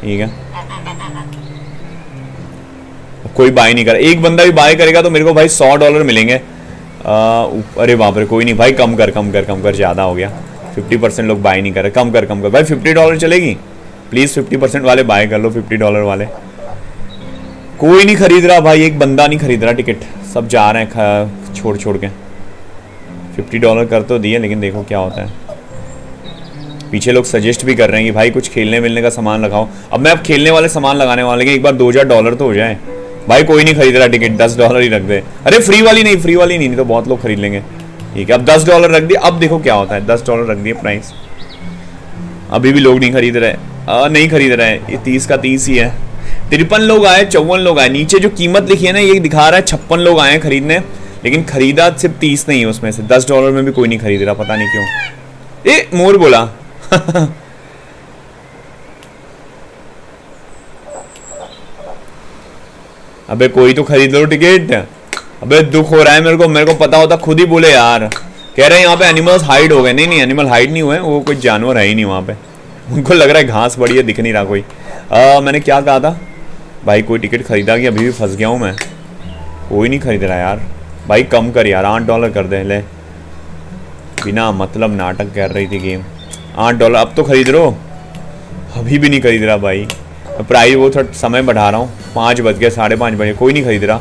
S1: ठीक है? कोई बाय नहीं कर एक बंदा भी बाय करेगा तो मेरे को भाई सौ डॉलर मिलेंगे। अरे बाप पर कोई नहीं। भाई, कम कर कम कर कम कर। ज़्यादा हो गया। फिफ्टी परसेंट लोग बाय नहीं कर रहे। कम कर कम कर। भाई फिफ्टी डॉलर चलेगी? प्लीज़ फिफ्टी परसेंट वाले बाय कर लो फिफ्टी डॉलर वाले। कोई नहीं खरीद रहा भाई एक बंदा नहीं खरीद रहा टिकट सब जा रहे हैं छोड़ छोड़ के। फिफ्टी डॉलर कर तो दिए लेकिन देखो क्या होता है। पीछे लोग सजेस्ट भी कर रहे हैं कि भाई कुछ खेलने मिलने का सामान लगाओ। अब मैं अब खेलने वाले सामान लगाने वाले एक बार दो हज़ार डॉलर तो हो जाए। भाई कोई नहीं खरीद रहा टिकट दस डॉलर ही रख दे। अरे फ्री वाली नहीं फ्री वाली नहीं, नहीं तो बहुत लोग खरीद लेंगे। ठीक है अब दस डॉलर रख दिए अब देखो क्या होता है। दस डॉलर रख दिए प्राइस अभी भी लोग नहीं खरीद रहे। आ, नहीं खरीद रहे ये तीस का तीस ही है। तिरपन लोग आए चौवन लोग आए। नीचे जो कीमत लिखी है ना ये दिखा रहा है छप्पन लोग आए खरीदने। लेकिन खरीदा सिर्फ़ तीस नहीं है उसमें से। दस डॉलर में भी कोई नहीं खरीद रहा पता नहीं क्यों। ए मोर बोला। अबे कोई तो खरीद लो टिकट। अबे दुख हो रहा है मेरे को। मेरे को पता होता खुद ही बोले यार। कह रहे हैं यहाँ पे एनिमल्स हाइड हो गए। नहीं नहीं एनिमल हाइड नहीं हुए वो कोई जानवर है ही नहीं वहाँ पे। उनको लग रहा है घास बड़ी है दिख नहीं रहा कोई। आ, मैंने क्या कहा था? भाई कोई टिकट खरीदा कि अभी भी फंस गया हूँ मैं? कोई नहीं खरीद रहा यार। भाई कम कर यार आठ डॉलर कर दे ले। बिना मतलब नाटक कर रही थी गेम। आठ डॉलर अब तो खरीद लो अभी भी नहीं खरीद रहा भाई। प्राइस वो थोड़ा समय बढ़ा रहा हूँ। पाँच बज गए साढ़े पाँच बजे। कोई नहीं खरीद रहा।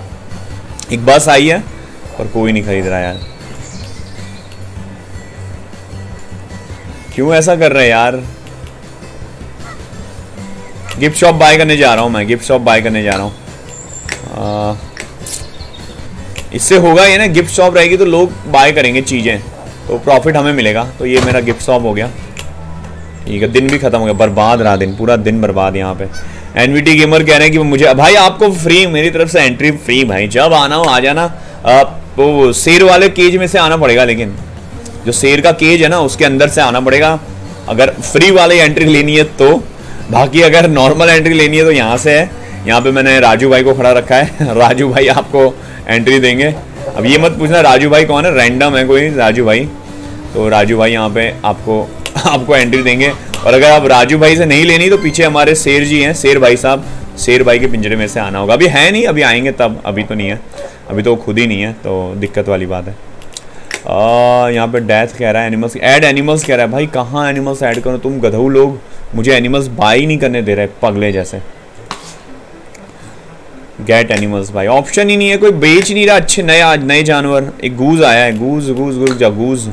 S1: एक बस आई है पर कोई नहीं खरीद रहा यार। क्यों ऐसा कर रहे हैं यार? गिफ्ट शॉप बाय करने जा रहा हूँ मैं गिफ्ट शॉप बाय करने जा रहा हूँ। इससे होगा ये ना गिफ्ट शॉप रहेगी तो लोग बाय करेंगे चीज़ें तो प्रॉफिट हमें मिलेगा तो ये मेरा गिफ्ट शॉप हो गया। ठीक है, दिन भी खत्म हो गया, बर्बाद रहा दिन, पूरा दिन बर्बाद यहाँ पे। एनवीटी गेमर कह रहे हैं कि मुझे, भाई आपको फ्री मेरी तरफ़ से एंट्री फ्री भाई, जब आना हो आ जाना वो शेर वाले केज में से आना पड़ेगा लेकिन, जो शेर का केज है ना, उसके अंदर से आना पड़ेगा। अगर फ्री वाले एंट्री लेनी है तो बाकी अगर नॉर्मल एंट्री लेनी है तो यहाँ से है। यहाँ पे मैंने राजू भाई को खड़ा रखा है। राजू भाई आपको एंट्री देंगे। अब ये मत पूछना, राजू भाई कौन है? रैंडम है कोई, राजू भाई। तो राजू भाई यहाँ पे आपको आपको एंट्री देंगे। और अगर आप राजू भाई से नहीं लेनी तो पीछे हमारे शेर जी हैं, शेर भाई साहब। शेर भाई के पिंजरे में से आना होगा। अभी है नहीं, अभी आएँगे तब, अभी तो नहीं है। अभी तो खुद ही नहीं है तो दिक्कत वाली बात है। यहाँ पे डेथ कह रहा है एनिमल्स ऐड एनिमल्स कह रहा है। भाई कहाँ एनिमल्स ऐड करो? तुम गधऊ लोग। मुझे एनिमल्स बाई नहीं करने दे रहे, पगले जैसे। गेट एनिमल्स भाई ऑप्शन ही नहीं है, कोई बेच नहीं रहा, अच्छे नए नए जानवर। एक गूज आया है, गूज गूज गूज जा गूज।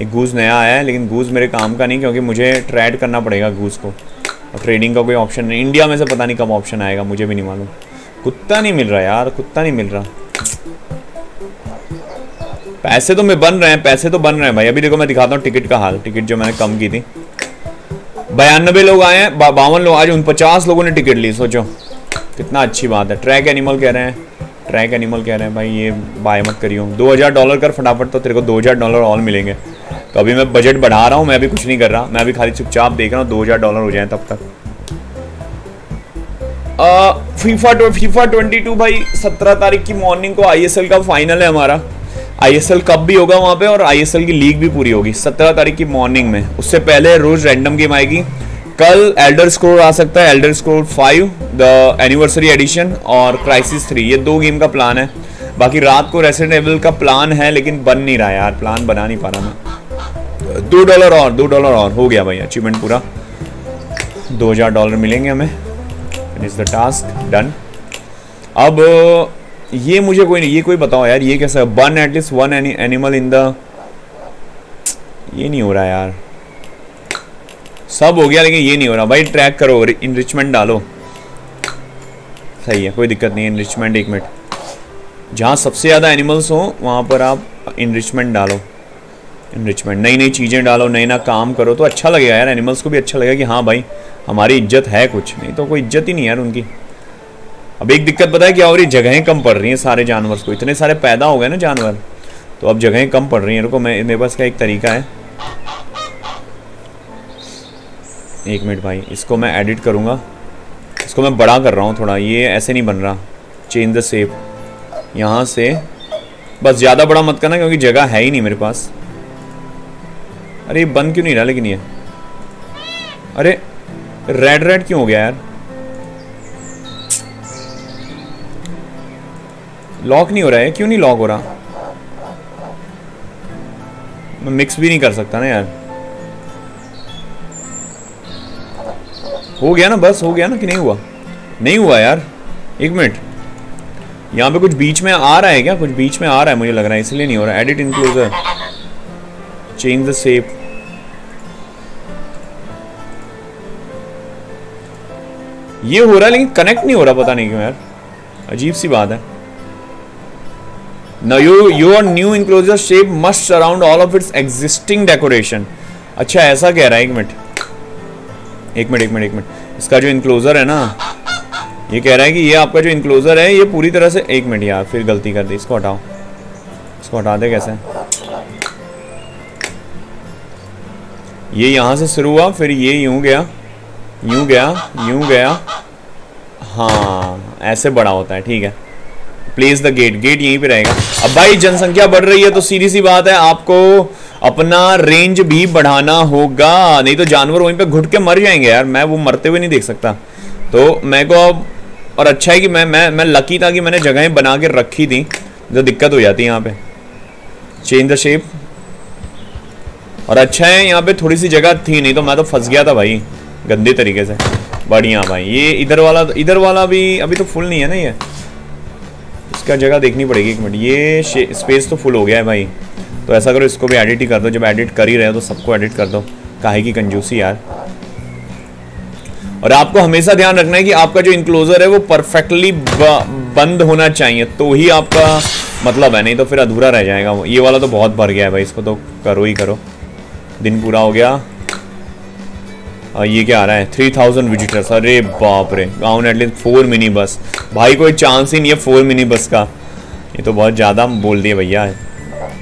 S1: एक गूज नया आया है, लेकिन गूज मेरे काम का नहीं, क्योंकि मुझे ट्रेड करना पड़ेगा गूज को। और ट्रेडिंग का कोई ऑप्शन नहीं। इंडिया में से पता नहीं कब ऑप्शन आएगा, मुझे भी नहीं मालूम। कुत्ता नहीं मिल रहा यार, कुत्ता नहीं मिल रहा। पैसे तो मैं बन रहे हैं, पैसे तो बन रहे हैं भाई। अभी देखो, मैं दिखाता हूँ टिकट का हाल। टिकट जो मैंने कम की थी। बयानबे लोग आए हैं बावन लोग, आज उनपचास लोगों ने टिकट ली, सोचो। कितना अच्छी बात है। ट्रैक एनिमल कह रहे हैं ट्रैक एनिमल कह रहे हैं, भाई, ये बाय मत करियो। दो हज़ार डॉलर कर फटाफट तो तेरे को दो हज़ार डॉलर और मिलेंगे। तो अभी मैं बजट बढ़ा रहा हूँ, मैं अभी कुछ नहीं कर रहा। मैं अभी खाली चुपचाप देख रहा हूँ, दो हज़ार डॉलर हो जाए तब तक। फीफा फीफा ट्वेंटी टू भाई, सत्रह तारीख की मॉर्निंग को आईएसएल का फाइनल है हमारा। आईएसएल कब भी होगा वहाँ पे और आईएसएल की लीग भी पूरी होगी। सत्रह तारीख की मॉर्निंग में। उससे पहले रोज रैंडम गेम आएगी। कल एल्डर स्कोर आ सकता है Elder Scrolls five the Anniversary Edition और क्राइसिस थ्री ये दो गेम का प्लान है। बाकी रात को रेसिडेंट एवल का प्लान है, लेकिन बन नहीं रहा यार। प्लान बना नहीं पा रहा मैं। दो डॉलर और, दो डॉलर और। हो गया भाई अचीवमेंट पूरा। दो हज़ार डॉलर मिलेंगे हमें। इज़ द टास्क डन अब ये मुझे कोई नहीं, ये कोई बताओ यार, ये कैसा one at least one animal in the ये नहीं हो रहा यार। सब हो गया लेकिन ये नहीं हो रहा। भाई ट्रैक करो इनरिचमेंट डालो। सही है, कोई दिक्कत नहीं इनरिचमेंट एक मिनट जहाँ सबसे ज़्यादा एनिमल्स हो, वहाँ पर आप इनरिचमेंट डालो। इनरिचमेंट नई नई चीज़ें डालो नई ना काम करो तो अच्छा लगेगा यार एनिमल्स को भी अच्छा लगेगा कि हाँ भाई, हमारी इज़्ज़त है कुछ। नहीं तो कोई इज़्ज़त ही नहीं यार उनकी। अब एक दिक्कत पता है, क्या हो रही जगहें कम पड़ रही हैं सारे जानवर को। इतने सारे पैदा हो गए ना जानवर तो अब जगहें कम पड़ रही हैं। रुको, मैं, मेरे पास का एक तरीका है? एक मिनट भाई, इसको मैं एडिट करूँगा। इसको मैं बड़ा कर रहा हूँ थोड़ा, ये ऐसे नहीं बन रहा। चेंज द सेप यहाँ से, बस ज़्यादा बड़ा मत करना क्योंकि जगह है ही नहीं मेरे पास। अरे बंद क्यों नहीं रहा लेकिन ये? अरे रेड रेड क्यों हो गया यार? लॉक नहीं हो रहा है, क्यों नहीं लॉक हो रहा? मैं मिक्स भी नहीं कर सकता ना यार। हो गया ना बस, हो गया ना कि नहीं हुआ? नहीं हुआ यार। एक मिनट। यहाँ पे कुछ बीच में आ रहा है क्या? कुछ बीच में आ रहा है मुझे लग रहा है, इसलिए नहीं हो रहा। Edit enclosure change the shape ये हो रहा है, लेकिन कनेक्ट नहीं हो रहा, पता नहीं क्यों यार। अजीब सी बात है। Now, you, your new enclosure shape must surround all of its existing decoration. अच्छा ऐसा कह रहा है, एक मिनट। एक मिनट एक मिनट एक मिनट। इसका जो इनक्लोजर है ना, ये कह रहा है कि ये आपका जो इनक्लोजर है, ये पूरी तरह से, एक मिनट यार, फिर गलती कर दी, इसको हटाओ। इसको हटा दे कैसे? ये यहाँ से शुरू हुआ, फिर ये यूँ गया यूँ गया यूँ गया। हाँ ऐसे बड़ा होता है, ठीक है। प्लेस द गेट गेट यहीं पे रहेगा। अब भाई, जनसंख्या बढ़ रही है तो सीधी सी बात है, आपको अपना रेंज भी बढ़ाना होगा। नहीं तो जानवर वहीं पे घुट के मर जाएँगे यार। मैं वो मरते हुए नहीं देख सकता। तो मैं को अब, और अच्छा है कि मैं मैं मैं लकी था कि मैंने जगहें बना के रखी थी, जो दिक्कत हो जाती है यहाँ पे। चेंज द शेप और अच्छा है, यहाँ पे थोड़ी सी जगह थी, नहीं तो मैं तो फंस गया था भाई, गंदे तरीके से। बढ़िया भाई, ये इधर वाला इधर वाला भी अभी तो फुल नहीं है ना ये? इसका जगह देखनी पड़ेगी एक मिनट। ये स्पेस तो फुल हो गया है भाई। तो ऐसा करो, इसको भी एडिट ही कर दो। जब एडिट कर ही रहे हो तो सबको एडिट कर दो। काहे की कंजूसी यार। और आपको हमेशा ध्यान रखना है कि आपका जो इंक्लोजर है वो परफेक्टली बंद होना चाहिए। तो ही आपका मतलब है। नहीं तो फिर अधूरा रह जाएगा ये वाला तो बहुत भर गया है भाई। इसको तो करो ही करो। दिन पूरा हो गया। ये क्या आ रहा है? थ्री थाउज़ेंड विजिटर्स अरे बाप रे। गाँव ने एटलीस्ट फोर मिनी बस भाई कोई चांस ही नहीं है फोर मिनी बस का। ये तो बहुत ज़्यादा बोल दिए भैया।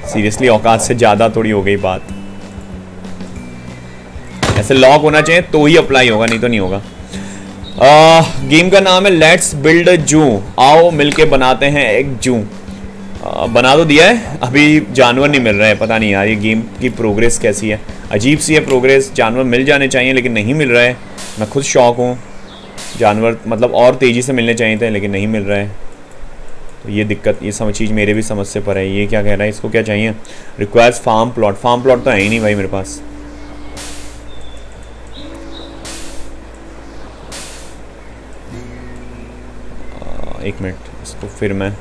S1: सीरियसली औकात से ज़्यादा थोड़ी हो गई बात। ऐसे लॉक होना चाहिए तो ही अप्लाई होगा नहीं तो नहीं होगा। आ, गेम का नाम है लेट्स बिल्ड जू आओ मिलके बनाते हैं एक जू बना तो दिया है, अभी जानवर नहीं मिल रहे हैं, पता नहीं यार, ये गेम की प्रोग्रेस कैसी है। अजीब सी है प्रोग्रेस जानवर मिल जाने चाहिए लेकिन नहीं मिल रहा है। मैं खुद शौक हूँ, जानवर मतलब और तेज़ी से मिलने चाहिए थे लेकिन नहीं मिल रहा है। तो ये दिक्कत, ये समझ, चीज़ मेरे भी समझ से पर है, ये क्या कह रहा है, इसको क्या चाहिए? Requires farm plot farm plot तो है ही नहीं भाई मेरे पास। एक मिनट, इसको फिर मैं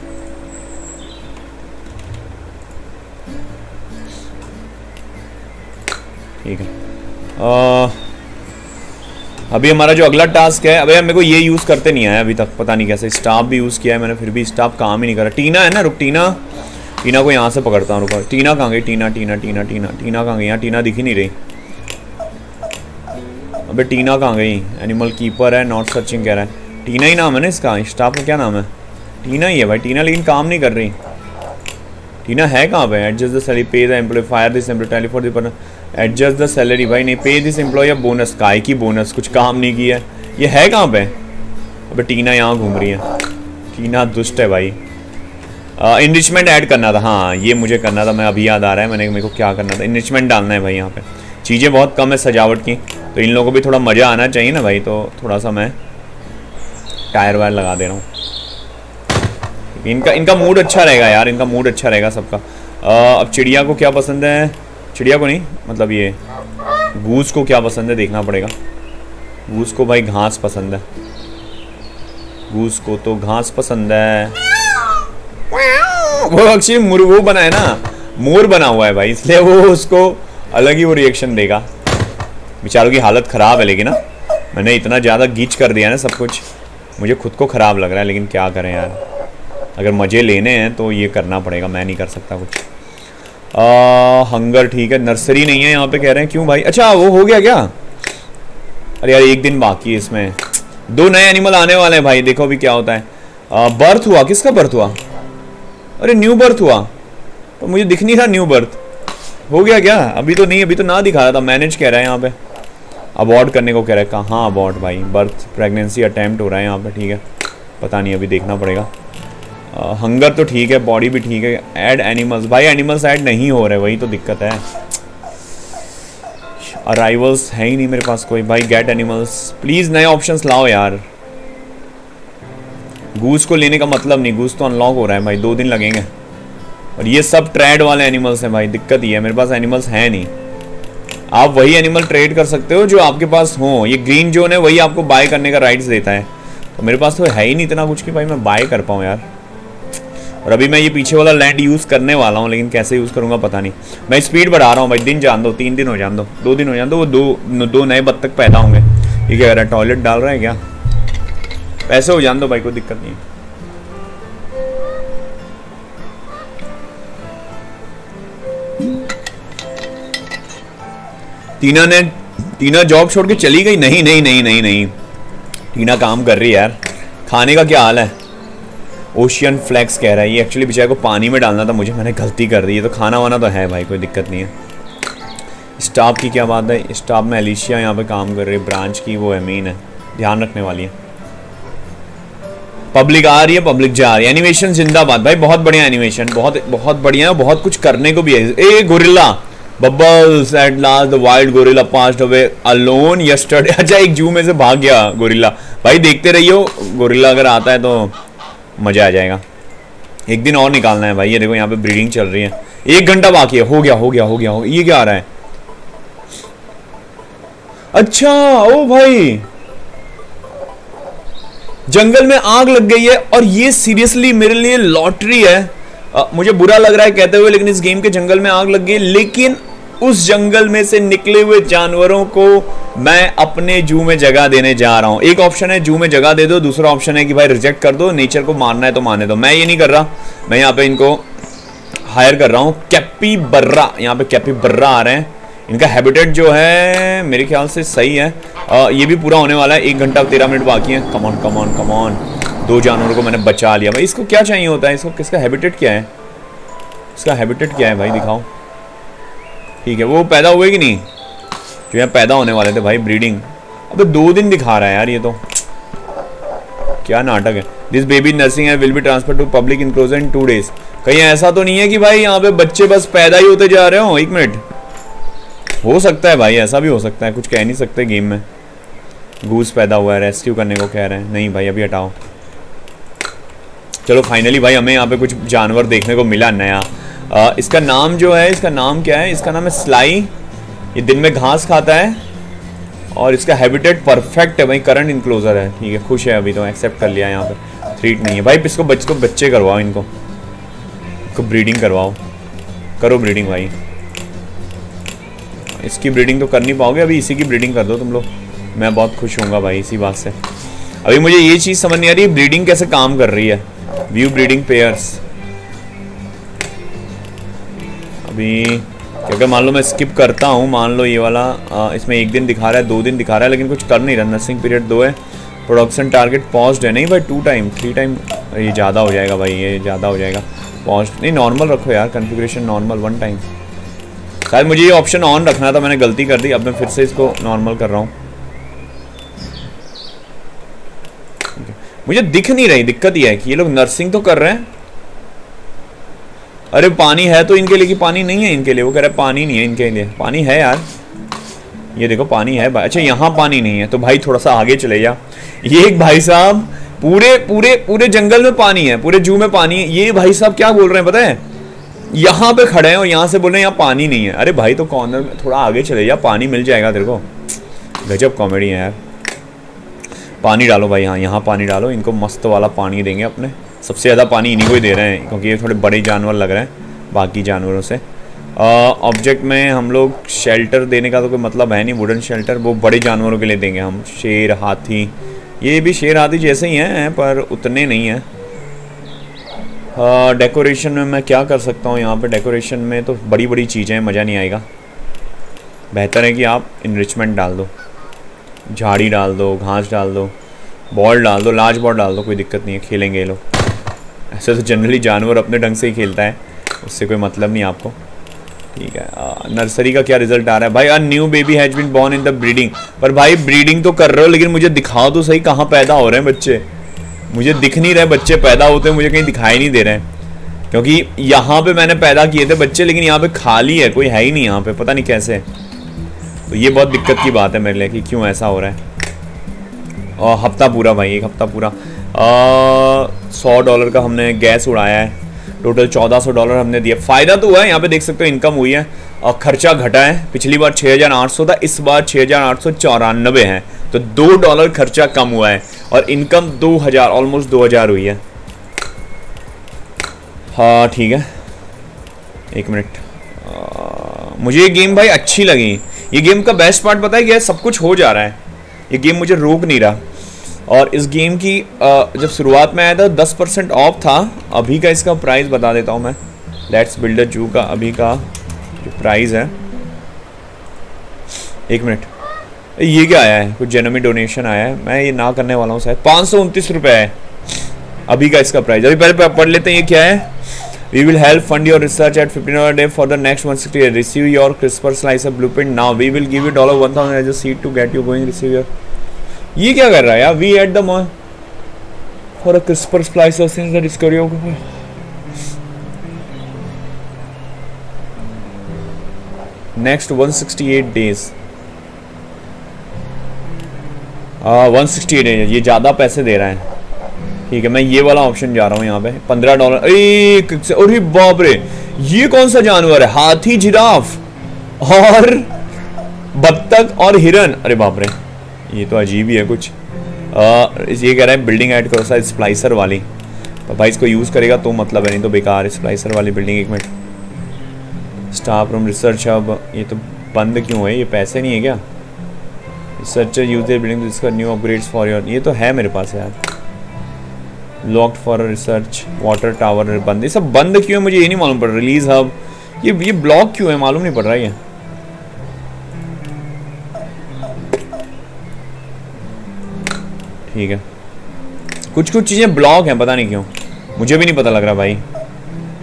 S1: ठीक है। आ, अभी हमारा जो अगला टास्क है अभी मेरे को ये यूज़ करते नहीं आया अभी तक पता नहीं कैसे। स्टाफ भी यूज़ किया है मैंने फिर भी स्टाफ काम ही नहीं करा टीना है ना रुक टीना। टीना को यहाँ से पकड़ता हूँ रुका। टीना कहाँ गई? टीना टीना टीना टीना टीना कहाँ गई? यहाँ टीना दिख नहीं रही। अबे टीना कहाँ गई? एनिमल कीपर है नॉट सर्चिंग कह रहा है। टीना ही नाम है ना इसका स्टाफ का क्या नाम है? टीना ही है भाई टीना लेकिन काम नहीं कर रही। टीना है कहाँ पे? Adjust the salary pay the employee fire this employee telephone the adjust the salary भाई, नहीं पे दिस एम्प्लॉय या बोनस काय की बोनस कुछ काम नहीं किया। ये है कहाँ पे? अबे टीना यहाँ घूम रही है। टीना दुष्ट है भाई। इनरिचमेंट ऐड करना था। हाँ ये मुझे करना था। मैं अभी याद आ रहा है। मैंने मेरे को क्या करना था? इनरिचमेंट डालना है भाई यहाँ पे। चीज़ें बहुत कम है सजावट की। तो इन लोगों को भी थोड़ा मज़ा आना चाहिए ना भाई। तो थोड़ा सा मैं टायर वायर लगा दे रहा हूँ। इनका इनका मूड अच्छा रहेगा यार। इनका मूड अच्छा रहेगा सबका। अब चिड़िया को क्या पसंद है? चिड़िया को नहीं मतलब ये गूस को क्या पसंद है देखना पड़ेगा। गूस को भाई घास पसंद है। गूस को तो घास पसंद है। वो अक्षय मुर्गो बना है ना, मोर बना हुआ है भाई, इसलिए वो उसको अलग ही वो रिएक्शन देगा। बेचारों की हालत ख़राब है लेकिन ना, मैंने इतना ज़्यादा गीच कर दिया ना सब कुछ, मुझे खुद को ख़राब लग रहा है, लेकिन क्या करें यार। अगर मज़े लेने हैं तो ये करना पड़ेगा, मैं नहीं कर सकता कुछ। हंगर ठीक है नर्सरी नहीं है यहाँ पे कह रहे हैं क्यों भाई? अच्छा वो हो गया क्या? अरे यार एक दिन बाकी है इसमें। दो नए एनिमल आने वाले हैं भाई देखो अभी क्या होता है। आ, बर्थ हुआ किसका बर्थ हुआ? अरे न्यू बर्थ हुआ। तो मुझे दिख नहीं रहा न्यू बर्थ हो गया क्या? अभी तो नहीं अभी तो ना दिखा रहा था मैनेज कह रहा है यहाँ पे। अबॉर्ड करने को कह रहा है कहाँ अबॉर्ड भाई? बर्थ प्रेगनेंसी अटैम्प्ट हो रहा है यहाँ पे ठीक है। पता नहीं अभी देखना पड़ेगा। हंगर तो ठीक है बॉडी भी ठीक है ऐड एनिमल्स भाई एनिमल्स ऐड नहीं हो रहे, वही तो दिक्कत है। अराइवल्स है ही नहीं मेरे पास कोई, भाई गेट एनिमल्स प्लीज़ नए ऑप्शंस लाओ यार। गूस को लेने का मतलब नहीं गूस तो अनलॉक हो रहा है भाई, दो दिन लगेंगे। और ये सब ट्रेड वाले एनिमल्स हैं भाई, दिक्कत ही है, मेरे पास एनिमल्स हैं नहीं। आप वही एनिमल ट्रेड कर सकते हो जो आपके पास हो। ये ग्रीन जोन है, वही आपको बाय करने का राइट्स देता है। तो मेरे पास तो है ही नहीं इतना कुछ कि भाई मैं बाय कर पाऊँ यार। और अभी मैं ये पीछे वाला लैंड यूज़ करने वाला हूँ, लेकिन कैसे यूज़ करूँगा पता नहीं। मैं स्पीड बढ़ा रहा हूँ भाई, दिन जान दो, तीन दिन हो जान दो दो दिन हो जान दो, वो दो दो नए बत्तख पैदा होंगे। ये क्या कह रहा है टॉयलेट डाल रहा है क्या? पैसे हो जान दो भाई, कोई दिक्कत नहीं टीना ने, टीना जॉब छोड़ के चली गई? नहीं नहीं नहीं नहीं नहीं। टीना काम कर रही है यार। खाने का क्या हाल है? ओशियन फ्लैक्स कह रहा है, ये एक्चुअली बेचारे को पानी में डालना था, मुझे, मैंने गलती कर दी है तो खाना वाना तो है भाई, कोई दिक्कत नहीं है। स्टाफ की क्या बात है? स्टाफ में एलिशिया यहाँ पे काम कर रही है ब्रांच की वो है मेन है, ध्यान रखने वाली है। पब्लिक आ रही है पब्लिक जा रही है। एनिमेशन जिंदाबाद, भाई, बहुत बढ़िया एनिमेशन बहुत बहुत बढ़िया है, बहुत कुछ करने को भी है। A gorilla bubbles at last the wild gorilla passed away alone yesterday अच्छा एक जू में से भाग गया गोरिल्ला भाई, देखते रहियो गोरिल्ला अगर आता है तो मज़ा आ जाएगा। एक दिन और निकालना है भाई ये देखो यहाँ पे ब्रीडिंग चल रही है। एक घंटा बाकी है हो गया हो गया हो गया हो ये क्या आ रहा है? अच्छा ओ भाई। जंगल में आग लग गई है और ये सीरियसली मेरे लिए लॉटरी है। आ, मुझे बुरा लग रहा है कहते हुए लेकिन इस गेम के जंगल में आग लग गई लेकिन उस जंगल में से निकले हुए जानवरों को मैं अपने जू में जगह देने जा रहा हूँ। एक ऑप्शन है जू में जगह दे दो दूसरा ऑप्शन है कि भाई रिजेक्ट कर दो नेचर को मारना है तो मारने दो। मैं ये नहीं कर रहा मैं यहाँ पे इनको हायर कर रहा हूँ। कैपी बर्रा यहाँ पे कैपी बर्रा आ रहे हैं। इनका हैबिटेट जो है मेरे ख्याल से सही है। आ, ये भी पूरा होने वाला है एक घंटा तेरह मिनट बाकी है। कमॉन कमॉन कमॉन दो जानवरों को मैंने बचा लिया। भाई इसको क्या चाहिए होता है? इसको किसका हैबिटेट क्या है? इसका हैबिटेट क्या है भाई? दिखाओ। ठीक है, वो पैदा हुए कि नहीं? जो यहाँ पैदा होने वाले थे भाई ब्रीडिंग अबे दो दिन दिखा रहा है यार ये तो। क्या नाटक है। दिस बेबी नर्सिंग है will be transfer to public enclosure in two days कहीं ऐसा तो नहीं है कि भाई यहाँ पे बच्चे बस पैदा ही होते जा रहे हो, एक मिनट। हो सकता है भाई, ऐसा भी हो सकता है, कुछ कह नहीं सकते गेम में। गूस पैदा हुआ है रेस्क्यू करने को कह रहे हैं। नहीं भाई, अभी हटाओ। चलो फाइनली भाई, हमें यहाँ पे कुछ जानवर देखने को मिला नया। आ, इसका नाम जो है इसका नाम क्या है? इसका नाम है स्लाई ये दिन में घास खाता है और इसका हैबिटेट परफेक्ट है भाई। करंट इनक्लोजर है। ठीक है खुश है अभी तो। एक्सेप्ट कर लिया यहाँ पर। थ्रीट नहीं है। भाई इसको बच को बच्चे करवाओ इनको। इनको ब्रीडिंग करवाओ। करो ब्रीडिंग भाई। इसकी ब्रीडिंग तो कर नहीं पाओगे। अभी इसी की ब्रीडिंग कर दो तुम लोग। मैं बहुत खुश हूँ भाई इसी बात से। अभी मुझे ये चीज़ समझ नहीं आ रही ब्रीडिंग कैसे काम कर रही है? व्यू ब्रीडिंग पेयर्स अभी क्योंकि मान लो मैं स्किप करता हूँ मान लो ये वाला आ, इसमें एक दिन दिखा रहा है दो दिन दिखा रहा है लेकिन कुछ कर नहीं रहा नर्सिंग पीरियड दो है। प्रोडक्शन टारगेट पॉज है नहीं भाई टू टाइम थ्री टाइम ये ज़्यादा हो जाएगा भाई ये ज़्यादा हो जाएगा। पॉज नहीं नॉर्मल रखो यार कन्फिग्रेशन नॉर्मल वन टाइम शायद मुझे ये ऑप्शन ऑन रखना था मैंने गलती कर दी अब मैं फिर से इसको नॉर्मल कर रहा हूँ। मुझे दिख नहीं रही दिक्कत ये है कि ये लोग नर्सिंग तो कर रहे हैं अरे पानी है तो इनके लिए कि पानी नहीं है इनके लिए? वो कह रहे हैं, पानी नहीं है इनके लिए। पानी है यार। ये देखो, पानी है अच्छा यहाँ पानी नहीं है तो भाई थोड़ा सा आगे चले जा। ये एक भाई साहब, पूरे पूरे पूरे जंगल में पानी है, पूरे जू में पानी है। ये भाई साहब क्या बोल रहे हैं पता है? यहाँ पे खड़े हैं और यहाँ से बोल रहे हैं, यहाँ पानी नहीं है। अरे भाई तो कॉर्नर में थोड़ा आगे चले जा, पानी मिल जाएगा तेरे को। गजब कॉमेडी है यार। पानी डालो भाई यहाँ यहाँ पानी डालो। इनको मस्त वाला पानी देंगे अपने। सबसे ज़्यादा पानी इन्हीं को ही दे रहे हैं, क्योंकि ये थोड़े बड़े जानवर लग रहे हैं, बाकी जानवरों से। ऑब्जेक्ट में हम लोग शेल्टर देने का तो कोई मतलब है नहीं वुडन शेल्टर वो बड़े जानवरों के लिए देंगे हम, शेर, हाथी, ये भी शेर, हाथी जैसे ही हैं, पर उतने नहीं हैं। डेकोरेशन में मैं क्या कर सकता हूँ, यहाँ पे डेकोरेशन में तो बड़ी बड़ी चीज़ें हैं, मज़ा नहीं आएगा। बेहतर है कि आप इनरिचमेंट डाल दो, झाड़ी डाल दो, घास डाल दो बॉल डाल दो लार्ज बॉल डाल दो, कोई दिक्कत नहीं है, खेलेंगे ये लोग। ऐसे तो जनरली जानवर अपने ढंग से ही खेलता है। उससे कोई मतलब नहीं आपको। ठीक है। नर्सरी का क्या रिज़ल्ट आ रहा है? भाई a new baby has been born in the breeding पर भाई ब्रीडिंग तो कर रहे हो, लेकिन मुझे दिखाओ तो सही कहाँ पैदा हो रहे हैं बच्चे। मुझे दिख नहीं रहे बच्चे पैदा होते मुझे कहीं दिखाई नहीं दे रहे हैं। क्योंकि यहाँ पे मैंने पैदा किए थे बच्चे, लेकिन यहाँ पे खाली है, कोई है ही नहीं यहाँ पे, पता नहीं कैसे। तो ये बहुत दिक्कत की बात है मेरे लिए कि क्यों ऐसा हो रहा है। और हफ़्ता पूरा भाई, एक हफ़्ता पूरा। सौ डॉलर का हमने गैस उड़ाया है। टोटल चौदह सौ डॉलर हमने दिया। फ़ायदा तो हुआ है, यहाँ पे देख सकते हो इनकम हुई है। और खर्चा घटा है। पिछली बार छः हज़ार आठ सौ था, इस बार छः हज़ार आठ सौ चौरानबे है। तो दो डॉलर खर्चा कम हुआ है और इनकम दो हज़ार ऑलमोस्ट दो हज़ार हुई है। हाँ ठीक है। एक मिनट। मुझे ये गेम भाई अच्छी लगी। ये गेम का बेस्ट पार्ट पता है क्या सब कुछ हो जा रहा है। ये गेम मुझे रोक नहीं रहा। और इस गेम की जब शुरुआत में आया था, दस परसेंट ऑफ़ था। अभी का इसका प्राइस बता देता हूँ मैं। लेट्स बिल्डर जू का अभी का जो प्राइस है। एक मिनट ये क्या आया है? कुछ जेनमी डोनेशन आया है? मैं ये ना करने वाला हूँ शायद। पाँच सौ उनतीस रुपये है। अभी का इसका प्राइस अभी पहले पढ़ लेते हैं ये क्या है। We will help fund your research at fifteen day for the next one sixty receive your CRISPR slice blueprint now we will give you dollar one thousand as a seat to get you going receive your ये क्या कर रहा है यार? We at the mall for a CRISPR slice since the discovery of next 168 days one sixty eight ये ज़्यादा पैसे दे रहा है। ठीक है, मैं ये वाला ऑप्शन जा रहा हूँ यहाँ पे। पंद्रह डॉलर एक अरे बाप रे! ये कौन सा जानवर है? हाथी, जिराफ और बत्तख और हिरन। अरे बाप रे! ये तो अजीब ही है कुछ। आ, ये कह रहा है बिल्डिंग ऐड करो सा स्प्लाइसर वाली। तो भाई इसको यूज़ करेगा तो मतलब है नहीं तो बेकार स्प्लाइसर वाली बिल्डिंग एक मिनट स्टाफ रूम रिसर्च अब ये तो बंद क्यों है? ये पैसे नहीं है क्या? रिसर्चर यूज़ बिल्डिंग इसका न्यू अपग्रेड्स फॉर योर ये तो है मेरे पास यार। Locked for research water tower बंद। ये सब बंद क्यों है? मुझे ये नहीं मालूम पड़ रहा। रिलीज़ हब ये ये ब्लॉक क्यों है? मालूम नहीं पड़ रहा ये। ठीक है। कुछ कुछ चीज़ें ब्लॉक हैं, पता नहीं क्यों। मुझे भी नहीं पता लग रहा भाई।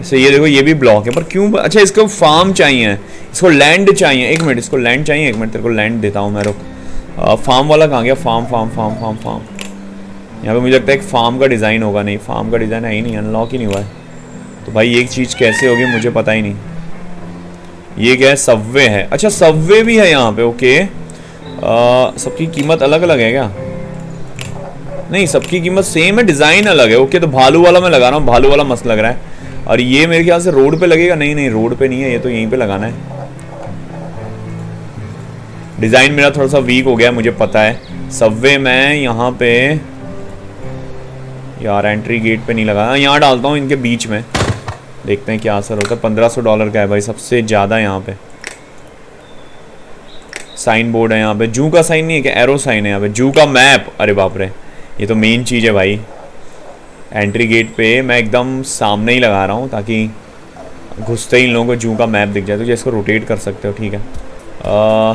S1: इसे ये देखो, ये भी ब्लॉक है, पर क्यों अच्छा इसको फार्म चाहिए। इसको लैंड चाहिए। एक मिनट इसको लैंड चाहिए, एक मिनट तेरे को लैंड देता हूँ मैं, रुक। फार्म वाला कहाँ गया? Farm farm farm farm farm यहाँ पे मुझे लगता है एक फार्म का डिज़ाइन होगा, नहीं फार्म का डिज़ाइन है ही नहीं अनलॉक ही नहीं हुआ है। तो भाई एक चीज़ कैसे होगी, मुझे पता ही नहीं। ये क्या है? सबवे है। अच्छा सबवे भी है यहाँ पे ओके सबकी कीमत अलग अलग है क्या? नहीं, सबकी कीमत सेम है डिज़ाइन अलग है। ओके तो भालू वाला मैं लगा रहा हूँ, भालू वाला मस्त लग रहा है। और ये मेरे ख्याल से रोड पे लगेगा? नहीं नहीं, रोड पे नहीं है, ये तो यहीं पे लगाना है। डिज़ाइन मेरा थोड़ा सा वीक हो गया, मुझे पता है। सबवे मैं यहाँ पे, यार एंट्री गेट पे नहीं लगा। यहाँ डालता हूँ इनके बीच में। देखते हैं क्या असर होता है। पंद्रह सौ डॉलर का है भाई, सबसे ज़्यादा यहाँ पे। साइन बोर्ड है यहाँ पे। जू का साइन नहीं है क्या? एरो साइन है यहाँ पे। जू का मैप अरे बाप रे। ये तो मेन चीज़ है भाई। एंट्री गेट पे मैं एकदम सामने ही लगा रहा हूँ ताकि घुसते ही इन लोगों को जू का मैप दिख जाए। तो इसको रोटेट कर सकते हो ठीक है। आ,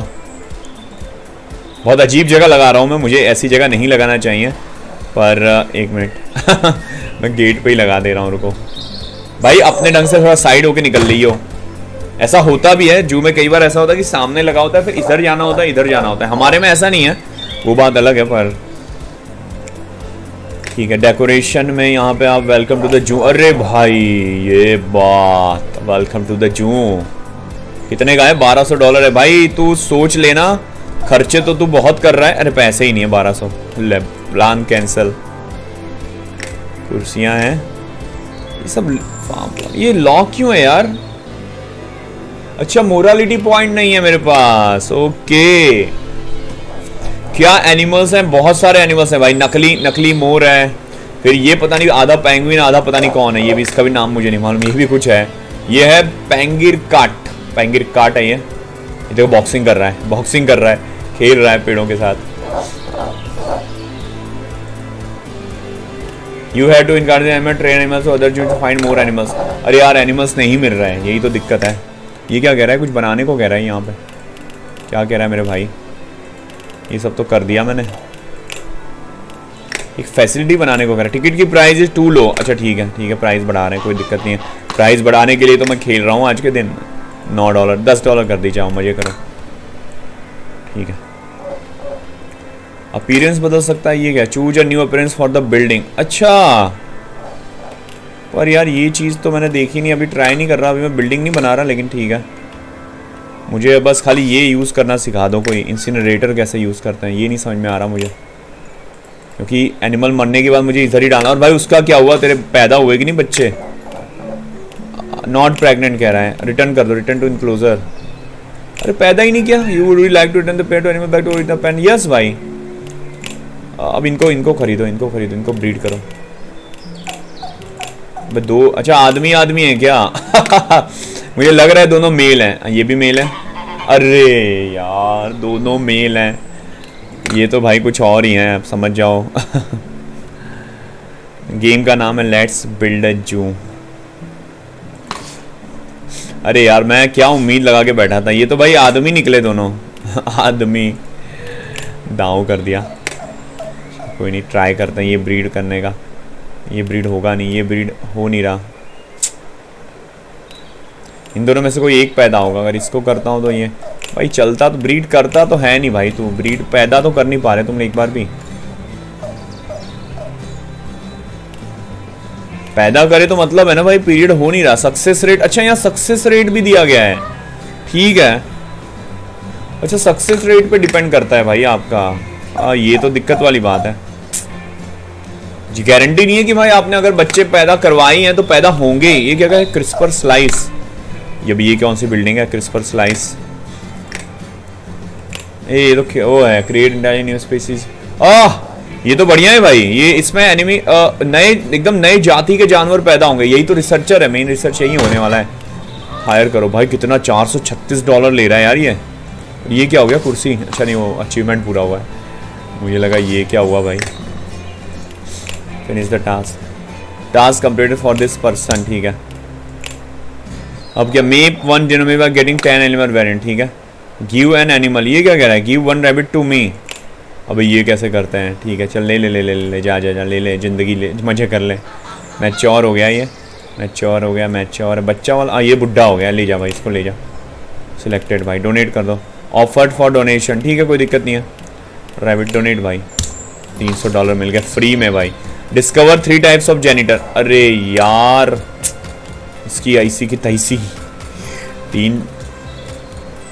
S1: बहुत अजीब जगह लगा रहा हूँ मैं। मुझे ऐसी जगह नहीं लगाना चाहिए पर एक मिनट मैं गेट पे ही लगा दे रहा हूँ रुको। भाई अपने ढंग से थोड़ा साइड होके निकल रही हो ऐसा होता भी है जू में कई बार ऐसा होता है कि सामने लगा होता है फिर इधर जाना होता है इधर जाना होता है। हमारे में ऐसा नहीं है। वो बात अलग है पर ठीक है डेकोरेशन में यहाँ पे आप वेलकम टू द जू अरे भाई, ये बात। वेलकम टू द जू कितने का है? बारह सौ डॉलर है। भाई, तू सोच लेना। खर्चे तो तू बहुत कर रहा है। अरे पैसे ही नहीं है, बारह सौ। प्लान कैंसिल कुर्सियाँ हैं। ये सब ये लॉक क्यों है यार? अच्छा मोरालिटी पॉइंट नहीं है मेरे पास। ओके क्या एनिमल्स हैं? बहुत सारे एनिमल्स हैं भाई। नकली नकली मोर है। फिर ये पता नहीं आधा पेंगुइन आधा पता नहीं कौन है। ये भी इसका भी नाम मुझे नहीं मालूम। ये भी कुछ है। ये है पेंगिर काट पेंगिर काट है ये। ये देखो बॉक्सिंग कर रहा है। बॉक्सिंग कर रहा है। खेल रहा है पेड़ों के साथ। यू हैव टू इनकार train animals other to find more animals अरे यार एनिमल्स नहीं मिल रहे हैं। यही तो दिक्कत है। ये क्या कह रहा है? कुछ बनाने को कह रहा है यहाँ पे। क्या कह रहा है मेरे भाई? ये सब तो कर दिया मैंने। एक फैसिलिटी बनाने को कह रहा टिकट की प्राइस इज़ टू लो अच्छा ठीक है ठीक है प्राइस बढ़ा रहे हैं, कोई दिक्कत नहीं है। प्राइस बढ़ाने के लिए तो मैं खेल रहा हूँ आज के दिन। नौ डॉलर दस डॉलर कर दीजिए मज़े करो। ठीक है। अपीरेंस बदल सकता है, ये क्या? Choose a new appearance for the building अच्छा! पर यार, ये चीज़ तो मैंने देखी नहीं, अभी ट्राई नहीं कर रहा। अभी मैं बिल्डिंग नहीं बना रहा, लेकिन ठीक है। मुझे बस खाली ये यूज़ करना सिखा दो, कोई इंसिनरेटर कैसे यूज़ करते हैं, ये नहीं समझ में आ रहा मुझे। क्योंकि एनिमल मरने के बाद मुझे इधर ही डालना और भाई उसका क्या हुआ? तेरे पैदा हुए कि नहीं बच्चे? नॉट प्रेगनेंट कह रहा है। रिटर्न कर दो रिटर्न टू इनक्लोजर अरे पैदा ही नहीं किया। You would like to return the pair to animal back to original pen yes भाई। अब इनको इनको खरीदो इनको खरीदो, इनको ब्रीड करो। दो अच्छा आदमी आदमी है क्या? मुझे लग रहा है दोनों मेल हैं। ये भी मेल है। अरे यार, दोनों मेल हैं। ये तो भाई कुछ और ही हैं, आप समझ जाओ। गेम का नाम है लेट्स बिल्ड अ जू अरे यार, मैं क्या उम्मीद लगा के बैठा था। ये तो भाई आदमी निकले दोनों। आदमी। दाव कर दिया। कोई नहीं ट्राई करते हैं ये ब्रीड करने का। ये ब्रीड होगा नहीं, ये ब्रीड हो नहीं रहा। इन दोनों में से कोई एक पैदा होगा। अगर इसको करता हूँ तो ये भाई चलता तो ब्रीड करता तो है नहीं भाई तू। ब्रीड पैदा तो कर नहीं पा रहे तुमने एक बार भी। पैदा करे तो मतलब है ना भाई पीरियड हो नहीं रहा। सक्सेस रेट अच्छा यहाँ सक्सेस रेट भी दिया गया है। ठीक है। अच्छा सक्सेस रेट पे डिपेंड करता है भाई आपका। आ, ये तो दिक्कत वाली बात है। जी गारंटी नहीं है कि भाई आपने अगर बच्चे पैदा करवाई हैं तो पैदा होंगे ये क्या है क्रिस्पर स्लाइस ये भी ये कौन सी बिल्डिंग है? क्रिस्पर स्लाइस ये तो वो है क्रिएट इंटेलिजेंट न्यू स्पीसीज आह! ये तो बढ़िया है भाई। ये इसमें एनिमी नए, एकदम नए जाति के जानवर पैदा होंगे। यही तो रिसर्चर है मेन रिसर्च यही होने वाला है। हायर करो भाई, कितना 436 डॉलर ले रहा है यार ये। ये क्या हो गया? कुर्सी। अच्छा नहीं, वो अचीवमेंट पूरा हुआ है। मुझे लगा ये क्या हुआ भाई। Finish the task task completed for this person ठीक है। अब क्या map one genome getting ten animal variant ठीक है? गिव एन एनिमल ये क्या कह रहा है? Give one rabbit to me अब ये कैसे करते हैं? ठीक है, चल ले ले ले ले ले जा जा जा, ले ले, ज़िंदगी ले, मज़े कर ले। मैं चौर हो गया ये। मैं चौर हो गया मैं चौर बच्चा वाला ये बुढ़ा हो गया। ले जा भाई, इसको ले जा। सिलेक्टेड भाई डोनेट कर दो। ऑफर्ड फॉर डोनेशन ठीक है, कोई दिक्कत नहीं है। रेबिट डोनेट भाई। तीन सौ डॉलर मिल गया फ्री में भाई। Discover three types of janitor अरे यार! इसकी ऐसी की तैसी तीन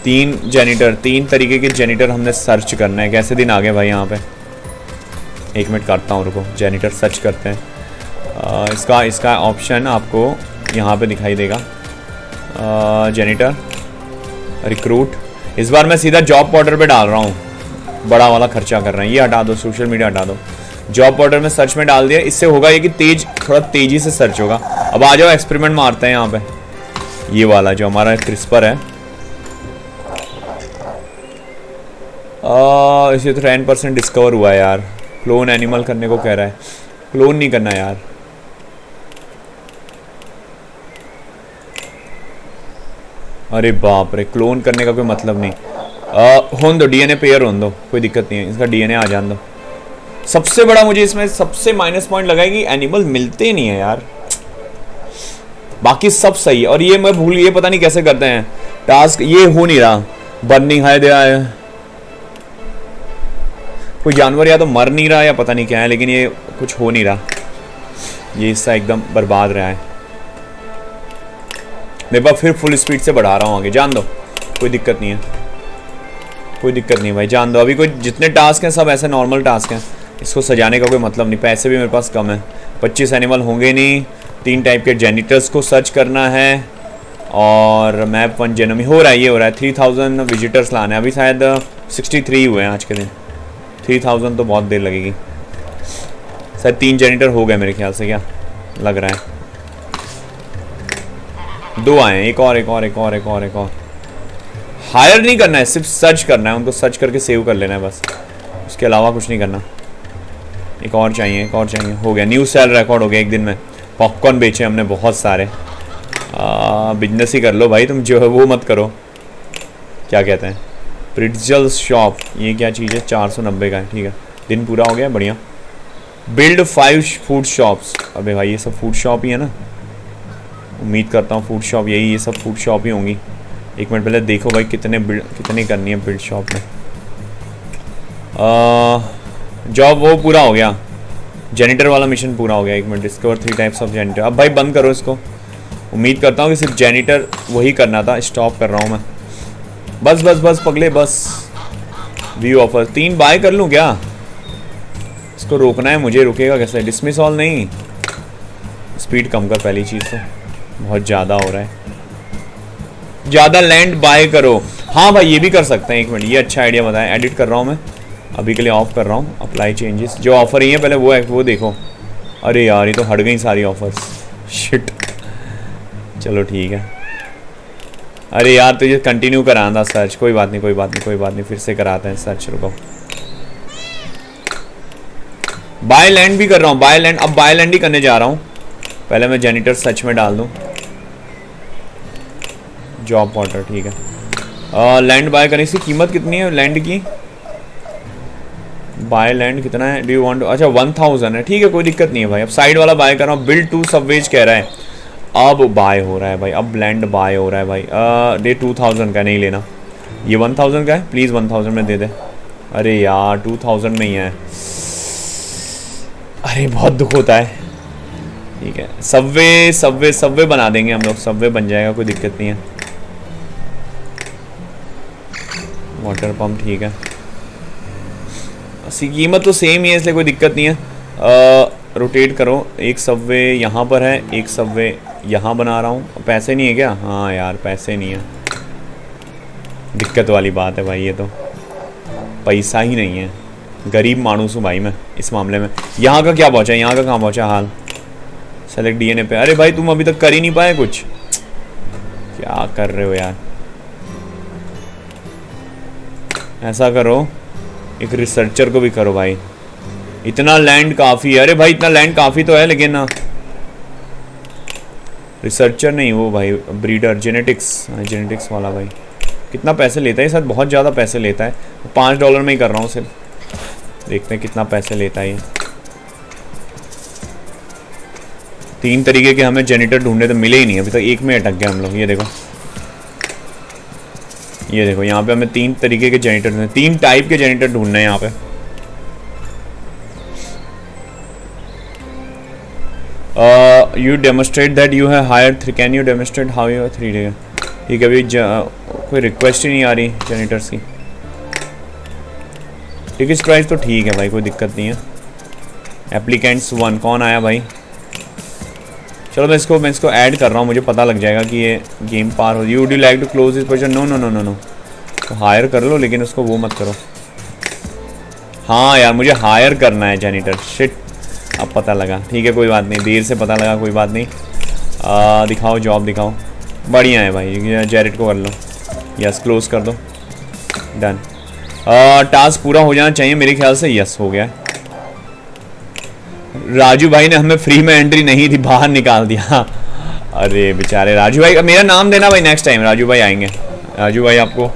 S1: तीन जेनिटर तीन तरीके के जेनिटर हमने सर्च करना है। कैसे दिन आ गए भाई यहाँ पे? एक मिनट करता हूँ, रुको। जेनिटर सर्च करते हैं। इसका इसका ऑप्शन आपको यहाँ पे दिखाई देगा। जेनिटर रिक्रूट इस बार मैं सीधा जॉब पोर्टर पे डाल रहा हूँ। बड़ा वाला खर्चा कर रहे हैं। ये हटा दो सोशल मीडिया हटा दो। जॉब पोर्टर में सर्च में डाल दिया। इससे होगा ये कि तेज, थोड़ा तेज़ी से सर्च होगा। अब आ जाओ एक्सपेरिमेंट मारते हैं यहाँ पे। ये वाला जो हमारा क्रिस्पर है। इसे तो टेन परसेंट डिस्कवर हुआ है यार। क्लोन एनिमल करने को कह रहा है। क्लोन नहीं करना यार। अरे बाप रे क्लोन करने का कोई मतलब नहीं। होन दो डीएनए पेयर होन दो। कोई दिक्कत नहीं है। इसका डीएनए आ जान दो। सबसे बड़ा मुझे इसमें सबसे माइनस पॉइंट लगा है कि एनिमल मिलते नहीं है यार। बाकी सब सही है। और ये मैं भूल, ये पता नहीं कैसे करते हैं। टास्क ये हो नहीं रहा। बर्निंग हाई दे रहा है। कोई जानवर या तो मर नहीं रहा या पता नहीं क्या है, लेकिन ये कुछ हो नहीं रहा। ये हिस्सा एकदम बर्बाद रहा है। मैं बार फिर फुल स्पीड से बढ़ा रहा हूँ आगे। जान दो। कोई दिक्कत नहीं है। कोई दिक्कत नहीं भाई। जान दो। अभी कोई जितने टास्क हैं, सब ऐसे नॉर्मल टास्क हैं। इसको सजाने का कोई मतलब नहीं। पैसे भी मेरे पास कम है। पच्चीस एनिमल होंगे नहीं। तीन टाइप के जेनिटर्स को सर्च करना है। और मैप वन जेनोमी हो रहा है, ये हो रहा है। थ्री थाउज़ेंड विजिटर्स लाना अभी शायद सिक्सटी थ्री हुए हैं आज के दिन। थ्री थाउज़ेंड तो बहुत देर लगेगी। शायद तीन जेनिटर हो गए मेरे ख्याल से क्या? लग रहा है। दो आए एक और एक और एक और एक और एक और। हायर नहीं करना है, सिर्फ़ सर्च करना है। उनको सर्च करके सेव कर लेना है बस। उसके अलावा कुछ नहीं करना। एक और चाहिए, एक और चाहिए। हो गया। न्यू सेल रिकॉर्ड हो गया एक दिन में। पॉपकॉर्न बेचे हमने बहुत सारे। बिज़नेस ही कर लो भाई, तुम जो है वो मत करो। क्या कहते हैं? प्रिटजल शॉप ये क्या चीज़ है? चार सौ नब्बे का है, ठीक है। दिन पूरा हो गया, बढ़िया। बिल्ड फाइव फ़ूड शॉप्स अबे भाई, ये सब फ़ूड शॉप ही है ना। उम्मीद करता हूँ फ़ूड शॉप यही, ये सब फ़ूड शॉप ही होंगी। एक मिनट पहले देखो भाई, कितने बिल्ड कितनी करनी है बिल्ड शॉप में। जॉब वो पूरा हो गया। जेनिटर वाला मिशन पूरा हो गया, एक minute discover three types of janitor अब भाई बंद करो इसको। उम्मीद करता हूँ कि सिर्फ़ जेनिटर वही करना था। स्टॉप कर रहा हूँ मैं। बस बस बस, पगले, बस। व्यू ऑफ़र तीन बाय कर लूँ क्या? इसको रोकना है मुझे, रुकेगा कैसे? डिसमिस ऑल नहीं। स्पीड कम कर पहली चीज़ तो। बहुत ज़्यादा हो रहा है। ज़्यादा लैंड बाय करो। हाँ भाई, ये भी कर सकते हैं। एक मिनट, ये अच्छा आइडिया बताएँ एडिट कर रहा हूँ मैं। अभी के लिए ऑफ़ कर रहा हूँ अप्लाई चेंजेस जो ऑफ़र ही है, पहले वो है वो देखो। अरे यार, ये तो हट गई सारी ऑफर्स शिट चलो ठीक है। अरे यार, तुझे कंटिन्यू कराना था सर्च कोई बात नहीं, कोई बात नहीं, कोई बात नहीं, फिर से कराते हैं सर्च रुको। बाय लैंड भी कर रहा हूँ बाय लैंड अब बाय लैंड ही करने जा रहा हूँ। पहले मैं जेनिटर सर्च में डाल दूँ। जॉब पॉटर ठीक है। लैंड बाय करने की कीमत कितनी है लैंड की? बाय लैंड कितना है? डू वांट अच्छा वन थाउज़ेंड है। ठीक है, कोई दिक्कत नहीं है भाई। अब साइड वाला बाय कर रहा हूँ। बिल्ड टू सबवेज कह रहा है। अब बाय हो रहा है भाई। अब लैंड बाय हो रहा है भाई। डे टू थाउज़ेंड का, नहीं लेना। ये वन थाउज़ेंड का है? प्लीज़ वन थाउज़ेंड में दे दे। अरे यार टू थाउज़ेंड में ही है। अरे, बहुत दुख होता है। ठीक है। सबवे सबवे सबवे बना देंगे हम लोग। सबवे बन जाएगा, कोई दिक्कत नहीं है। वाटर पम्प ठीक है। कीमत तो सेम ही है, इसलिए कोई दिक्कत नहीं है। रोटेट करो। एक सबवे यहाँ पर है, एक सबवे यहाँ बना रहा हूँ। पैसे नहीं है क्या? हाँ यार, पैसे नहीं है। दिक्कत वाली बात है भाई ये तो। पैसा ही नहीं है। गरीब मानूस हूँ भाई मैं, इस मामले में। यहाँ का क्या पहुँचा यहाँ का कहाँ पहुँचा हाल? सेलेक्ट डीएनए पे। अरे भाई, तुम अभी तक कर ही नहीं पाए कुछ। क्या कर रहे हो यार? ऐसा करो। एक रिसर्चर को भी करो भाई इतना लैंड काफ़ी है। अरे भाई, इतना लैंड काफ़ी तो है, लेकिन ना रिसर्चर नहीं वो भाई ब्रीडर जेनेटिक्स जेनेटिक्स वाला भाई। कितना पैसे लेता है सर बहुत ज़्यादा पैसे लेता है। पाँच डॉलर में ही कर रहा हूँ सिर्फ़। देखते हैं कितना पैसे लेता है ये। तीन तरीके के हमें जेनेटर ढूँढने तो मिले ही नहीं। अभी तक तो एक में अटक गया हम लोग। ये देखो। ये देखो, यहाँ पे हमें तीन तरीके के जेनेटर ढूँढने तीन टाइप के जेनेटर ढूँढने हैं यहाँ पे। यू डेमोस्ट्रेट दैट यू है hire can you demonstrate how you three day ठीक है, अभी कोई रिक्वेस्ट ही नहीं आ रही जेनेटर्स की। टिकट प्राइस तो ठीक है भाई, कोई दिक्कत नहीं है। एप्लीकेंट्स वन कौन आया भाई? चलो मैं इसको मैं इसको ऐड कर रहा हूँ मुझे पता लग जाएगा कि ये गेम पार हो you do like to close this person no no no no no तो हायर कर लो लेकिन उसको वो मत करो। हाँ यार मुझे हायर करना है जेनीटर शिट अब पता लगा। ठीक है कोई बात नहीं। देर से पता लगा कोई बात नहीं। आ, दिखाओ जॉब दिखाओ। बढ़िया है भाई जेरेट को कर लो। यस क्लोज कर दो। डन टास्क पूरा हो जाना चाहिए मेरे ख्याल से? यस हो गया। राजू भाई ने हमें फ्री में एंट्री नहीं थी बाहर निकाल दिया। अरे बेचारे राजू भाई मेरा नाम देना भाई नेक्स्ट टाइम राजू भाई आएँगे। राजू भाई आपको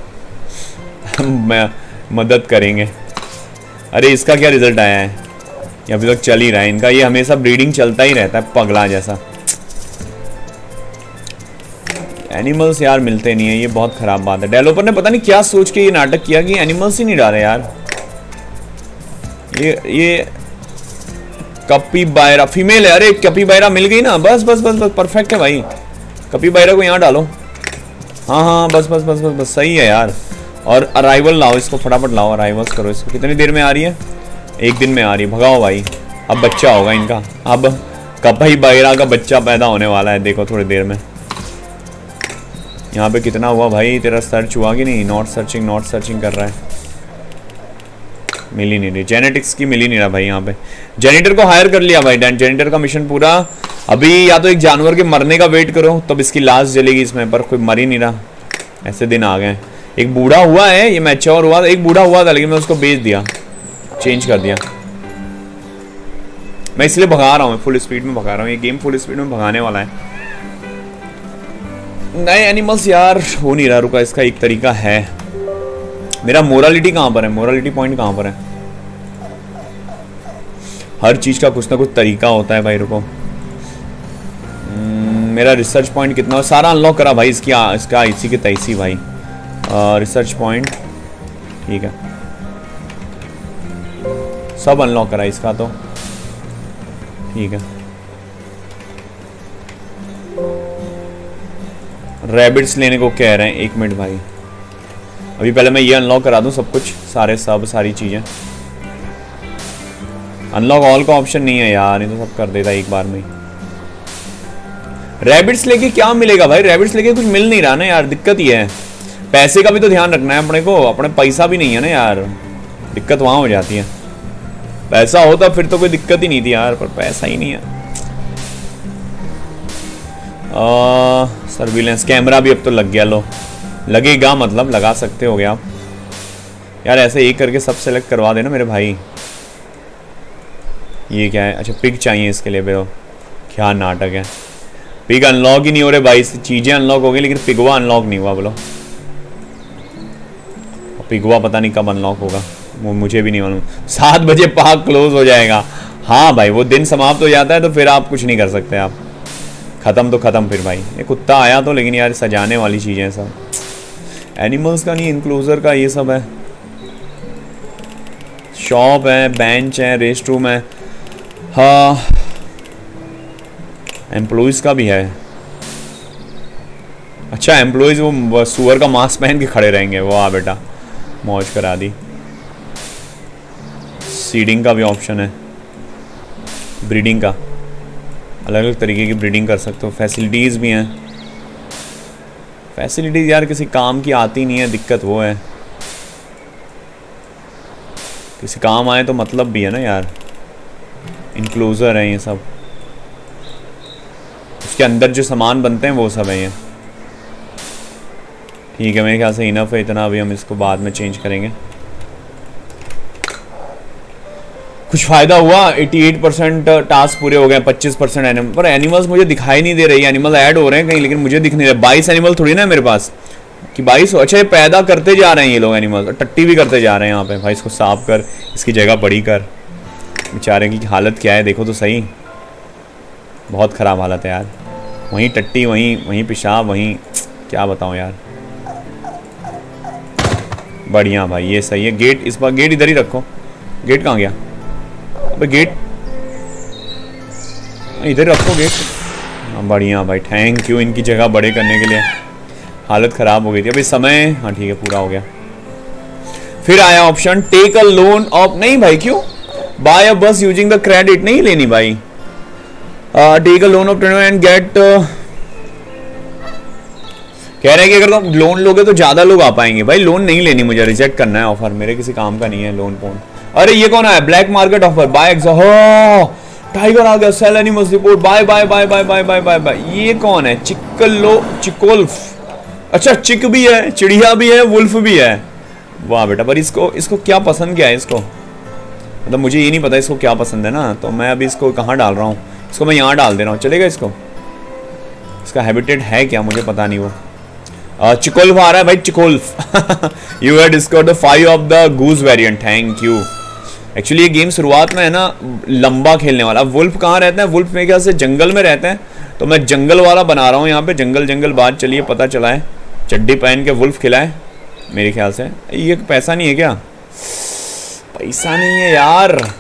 S1: मैं मदद करेंगे। अरे इसका क्या रिज़ल्ट आया है? ये अभी तक चल ही रहा है। इनका ये हमेशा ब्रीडिंग चलता ही रहता है, पगला जैसा। एनिमल्स यार मिलते नहीं है, ये बहुत ख़राब बात है। डेवलपर ने पता नहीं क्या सोच के ये नाटक किया कि एनिमल्स ही नहीं डाले यार। ये ये कपी बायरा फीमेल है, अरे कपी बायरा मिल गई ना, बस बस बस बस परफेक्ट है भाई। कपी बायरा को यहाँ डालो। हाँ हाँ बस बस बस बस बस, सही है यार। और अराइवल लाओ इसको, फटाफट लाओ अराइवल्स करो इसको। कितनी देर में आ रही है? एक दिन में आ रही है। भगाओ भाई। अब बच्चा होगा इनका। अब कपही बायरा का बच्चा पैदा होने वाला है, देखो थोड़ी देर में। यहाँ पे कितना हुआ भाई? तेरा सर्च हुआ कि नहीं? नॉट सर्चिंग नॉट सर्चिंग कर रहा है। मिल नहीं रही। जेनेटिक्स की मिल नहीं रहा भाई यहाँ पे। जेनेटर को हायर कर लिया भाई जेनेटर का मिशन पूरा। अभी या तो एक जानवर के मरने का वेट करो, तब इसकी लाश जलेगी इसमें, पर कोई मर ही नहीं रहा। ऐसे दिन आ गए एक बूढ़ा हुआ है, ये मैच्योर हुआ था एक बूढ़ा हुआ था, लेकिन मैं उसको बेच दिया। चेंज कर दिया। मैं इसलिए भगा रहा हूँ फुल स्पीड में भगा रहा हूँ। ये गेम फुल स्पीड में भगाने वाला है। नए एनिमल्स यार, हो नहीं रहा, रुका, इसका एक तरीका है। मेरा मोरालिटी कहाँ पर है? मोरालिटी पॉइंट कहाँ पर है? हर चीज़ का कुछ ना कुछ तरीका होता है भाई रुको। हम्म, मेरा रिसर्च पॉइंट कितना सारा अनलॉक करा भाई इसकी इसका इसी के तैसी भाई। रिसर्च पॉइंट ठीक है। सब अनलॉक करा इसका तो। ठीक है। रैबिट्स लेने को कह रहे हैं। एक मिनट भाई। अभी पहले मैं ये अनलॉक करा दूँ सब कुछ, सारे सब सारी चीज़ें। अनलॉक ऑल का ऑप्शन नहीं है यार ये तो सब कर देता एक बार में रैबिट्स लेके क्या मिलेगा भाई? रैबिट्स लेके कुछ मिल नहीं रहा ना यार, दिक्कत ही है। पैसे का भी तो ध्यान रखना है अपने को, अपने पैसा भी नहीं है ना यार। दिक्कत वहाँ हो जाती है। पैसा होता फिर तो कोई दिक्कत ही नहीं थी यार, पर पैसा ही नहीं है। सर्विलेंस कैमरा भी अब तो लग गया, लो। लगेगा मतलब लगा सकते हो गया आप। यार, ऐसे एक करके सब सेलेक्ट करवा देना मेरे भाई। ये क्या है? अच्छा पिक चाहिए इसके लिए बेरो क्या नाटक है। पिक अनलॉक ही नहीं हो रहे भाई चीज़ें अनलॉक हो गई, लेकिन पिगवा अनलॉक नहीं हुआ, बोलो। पिगवा पता नहीं कब अनलॉक होगा। वो मुझे भी नहीं मालूम। सात बजे पार्क क्लोज हो जाएगा। हाँ भाई, वो दिन समाप्त हो जाता है तो फिर आप कुछ नहीं कर सकते आप। ख़त्म तो ख़त्म फिर भाई। ये कुत्ता आया तो लेकिन यार, सजाने वाली चीज़ें सब। एनिमल्स का नहीं इनक्लोजर का, ये सब है। शॉप है बेंच है रेस्ट रूम है। हाँ। एम्प्लॉयज़ का भी है। अच्छा एम्प्लॉयज़ वो सुअर का मास्क पहन के खड़े रहेंगे। वो आ बेटा, मौज करा दी। सीडिंग का भी ऑप्शन है। ब्रीडिंग का। अलग अलग तरीके की ब्रीडिंग कर सकते हो। फैसिलिटीज़ भी हैं। फैसिलिटीज़ यार किसी काम की आती नहीं है, दिक्कत वो है। किसी काम आए तो मतलब भी है ना यार। इनक्लोज़र है ये सब। उसके अंदर जो सामान बनते हैं वो सब है ये। ठीक है, मेरे ख्याल से इनफ है, इतना अभी हम इसको बाद में चेंज करेंगे। कुछ फ़ायदा हुआ? 88 परसेंट टास्क पूरे हो गए 25 परसेंट एनिमल पर एनिमल्स मुझे दिखाई नहीं दे रही, एनिमल ऐड हो रहे हैं कहीं, लेकिन मुझे दिख नहीं रहे। बाईस एनिमल थोड़ी ना मेरे पास? कि बाईस अच्छा ये पैदा करते जा रहे हैं ये लोग एनिमल टट्टी भी करते जा रहे हैं यहाँ पे। भाई इसको साफ़ कर, इसकी जगह बड़ी कर। बेचारे की हालत क्या है, देखो तो सही। बहुत ख़राब हालत है यार। वहीं टट्टी, वहीं वहीं पेशाब, वहीं, क्या बताऊँ यार। बढ़िया भाई, ये सही है। गेट, इस बार गेट इधर ही रखो। गेट कहाँ गया? गेट इधर रखो गेट हाँ बढ़िया भाई थैंक यू इनकी जगह बड़े करने के लिए। हालत ख़राब हो गई थी। अभी समय हाँ ठीक है, पूरा हो गया। फिर आया option take a loan off नहीं भाई, क्यों? बाय अ बस यूजिंग द क्रेडिट नहीं लेनी भाई। Take a loan off and get कह रहे हैं कि अगर तुम तो लोन लोगे तो ज़्यादा लोग आ पाएँगे। भाई लोन नहीं लेनी, मुझे रिजेक्ट करना है ऑफ़र मेरे किसी काम का नहीं है लोन फ़ोन अरे, ये कौन है? Black market offer by tiger आ गया. Sell animals report bye bye bye bye bye bye bye bye ये कौन है? चिकलो चिकोल्फ. अच्छा चिक भी है, चिड़िया भी है, वुल्फ भी है. वाह बेटा, पर इसको इसको क्या पसंद क्या है इसको? मतलब मुझे ये नहीं पता इसको क्या पसंद है ना तो मैं अभी इसको कहाँ डाल रहा हूँ? इसको मैं यहाँ डाल दे रहा हूँ. चलेगा इसको? इसका हैबिटेट है क्या? मुझे पता नहीं वो. चिकोल्फ आ रहा है भाई, चिकोल्फ. You had discover five of the goose variant thank you actually ये गेम शुरुआत में है ना, लंबा खेलने वाला। वुल्फ कहाँ रहता है? वुल्फ मेरे ख्याल से जंगल में रहते हैं। तो मैं जंगल वाला बना रहा हूँ यहाँ पे। जंगल जंगल बात चलिए, पता चला है। चड्डी पहन के वुल्फ खिलाए, मेरे ख्याल से। ये पैसा नहीं है क्या? पैसा नहीं है यार।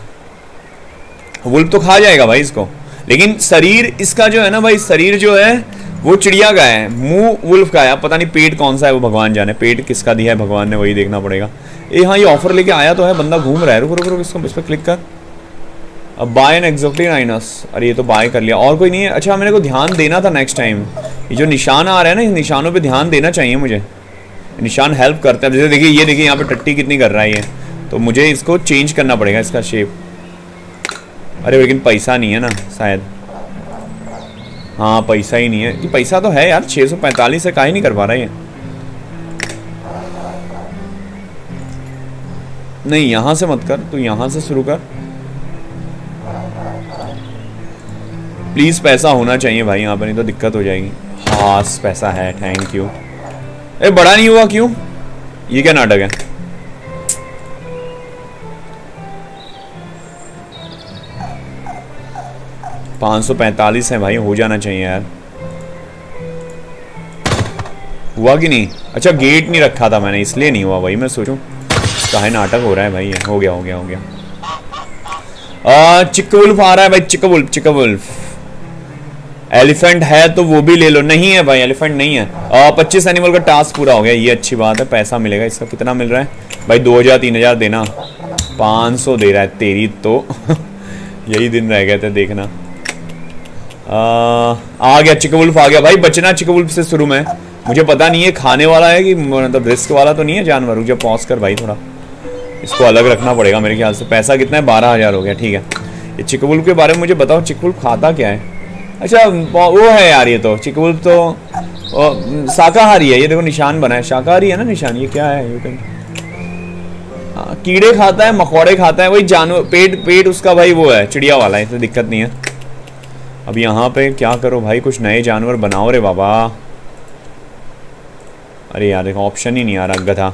S1: वुल्फ तो खा जाएगा भाई इसको। लेकिन शरीर, इसका जो है ना भाई, शरीर जो है, वो चिड़िया का है। मुँह वुल्फ का है। पता नहीं पेट कौन सा है, वो भगवान जाने। पेट किसका दिया है, भगवान ने वही देखना पड़ेगा। ये हाँ ये ऑफ़र लेके आया तो है, बंदा घूम रहा है। रुक रुक रुक, इसको इस पर क्लिक कर। अब बाय एन एक्जोटिक नाइनस अरे, ये तो बाय कर लिया। और कोई नहीं है। अच्छा मेरे को ध्यान देना था नेक्स्ट टाइम ये जो निशान आ रहा है ना, इन निशानों पे ध्यान देना चाहिए मुझे। निशान हेल्प करते हैं। जैसे देखिए, ये देखिए, यहाँ पे टट्टी कितनी कर रहा है ये। तो मुझे इसको चेंज करना पड़ेगा, इसका शेप अरे, लेकिन पैसा नहीं है ना, शायद। हाँ पैसा ही नहीं है। कि पैसा तो है यार 645 से का ही नहीं कर पा रहा ये। नहीं, यहाँ से मत कर, तू यहाँ से शुरू कर। प्लीज़ पैसा होना चाहिए भाई, यहाँ पर नहीं तो दिक्कत हो जाएगी। खास पैसा है थैंक यू ए, बड़ा नहीं हुआ क्यों? ये क्या नाटक है? पाँच सौ पैंतालीस है भाई, हो जाना चाहिए यार। हुआ कि नहीं? अच्छा गेट नहीं रखा था मैंने, इसलिए नहीं हुआ भाई, मैं सोचूं। कहा नाटक हो रहा है भाई हो गया हो गया हो गया। चिकवुल्फ आ रहा है भाई चिकवुल्फ चिकवुल्फ एलिफेंट है तो वो भी ले लो। नहीं है भाई एलिफेंट नहीं है। पच्चीस एनिमल का टास्क पूरा हो गया ये अच्छी बात है पैसा मिलेगा इसका कितना मिल रहा है? भाई दो हज़ार तीन हज़ार देना। पाँच सौ दे रहा है तेरी तो। यही दिन रह गए थे देखना। आ, आ गया चिकवुल्फ आ गया। भाई बचना चिकवुल्फ से शुरू में। मुझे पता नहीं है खाने वाला है कि मतलब रिस्क वाला तो नहीं है जानवर? जब पॉज कर भाई थोड़ा। इसको अलग रखना पड़ेगा मेरे ख्याल से। पैसा कितना है? बारह हज़ार हो गया, ठीक है। ये चिकवुल्फ के बारे में मुझे बताओ चिकवुल्फ खाता क्या है? अच्छा वो है यार ये तो चिकवुल्फ तो शाकाहारी है। ये देखो, निशान बना है। शाकाहारी है ना निशान? ये क्या है? यू कैन कीड़े खाता है, मकोड़े खाता है, वही जानवर, पेट पेट उसका भाई वो है, चिड़िया वाला है तो दिक्कत नहीं है। अब यहाँ पे क्या करो भाई? कुछ नए जानवर बनाओ रे बाबा। अरे यार, देखो ऑप्शन ही नहीं आ रहा गधा।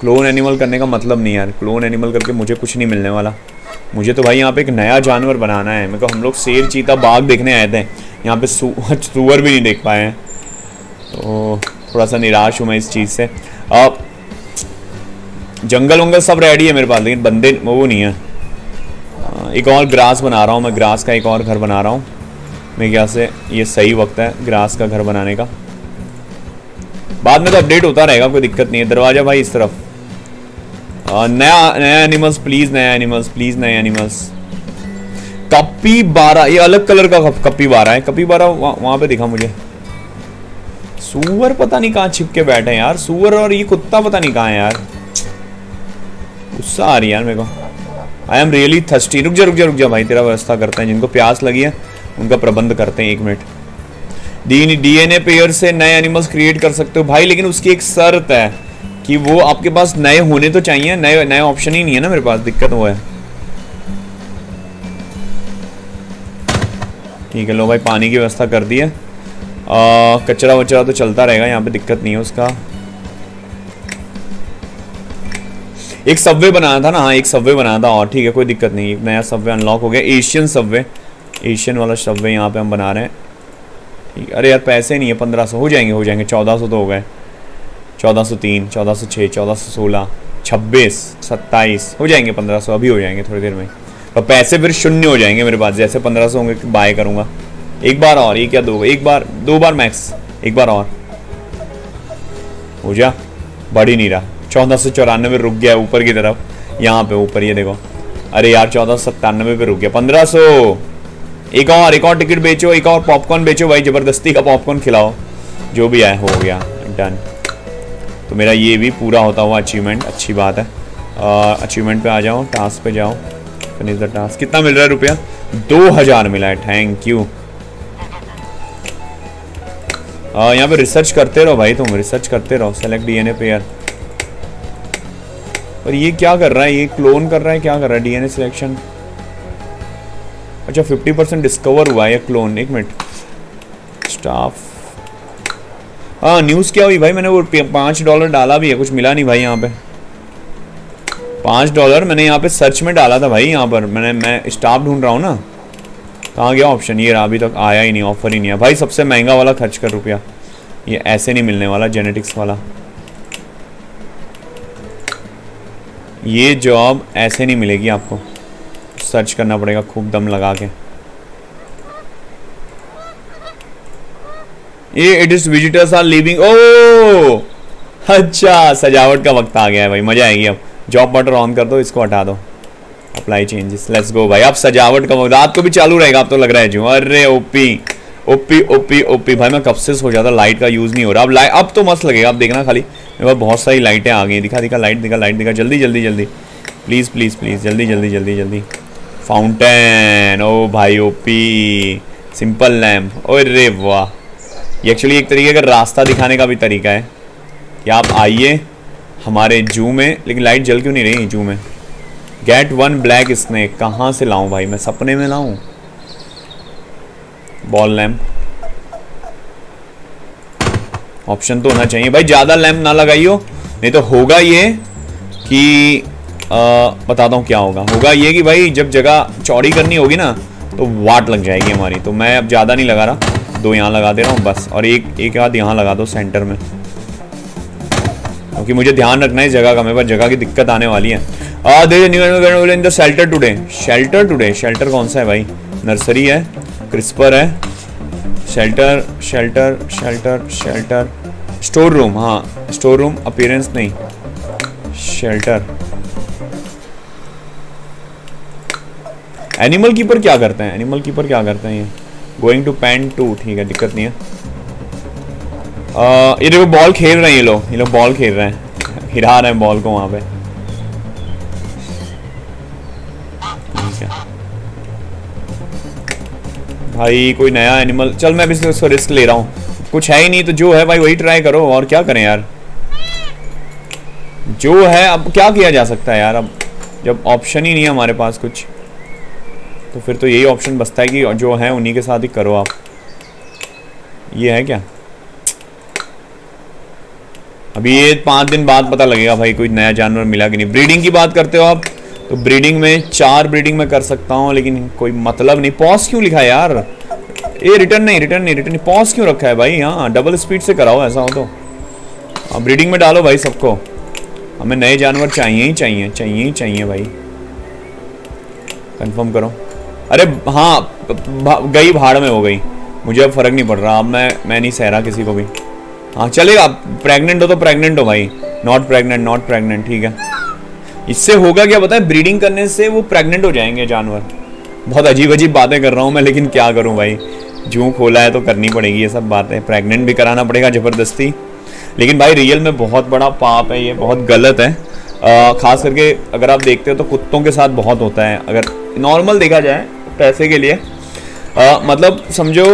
S1: क्लोन एनिमल करने का मतलब नहीं यार। क्लोन एनिमल करके मुझे कुछ नहीं मिलने वाला। मुझे तो भाई यहाँ पे एक नया जानवर बनाना है। मेरे को हम लोग शेर, चीता, बाघ देखने आए थे। यहाँ पे सुअर भी नहीं देख पाए हैं। तो थोड़ा सा निराश हूँ मैं इस चीज़ से। अब जंगल वंगल सब रेडी है मेरे पास, लेकिन बंदे वो नहीं है। एक और ग्रास बना रहा हूँ मैं। ग्रास का एक और घर बना रहा हूँ। मेरे ख्याल से ये सही वक्त है ग्रास का घर बनाने का। बाद में तो अपडेट होता रहेगा, कोई दिक्कत नहीं है। दरवाज़ा भाई इस तरफ़। नया नया एनिमल्स प्लीज़ नया एनिमल्स प्लीज़ नए एनिमल्स कपी बारह ये अलग कलर का कपी बारह है। कपी बारह वहाँ पे दिखा मुझे। सुअर पता नहीं कहाँ छिप के बैठे हैं यार। सुअर और ये कुत्ता पता नहीं कहाँ है यार। गुस्सा आ रही है यार मेरे को। आई एम रियली थर्स्टी रुक जा रुक जा रुक जा भाई। तेरा व्यवस्था करते हैं। जिनको प्यास लगी है, उनका प्रबंध करते हैं एक मिनट। डी डीएनए पेयर से नए एनिमल्स क्रिएट कर सकते हो। भाई, लेकिन उसकी एक शर्त है। कि वो आपके पास नए होने तो चाहिए, नए नए ऑप्शन ही नहीं है ना मेरे पास, दिक्कत वो है। ठीक है, लो भाई, पानी की व्यवस्था कर दी है। कचरा वचरा तो चलता रहेगा, यहाँ पे दिक्कत नहीं है उसका। एक सबवे बनाया था ना हाँ एक सबवे बनाया था, और ठीक है, कोई दिक्कत नहीं, एक नया सबवे अनलॉक हो गया एशियन सबवे एशियन वाला सबवे यहाँ पे हम बना रहे हैं। ठीक, अरे यार, पैसे नहीं है, पंद्रह सौ, हो जाएँगे हो जाएँगे, चौदह सौ तो हो गए। चौदह सौ तीन, चौदह सौ चौदह सौ सोलह, छब्बीस, सत्ताईस, हो जाएँगे पंद्रह सौ, अभी हो जाएँगे थोड़ी देर में। और पैसे फिर शून्य हो जाएँगे मेरे पास, जैसे पंद्रह सौ होंगे बाय करूँगा। एक बार और, एक या दो, एक बार, दो बार मैक्स एक बार और। हो जा बढ़ ही नहीं रहा। चौदह सौ चौरानवे रुक गया ऊपर की तरफ़, यहाँ पे ऊपर, ये देखो। अरे यार, चौदह सौ सत्तानवे पे रुक गया, पंद्रह सौ। एक और एक और टिकट बेचो, एक और पॉपकॉर्न बेचो, भाई, ज़बरदस्ती का पॉपकॉर्न खिलाओ। जो भी आए हो गया डन तो मेरा ये भी पूरा होता हुआ अचीवमेंट अच्छी बात है। अचीवमेंट पे आ जाओ टास्क पे जाओ। फिनिश द टास्क कितना मिल रहा है रुपया? दो हज़ार मिला है थैंक यू यहाँ पे रिसर्च करते रहो भाई तुम रिसर्च करते रहो सेलेक्ट डीएनए पेयर और ये क्या कर रहा है? ये क्लोन कर रहा है, क्या कर रहा है? डीएनए सिलेक्शन अच्छा 50 परसेंट डिस्कवर हुआ है क्लोन एक मिनट स्टाफ हाँ न्यूज़ क्या हुई? भाई, मैंने वो पाँच डॉलर डाला भी है, कुछ मिला नहीं भाई यहाँ पे। पाँच डॉलर मैंने यहाँ पे सर्च में डाला था भाई यहाँ पर। मैंने मैं स्टाफ ढूंढ रहा हूँ ना। कहाँ गया ऑप्शन ये रहा, अभी तक आया ही नहीं ऑफ़र ही नहीं है। भाई, सबसे महँगा वाला खर्च कर रुपया। ये ऐसे नहीं मिलने वाला जेनेटिक्स वाला। ये जॉब ऐसे नहीं मिलेगी आपको। सर्च करना पड़ेगा खूब दम लगा के। ये it is visitors are living oh अच्छा सजावट का वक्त आ गया है भाई, मज़ा आएगी अब। जॉब बटर ऑन कर दो, इसको हटा दो। अप्लाई चेंजेस लेट्स गो भाई। अब सजावट का वक्त, रात को भी चालू रहेगा आप तो लग रहा है जो अरे, ओपी ओपी ओपी ओपी। भाई, मैं कब से हो जाता लाइट का यूज़ नहीं हो रहा। अब लाइट अब तो मस्त लगेगा, अब देखना खाली। मेरे पास बहुत सारी लाइटें आ गई दिखा दिखा लाइट दिखा लाइट दिखा। जल्दी जल्दी जल्दी। प्लीज़ प्लीज़ प्लीज़ जल्दी जल्दी जल्दी जल्दी। फाउंटेन ओ भाई, ओपी। सिंपल लैम्प ओ रे वाह। ये एक्चुअली एक तरीके का रास्ता दिखाने का भी तरीका है कि आप आइए हमारे जू में, लेकिन लाइट जल क्यों नहीं रही जू में? गेट वन ब्लैक स्नेक कहाँ से लाऊं भाई? मैं सपने में लाऊं? बॉल लैम्प ऑप्शन तो होना चाहिए। भाई, ज़्यादा लैम्प ना लगाइयो। नहीं तो होगा ये कि बताता हूँ क्या होगा। होगा ये कि भाई, जब जगह चौड़ी करनी होगी ना तो वाट लग जाएगी हमारी। तो मैं अब ज़्यादा नहीं लगा रहा। दो यहाँ लगा दे रहा हूँ, बस। और एक एक हाथ यहाँ लगा दो सेंटर में। क्योंकि मुझे ध्यान रखना है इस जगह का, मेरे पास जगह की दिक्कत आने वाली है। Shelter today shelter today shelter कौन सा है भाई? नर्सरी है क्रिस्पर है shelter shelter shelter shelter store room हाँ स्टोर रूम अपीयरेंस नहीं। शेल्टर एनिमल कीपर क्या करते हैं? एनिमल कीपर क्या करते हैं ये? गोइंग टू पैन टू ठीक है दिक्कत नहीं है। आ, ये देखो बॉल खेल रहे हैं ये लोग। ये लोग बॉल खेल रहे हैं। हिरा रहे हैं बॉल को वहाँ पे। भाई कोई नया एनिमल चल मैं अभी इसको रिस्क ले रहा हूँ। कुछ है ही नहीं तो जो है भाई वही ट्राई करो। और क्या करें यार? जो है अब क्या किया जा सकता है यार? अब जब ऑप्शन ही नहीं है हमारे पास कुछ। तो फिर तो यही ऑप्शन बचता है कि जो है उन्हीं के साथ ही करो आप। ये है क्या? अभी ये पाँच दिन बाद पता लगेगा भाई कोई नया जानवर मिला कि नहीं। ब्रीडिंग की बात करते हो आप तो ब्रीडिंग में चार ब्रीडिंग में कर सकता हूँ, लेकिन कोई मतलब नहीं। पॉज क्यों लिखा है यार? ये रिटर्न नहीं रिटर्न नहीं रिटर्न पॉज क्यों रखा है भाई? हाँ डबल स्पीड से कराओ, ऐसा हो तो। हाँ ब्रीडिंग में डालो भाई सबको। हमें नए जानवर चाहिए ही चाहिए चाहिए ही चाहिए भाई। कंफर्म करो। अरे हाँ गई भाड़ में हो गई। मुझे अब फ़र्क नहीं पड़ रहा अब मैं मैं नहीं सह रहा किसी को भी। हाँ चलेगा प्रेग्नेंट हो तो प्रेग्नेंट हो भाई। नॉट प्रेग्नेंट नॉट प्रेग्नेंट ठीक है। इससे होगा क्या है? ब्रीडिंग करने से वो प्रेग्नेंट हो जाएँगे जानवर। बहुत अजीब अजीब बातें कर रहा हूँ मैं लेकिन क्या करूँ भाई? जू खोला है तो करनी पड़ेगी ये सब बातें। प्रेग्नेंट भी कराना पड़ेगा ज़बरदस्ती। लेकिन भाई रियल में बहुत बड़ा पाप है ये बहुत गलत है। आ, खास करके अगर आप देखते हो तो कुत्तों के साथ बहुत होता है। अगर नॉर्मल देखा जाए पैसे के लिए। आ, मतलब समझो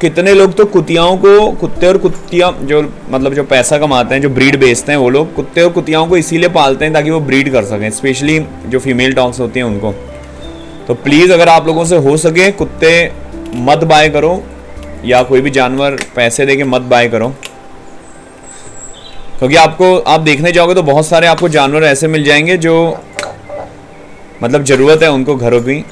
S1: कितने लोग तो कुतियाओं को कुत्ते और कुतिया जो मतलब जो पैसा कमाते हैं जो ब्रीड बेचते हैं वो लोग कुत्ते और कुतियाओं को इसीलिए पालते हैं ताकि वो ब्रीड कर सकें स्पेशली जो फीमेल डॉग्स होती हैं उनको। तो प्लीज़ अगर आप लोगों से हो सके कुत्ते मत बाय करो या कोई भी जानवर पैसे दे के मत बाय करो। क्योंकि आपको आप देखने जाओगे तो बहुत सारे आपको जानवर ऐसे मिल जाएँगे जो मतलब ज़रूरत है उनको घरों की।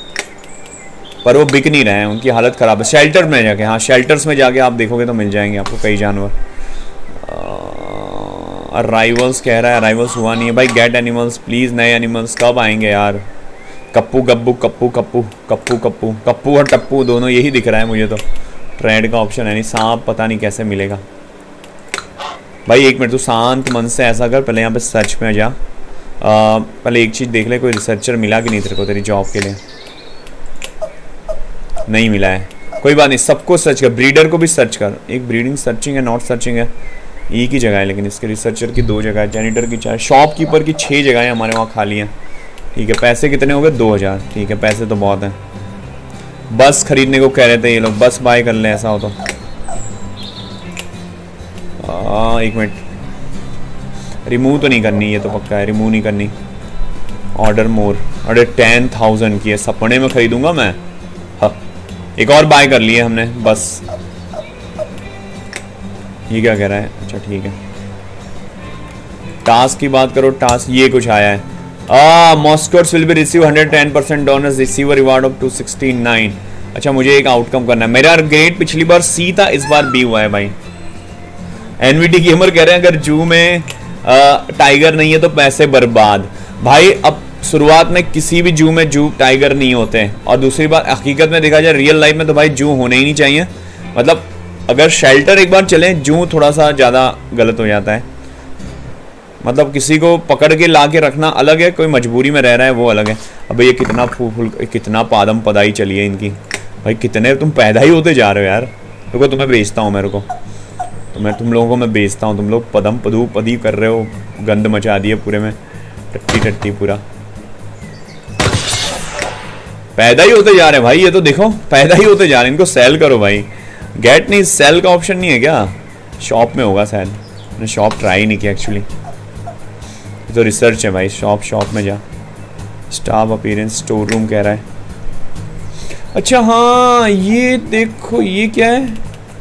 S1: पर वो बिक नहीं रहे हैं उनकी हालत ख़राब है। शेल्टर में जाके हाँ शेल्टर्स में जाके आप देखोगे तो मिल जाएँगे आपको कई जानवर। अराइवल्स कह रहा है अराइवल्स हुआ नहीं है। भाई गेट एनिमल्स प्लीज़ नए एनिमल्स कब आएँगे यार? कप्पू गब्बू कप्पू कप्पू कप्पू कप्पू कप्पू और टप्पू दोनों यही दिख रहा है मुझे तो। ट्रेड का ऑप्शन है नहीं सांप पता नहीं कैसे मिलेगा। भाई एक मिनट तू शांत मन से ऐसा कर पहले यहाँ पे सर्च में जा। आ, पहले एक चीज़ देख ले कोई रिसर्चर मिला कि नहीं तेरे को तेरी जॉब के लिए? नहीं मिला है। कोई बात नहीं सबको सर्च कर ब्रीडर को भी सर्च कर। एक ब्रीडिंग सर्चिंग है नॉट सर्चिंग है। एक ही जगह है लेकिन इसके रिसर्चर की दो जगह है जैनिटर की चार शॉपकीपर की छः जगह है हमारे वहाँ खाली हैं। ठीक है पैसे कितने हो गए? दो हज़ार। ठीक है पैसे तो बहुत हैं। बस खरीदने को कह रहे थे ये लोग बस बाय कर लें ऐसा हो तो। आ, एक मिनट। रिमूव तो नहीं करनी ये तो पक्का है रिमूव नहीं करनी। ऑर्डर मोर अरे टेन थाउज़ेंड की है सपने में खरीदूँगा मैं। हाँ एक और बाय कर लिए हमने बस। ये क्या कह रहा है? अच्छा ठीक है। टास्क की बात करो टास्क ये कुछ आया है। आ mascots will be receive 110 percent donors receive reward of 269 अच्छा मुझे एक आउटकम करना है। मेरा ग्रेड पिछली बार सी था इस बार बी हुआ है भाई। एनवीटी गेमर कह रहे हैं अगर जू में आ, टाइगर नहीं है तो पैसे बर्बाद। भाई अब शुरुआत में किसी भी जू में जू टाइगर नहीं होते हैं। और दूसरी बात, हकीकत में देखा जाए रियल लाइफ में तो भाई जू होने ही नहीं चाहिए। मतलब अगर शेल्टर एक बार चले, जू थोड़ा सा ज़्यादा गलत हो जाता है। मतलब किसी को पकड़ के ला के रखना अलग है, कोई मजबूरी में रह रहा है, वो अलग है। अब ये कितना फूल कितना पादम पदाई चली है इनकी। भाई कितने तुम पैदा ही होते जा रहे हो यार। देखो, तुम्हें बेचता हूँ मेरे को। तो मैं तुम लोगों को मैं बेचता हूँ। तुम लोग पदम पदू पदी कर रहे हो, गंद मचा दिए पूरे में। टट्टी टट्टी पूरा। पैदा ही होते जा रहे हैं। भाई, ये तो देखो, पैदा ही होते जा रहे हैं। इनको सेल करो भाई। गेट नहीं सेल का ऑप्शन नहीं है क्या? शॉप में होगा सेल मैंने शॉप ट्राई नहीं किया एक्चुअली तो रिसर्च है भाई। शॉप शॉप में जा। स्टाफ अपीरेंस स्टोर रूम कह रहा है। अच्छा हाँ ये देखो, ये क्या है?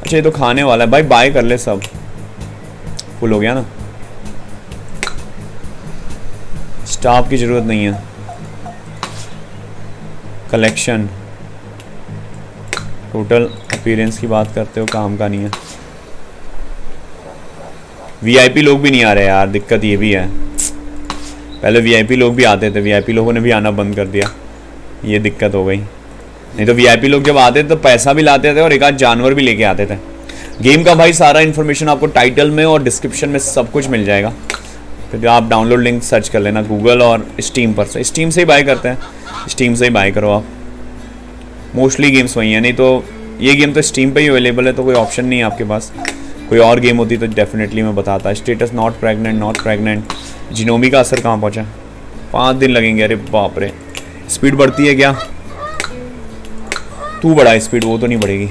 S1: अच्छा ये तो खाने वाला है। भाई बाय कर ले सब। फुल हो गया ना। स्टाफ की ज़रूरत नहीं है। कलेक्शन टोटल अपीरेंस की बात करते हो, काम का नहीं है। वीआईपी लोग भी नहीं आ रहे यार, दिक्कत ये भी है। पहले वीआईपी लोग भी आते थे वीआईपी लोगों ने भी आना बंद कर दिया। ये दिक्कत हो गई। नहीं तो वीआईपी लोग जब आते थे तो पैसा भी लाते थे और एक आध जानवर भी लेके आते थे। गेम का भाई सारा इन्फॉर्मेशन आपको टाइटल में और डिस्क्रिप्शन में सब कुछ मिल जाएगा। फिर आप डाउनलोड लिंक सर्च कर लेना गूगल और स्टीम पर से। स्टीम से ही बाय करते हैं। स्टीम से ही बाय करो आप। मोस्टली गेम्स वही हैं। नहीं तो ये गेम तो स्टीम पे ही अवेलेबल है तो कोई ऑप्शन नहीं है आपके पास। कोई और गेम होती तो डेफिनेटली मैं बताता। Status not pregnant not pregnant जिनोमी का असर कहाँ पहुँचा? पाँच दिन लगेंगे। अरे बाप रे। स्पीड बढ़ती है क्या? तू बढ़ा स्पीड वो तो नहीं बढ़ेगी।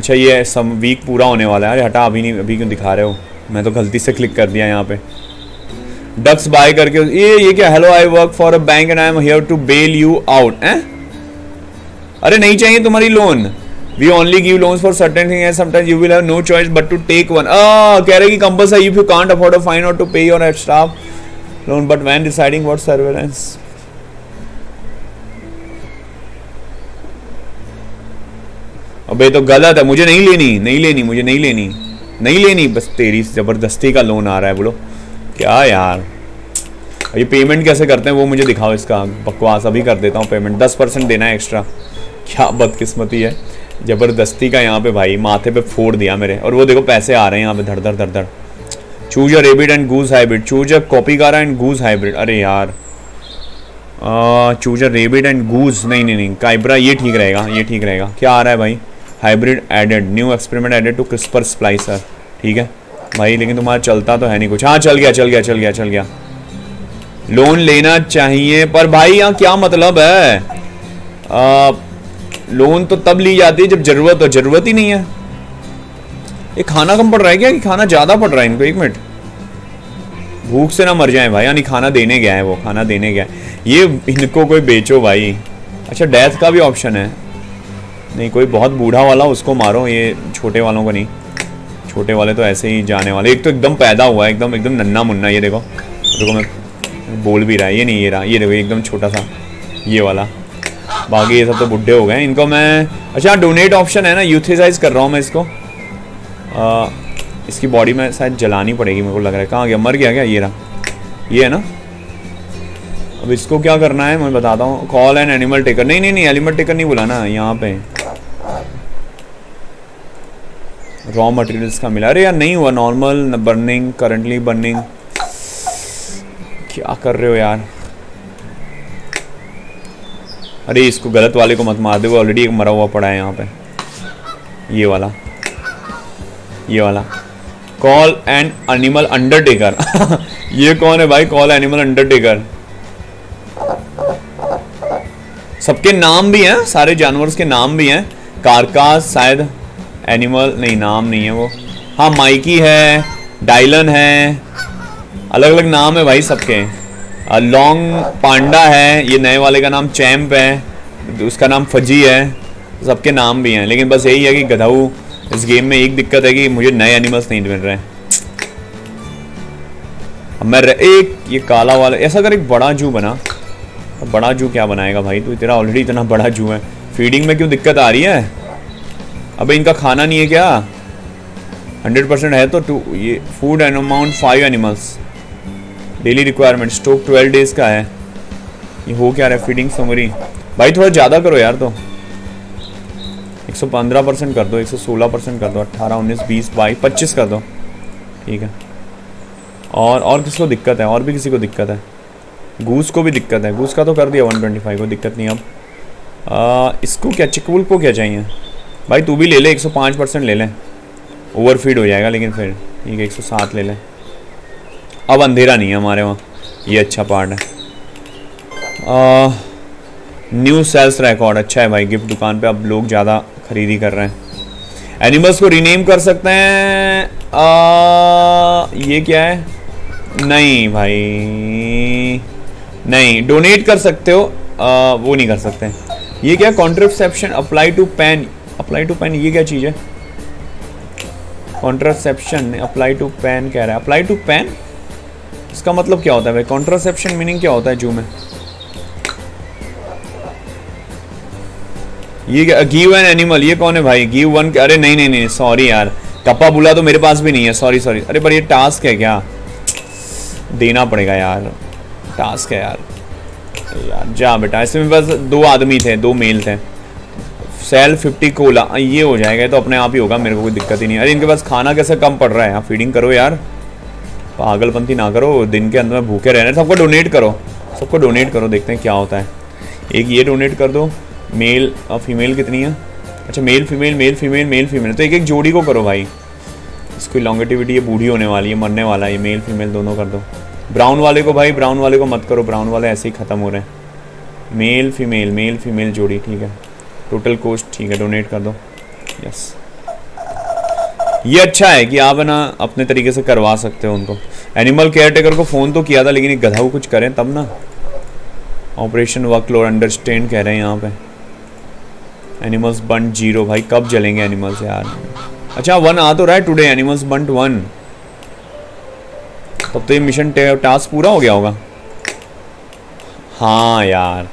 S1: अच्छा ये सब वीक पूरा होने वाला है। अरे, हटा, अभी नहीं, अभी क्यों दिखा रहे हो? मैं तो गलती से क्लिक कर दिया यहाँ पे। डक्स बाय करके, ये ये क्या? Hello I work for a bank and I am here to bail you out हैं? अरे, नहीं चाहिए तुम्हारी loan we only give loans for certain thing and sometimes you will have no choice but to take one कह रहे कि compulsory if you can't afford a fine or to pay your staff loan but when deciding what surveillance अबे तो गलत है, मुझे नहीं लेनी नहीं लेनी, मुझे नहीं लेनी नहीं लेनी, बस तेरी ज़बरदस्ती का लोन आ रहा है, बोलो। क्या यार? ये पेमेंट कैसे करते हैं, वो मुझे दिखाओ इसका। बकवास अभी कर देता हूँ पेमेंट दस परसेंट देना है एक्स्ट्रा क्या बदकिस्मती है। ज़बरदस्ती का यहाँ पे भाई माथे पे फोड़ दिया मेरे। और वो देखो पैसे आ रहे हैं यहाँ पे धड़ धड़ धड़ धड़ choose a rabbit and goose hybrid choose a capybara and goose hybrid अरे यार। Choose a rabbit and goose नहीं नहीं नहीं। काइब्रा ये ठीक रहेगा, ये ठीक रहेगा। क्या आ रहा है भाई? Hybrid added new experiment added to CRISPR splicer ठीक है? भाई लेकिन तुम्हारा चलता तो है नहीं कुछ। हाँ चल गया चल गया चल गया चल गया। लोन लेना चाहिए पर भाई यहाँ क्या मतलब है? आ, लोन तो तब ली जाती है जब ज़रूरत हो। ज़रूरत ही नहीं है। ये खाना कम पड़ रहा है क्या? कि खाना ज़्यादा पड़ रहा है इनको एक मिनट। भूख से ना मर जाए भाई। यानी खाना देने गया है वो खाना देने गया है। ये इनको कोई बेचो भाई। अच्छा डेथ का भी ऑप्शन है। नहीं कोई बहुत बूढ़ा वाला उसको मारो ये छोटे वालों को नहीं। छोटे वाले तो ऐसे ही जाने वाले। एक तो एकदम पैदा हुआ है एकदम एकदम नन्ना मुन्ना ये देखो। देखो मैं बोल भी रहा है ये नहीं ये रहा ये देखो एकदम छोटा सा ये वाला। बाकी ये सब तो बुढ़े हो गए इनको मैं अच्छा डोनेट ऑप्शन है ना यूथिसाइज कर रहा हूँ मैं इसको। आ, इसकी बॉडी में शायद जलानी पड़ेगी मेरे को लग रहा है। कहाँ गया? मर गया क्या? ये रहा। ये है ना? अब इसको क्या करना है मैं बताता हूँ। कॉल एंड एनिमल टेकर नहीं नहीं नहीं एनिमल टेकर नहीं बुलाना यहाँ पे। रॉ मटेरियल्स का मिला अरे यार नहीं हुआ? नॉर्मल बर्निंग करंटली बर्निंग क्या कर रहे हो यार? अरे, इसको गलत वाले को मत मार दे, वो ऑलरेडी एक मरा हुआ पड़ा है यहाँ पे। ये वाला। ये वाला। कॉल एंड एनिमल अंडरटेकर ये कौन है भाई? कॉल एनिमल अंडरटेकर सबके नाम भी हैं, सारे जानवर के नाम भी हैं। कारकास शायद एनिमल नहीं, नाम नहीं है वो। हाँ माइकी है डायलन है। अलग अलग नाम है भाई सबके। लॉन्ग पांडा है, ये नए वाले का नाम चैम्प है। उसका नाम फजी है। सबके नाम भी हैं, लेकिन बस यही है कि गधाऊ, इस गेम में एक दिक्कत है कि मुझे नए एनिमल्स नहीं मिल रहे अब मैं एक, ये काला वाला, ऐसा अगर एक बड़ा जू बना। बड़ा जू क्या बनाएगा भाई? तो तेरा ऑलरेडी इतना बड़ा जू है। फीडिंग में क्यों दिक्कत आ रही है? अबे इनका खाना नहीं है क्या? हंड्रेड परसेंट है तो टू ये food and amount five animals daily requirement stock twelve days का है. ये हो क्या रहा है फीडिंग समरी भाई थोड़ा ज़्यादा करो यार तो. 115 परसेंट कर दो 116 परसेंट कर दो 18 19 20 बाईस पच्चीस कर दो. ठीक है. और और किसको दिक्कत है? और भी किसी को दिक्कत है? गूस को भी दिक्कत है. गूस का तो कर दिया 125 को दिक्कत नहीं अब. आ, इसको क्या चिकबुल को क्या चाहिए? भाई तू भी ले ले 105 परसेंट ले लें। ओवर फ़ीड हो जाएगा लेकिन फिर ठीक है 107 ले लें। अब अंधेरा नहीं है हमारे वहाँ। ये अच्छा पार्ट है। न्यू सेल्स रिकॉर्ड अच्छा है भाई गिफ्ट दुकान पे अब लोग ज़्यादा खरीदी कर रहे हैं। एनिमल्स को रीनेम कर सकते हैं। आ, ये क्या है? नहीं भाई नहीं डोनेट कर सकते हो। आ, वो नहीं कर सकते। ये क्या contraception apply to pen apply to pen ये क्या चीज़ है? कॉन्ट्रासेप्शन अप्लाई टू पेन कह रहा है। अप्लाई टू पेन इसका मतलब क्या होता है भाई? कॉन्ट्रासेप्शन मीनिंग क्या होता है जू में? ये क्या गिव एन एनिमल ये कौन है भाई? गिव वन अरे नहीं नहीं नहीं सॉरी यार। कप्पा बुला तो मेरे पास भी नहीं है सॉरी सॉरी अरे पर ये टास्क है क्या? देना पड़ेगा यार। टास्क है यार। यार, जा बेटा, इसमें बस दो आदमी थे, दो मेल थे। सेल फिफ्टी कोला ये हो जाएगा तो अपने आप ही होगा, मेरे को कोई दिक्कत ही नहीं। अरे, इनके पास खाना कैसे कम पड़ रहा है आप फीडिंग करो यार। पागलपंथी ना करो, दिन के अंदर में भूखे रहने। सबको डोनेट करो। सबको डोनेट करो, देखते हैं क्या होता है। एक ये डोनेट कर दो। मेल और फीमेल कितनी है? अच्छा male female male female male female तो एक एक जोड़ी को करो भाई। इसकी लॉन्गेटिविटी ये बूढ़ी होने वाली है, मरने वाला है। ये मेल फीमेल दोनों कर दो। ब्राउन वाले को भाई ब्राउन वाले को मत करो। ब्राउन वाले ऐसे ही ख़त्म हो रहे हैं। मेल फीमेल मेल फीमेल जोड़ी, ठीक है। टोटल कोस्ट ठीक है डोनेट कर दो। यस ये अच्छा है कि आप ना, अपने तरीके से करवा सकते हो उनको। एनिमल केयर टेकर को फ़ोन तो किया था, लेकिन एक गधा कुछ करें तब ना। ऑपरेशन वर्क लोड अंडरस्टैंड कह रहे हैं यहाँ पे। एनिमल्स बंट ज़ीरो भाई, कब जलेंगे एनिमल्स यार? अच्छा वन आ तो रहा है टुडे एनिमल्स बंट वन तब तो ये मिशन टास्क पूरा हो गया होगा। हाँ यार।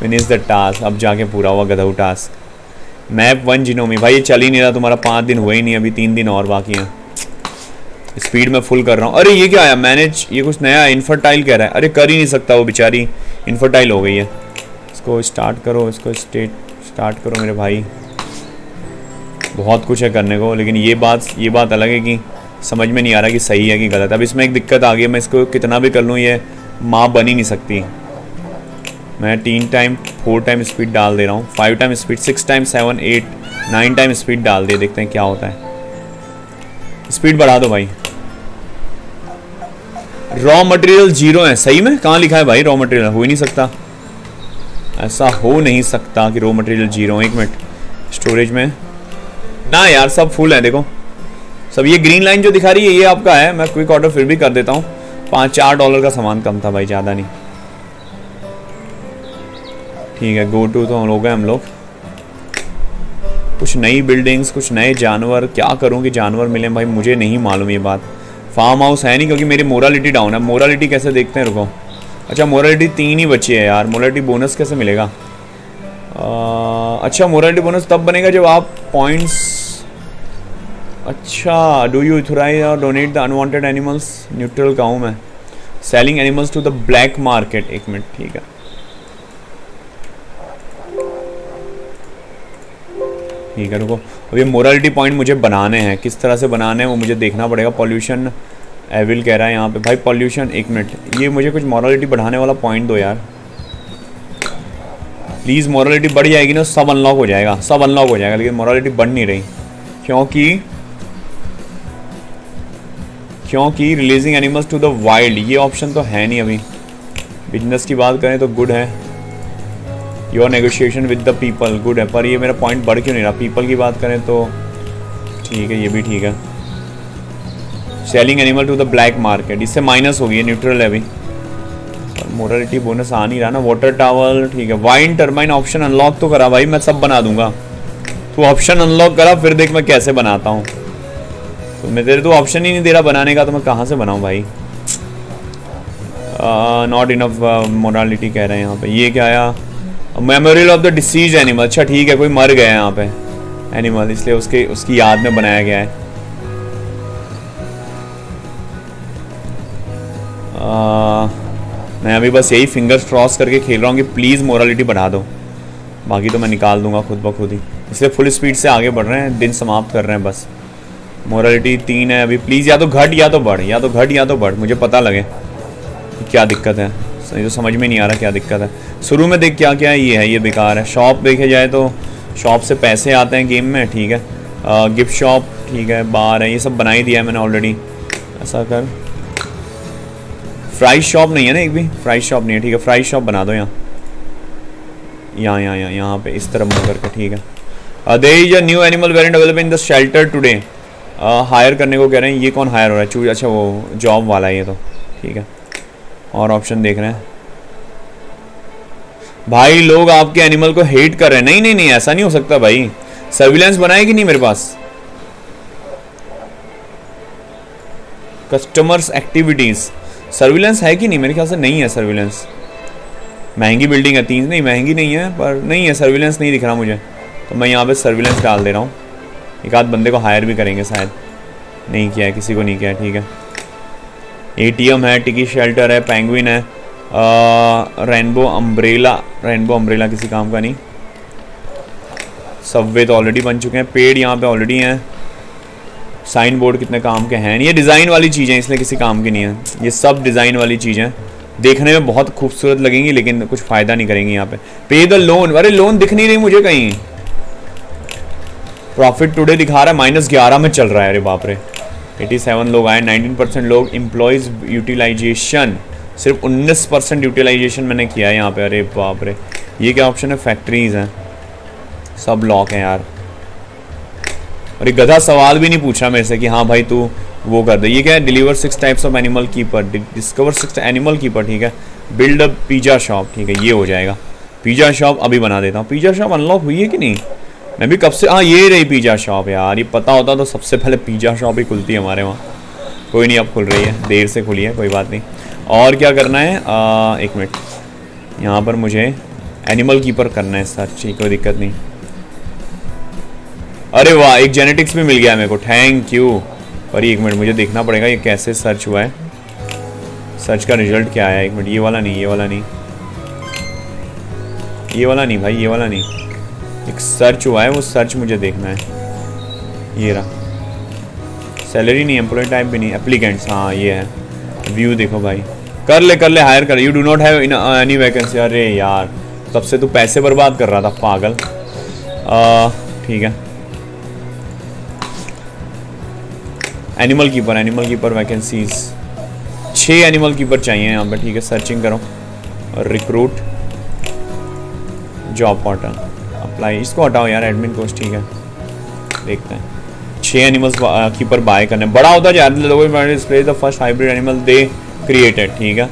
S1: फिनिश द टास्क अब जाके पूरा हुआ गधऊ टास्क मैप वन जिनोमी भाई ये चल ही नहीं रहा, तुम्हारा पाँच दिन हुए ही नहीं, अभी तीन दिन और बाकी हैं। स्पीड में फुल कर रहा हूँ। अरे ये क्या आया मैनेज ये कुछ नया इन्फर्टाइल कह रहा है। अरे कर ही नहीं सकता वो बेचारी। इन्फर्टाइल हो गई है। इसको स्टार्ट करो, इसको स्टेट स्टार्ट करो मेरे भाई। बहुत कुछ है करने को, लेकिन ये बात ये बात अलग है कि समझ में नहीं आ रहा कि सही है कि गलत है। अब इसमें एक दिक्कत आ गई है, मैं इसको कितना भी कर लूँ, ये माँ बन ही नहीं सकती। मैं तीन टाइम फोर टाइम स्पीड डाल दे रहा हूँ। Five time speed six time seven eight nine time speed डाल दे, देखते हैं क्या होता है। स्पीड बढ़ा दो भाई। रॉ मटेरियल ज़ीरो है। सही में? कहाँ लिखा है भाई रॉ मटेरियल हो ही नहीं सकता। ऐसा हो नहीं सकता कि रॉ मटेरियल ज़ीरो एक मिनट स्टोरेज में। ना यार, सब फुल है, देखो। सब ये ग्रीन लाइन जो दिखा रही है, ये आपका है। मैं क्विक ऑर्डर फिर भी कर देता हूँ। पाँच, चार डॉलर का सामान कम था भाई, ज़्यादा नहीं। ठीक है गो टू तो हम लोग हैं हम लोग। कुछ नई बिल्डिंग्स कुछ नए जानवर क्या करूँ कि जानवर मिले? भाई मुझे नहीं मालूम ये बात। फार्म हाउस है नहीं क्योंकि मेरी मोरालिटी डाउन है। मोरालिटी कैसे देखते हैं? रुको। अच्छा मोरालिटी तीन ही बची है यार। मोरालिटी बोनस कैसे मिलेगा? आ, अच्छा मोरालिटी बोनस तब बनेगा जब आप पॉइंट्स अच्छा do you euthanize or donate the unwanted animals neutral का मैं। Selling animals to the black market एक मिनट ठीक है। ठीक है रुको, अब ये मोरालिटी पॉइंट मुझे बनाने हैं। किस तरह से बनाने हैं, वो मुझे देखना पड़ेगा। पॉल्यूशन एविल कह रहा है यहाँ पे। भाई पॉल्यूशन एक मिनट ये मुझे कुछ मोरालिटी बढ़ाने वाला पॉइंट दो यार। प्लीज़ मोरालिटी बढ़ जाएगी ना, सब अनलॉक हो जाएगा। सब अनलॉक हो जाएगा, लेकिन मॉरलिटी बढ़ नहीं रही। क्योंकि क्योंकि releasing animals to the wild ये ऑप्शन तो है नहीं अभी। बिज़नेस की बात करें तो गुड है। Your negotiation with the people good है, पर ये मेरा पॉइंट बढ़ क्यों नहीं रहा? पीपल की बात करें तो ठीक है, ये भी ठीक है। Selling animal to the black market इससे माइनस हो गई है न्यूट्रल है अभी। मोरलिटी बोनस आ नहीं रहा ना। वाटर टावर ठीक है। वाइन टर्बाइन ऑप्शन अनलॉक तो करा, भाई, मैं सब बना दूँगा। तो ऑप्शन अनलॉक करा, फिर देख मैं कैसे बनाता हूँ। तो मैं तेरे तो ऑप्शन ही नहीं दे रहा बनाने का तो मैं कहाँ से बनाऊँ भाई? नॉट इनफ मोरालिटी कह रहे हैं यहाँ पे। ये क्या आया? Memorial of the disease animal अच्छा ठीक है कोई मर गया है यहाँ पे। एनिमल इसलिए उसके उसकी याद में बनाया गया है। आ, मैं अभी बस यही फिंगर्स क्रॉस करके खेल रहा हूँ कि प्लीज़ मोरालिटी बढ़ा दो। बाकी तो मैं निकाल दूँगा खुद ब खुद ही। इसलिए फुल स्पीड से आगे बढ़ रहे हैं दिन समाप्त कर रहे हैं बस। मोरालिटी तीन है अभी। प्लीज़ या तो घट या तो बढ़ या तो घट या तो बढ़ मुझे पता लगे क्या दिक्कत है। सही तो समझ में नहीं आ रहा क्या दिक्कत है। शुरू में देख क्या क्या है, ये है, ये बेकार है। शॉप देखे जाए तो शॉप से पैसे आते हैं गेम में, ठीक है। गिफ्ट शॉप ठीक है बार है, ये सब बना ही दिया है मैंने ऑलरेडी ऐसा कर। फ्राइज शॉप नहीं है ना एक भी? फ्राइज शॉप नहीं है, ठीक है फ्राइज शॉप बना दो यहाँ। यहाँ यहाँ यहाँ यहाँ पे इस तरह मुँह करके, ठीक है। There is a new animal variant available in the shelter today hire करने को कह रहे हैं, ये कौन हायर हो रहा है? चूज़ अच्छा वो जॉब वाला है ये तो ठीक है। और ऑप्शन देख रहे हैं। भाई, लोग आपके एनिमल को हेट कर रहे हैं। नहीं नहीं नहीं, ऐसा नहीं हो सकता भाई। सर्विलेंस बनाए कि नहीं मेरे पास? कस्टमर्स एक्टिविटीज़ सर्विलेंस है कि नहीं? मेरे ख्याल से नहीं है सर्विलेंस महँगी बिल्डिंग है, तीन, नहीं, महँगी नहीं है, पर नहीं है सर्विलेंस नहीं दिख रहा मुझे। तो मैं यहाँ पे सर्विलेंस डाल दे रहा हूँ। एक आध बंदे को हायर भी करेंगे शायद। नहीं किया है, किसी को नहीं किया ठीक है। एटीएम है टिकी शेल्टर है पेंगुइन है रेनबो अम्ब्रेला रेनबो अम्ब्रेला किसी काम का नहीं। सबवे तो ऑलरेडी बन चुके हैं, पेड़ यहाँ पे ऑलरेडी हैं। साइन बोर्ड कितने काम के हैं ये डिज़ाइन वाली चीज़ें इसलिए किसी काम की नहीं है। ये सब डिज़ाइन वाली चीज़ें देखने में बहुत खूबसूरत लगेंगी, लेकिन कुछ फ़ायदा नहीं करेंगी यहाँ पे। पे द लोन अरे लोन दिख नहीं रही मुझे कहीं। प्रॉफिट टुडे दिखा रहा है माइनस ग्यारह में चल रहा है, अरे बाप रे। 87 लोग आए 19 परसेंट लोग एम्प्लॉयज़ यूटिलाइजेशन सिर्फ़ 19 परसेंट यूटिलाइजेशन मैंने किया है यहाँ पे। अरे बाप रे। ये क्या ऑप्शन है? फैक्ट्रीज हैं। सब लॉक हैं यार। ये गधा सवाल भी नहीं पूछा मेरे से कि हाँ भाई तू वो कर दे। ये क्या है? Deliver six types of animal keeper discover six animal keeper ठीक है? बिल्ड अ पिज़्ज़ा शॉप ठीक है? ये हो जाएगा। पिज़्ज़ा शॉप अभी बना देता हूँ। पिज़्ज़ा शॉप अनलॉक हुई है कि नहीं? मैं भी कब से हाँ ये रही पिज़्ज़ा शॉप यार। ये पता होता तो सबसे पहले पिज़्ज़ा शॉप ही खुलती है हमारे वहाँ। कोई नहीं अब खुल रही है। देर से खुली है कोई बात नहीं। और क्या करना है? आ, एक मिनट। यहाँ पर मुझे एनिमल कीपर करना है सर ठीक कोई दिक्कत नहीं। अरे वाह एक जेनेटिक्स भी मिल गया मेरे को। थैंक यू पर एक मिनट मुझे देखना पड़ेगा ये कैसे सर्च हुआ है। सर्च का रिज़ल्ट क्या आया? एक मिनट ये वाला नहीं ये वाला नहीं। ये वाला नहीं भाई ये वाला नहीं। एक सर्च हुआ है, वो सर्च मुझे देखना है। ये रहा। सैलरी नहीं एम्प्लॉय टाइप भी नहीं एप्लीकेंट्स हाँ ये है। व्यू देखो भाई। कर ले कर ले हायर कर। You do not have any vacancy अरे यार, तब से तू पैसे बर्बाद कर रहा था, पागल। ठीक है। Animal keeper animal keeper vacancies छः एनिमल कीपर चाहिए यहाँ पे, ठीक है। सर्चिंग करो। रिक्रूट जॉब पोर्टल अप्लाई इसको हटाओ यार एडमिन कोर्स ठीक है। देखते हैं। छः एनिमल्स कीपर बाय करने बड़ा होता जा display the first hybrid animal they created ठीक है?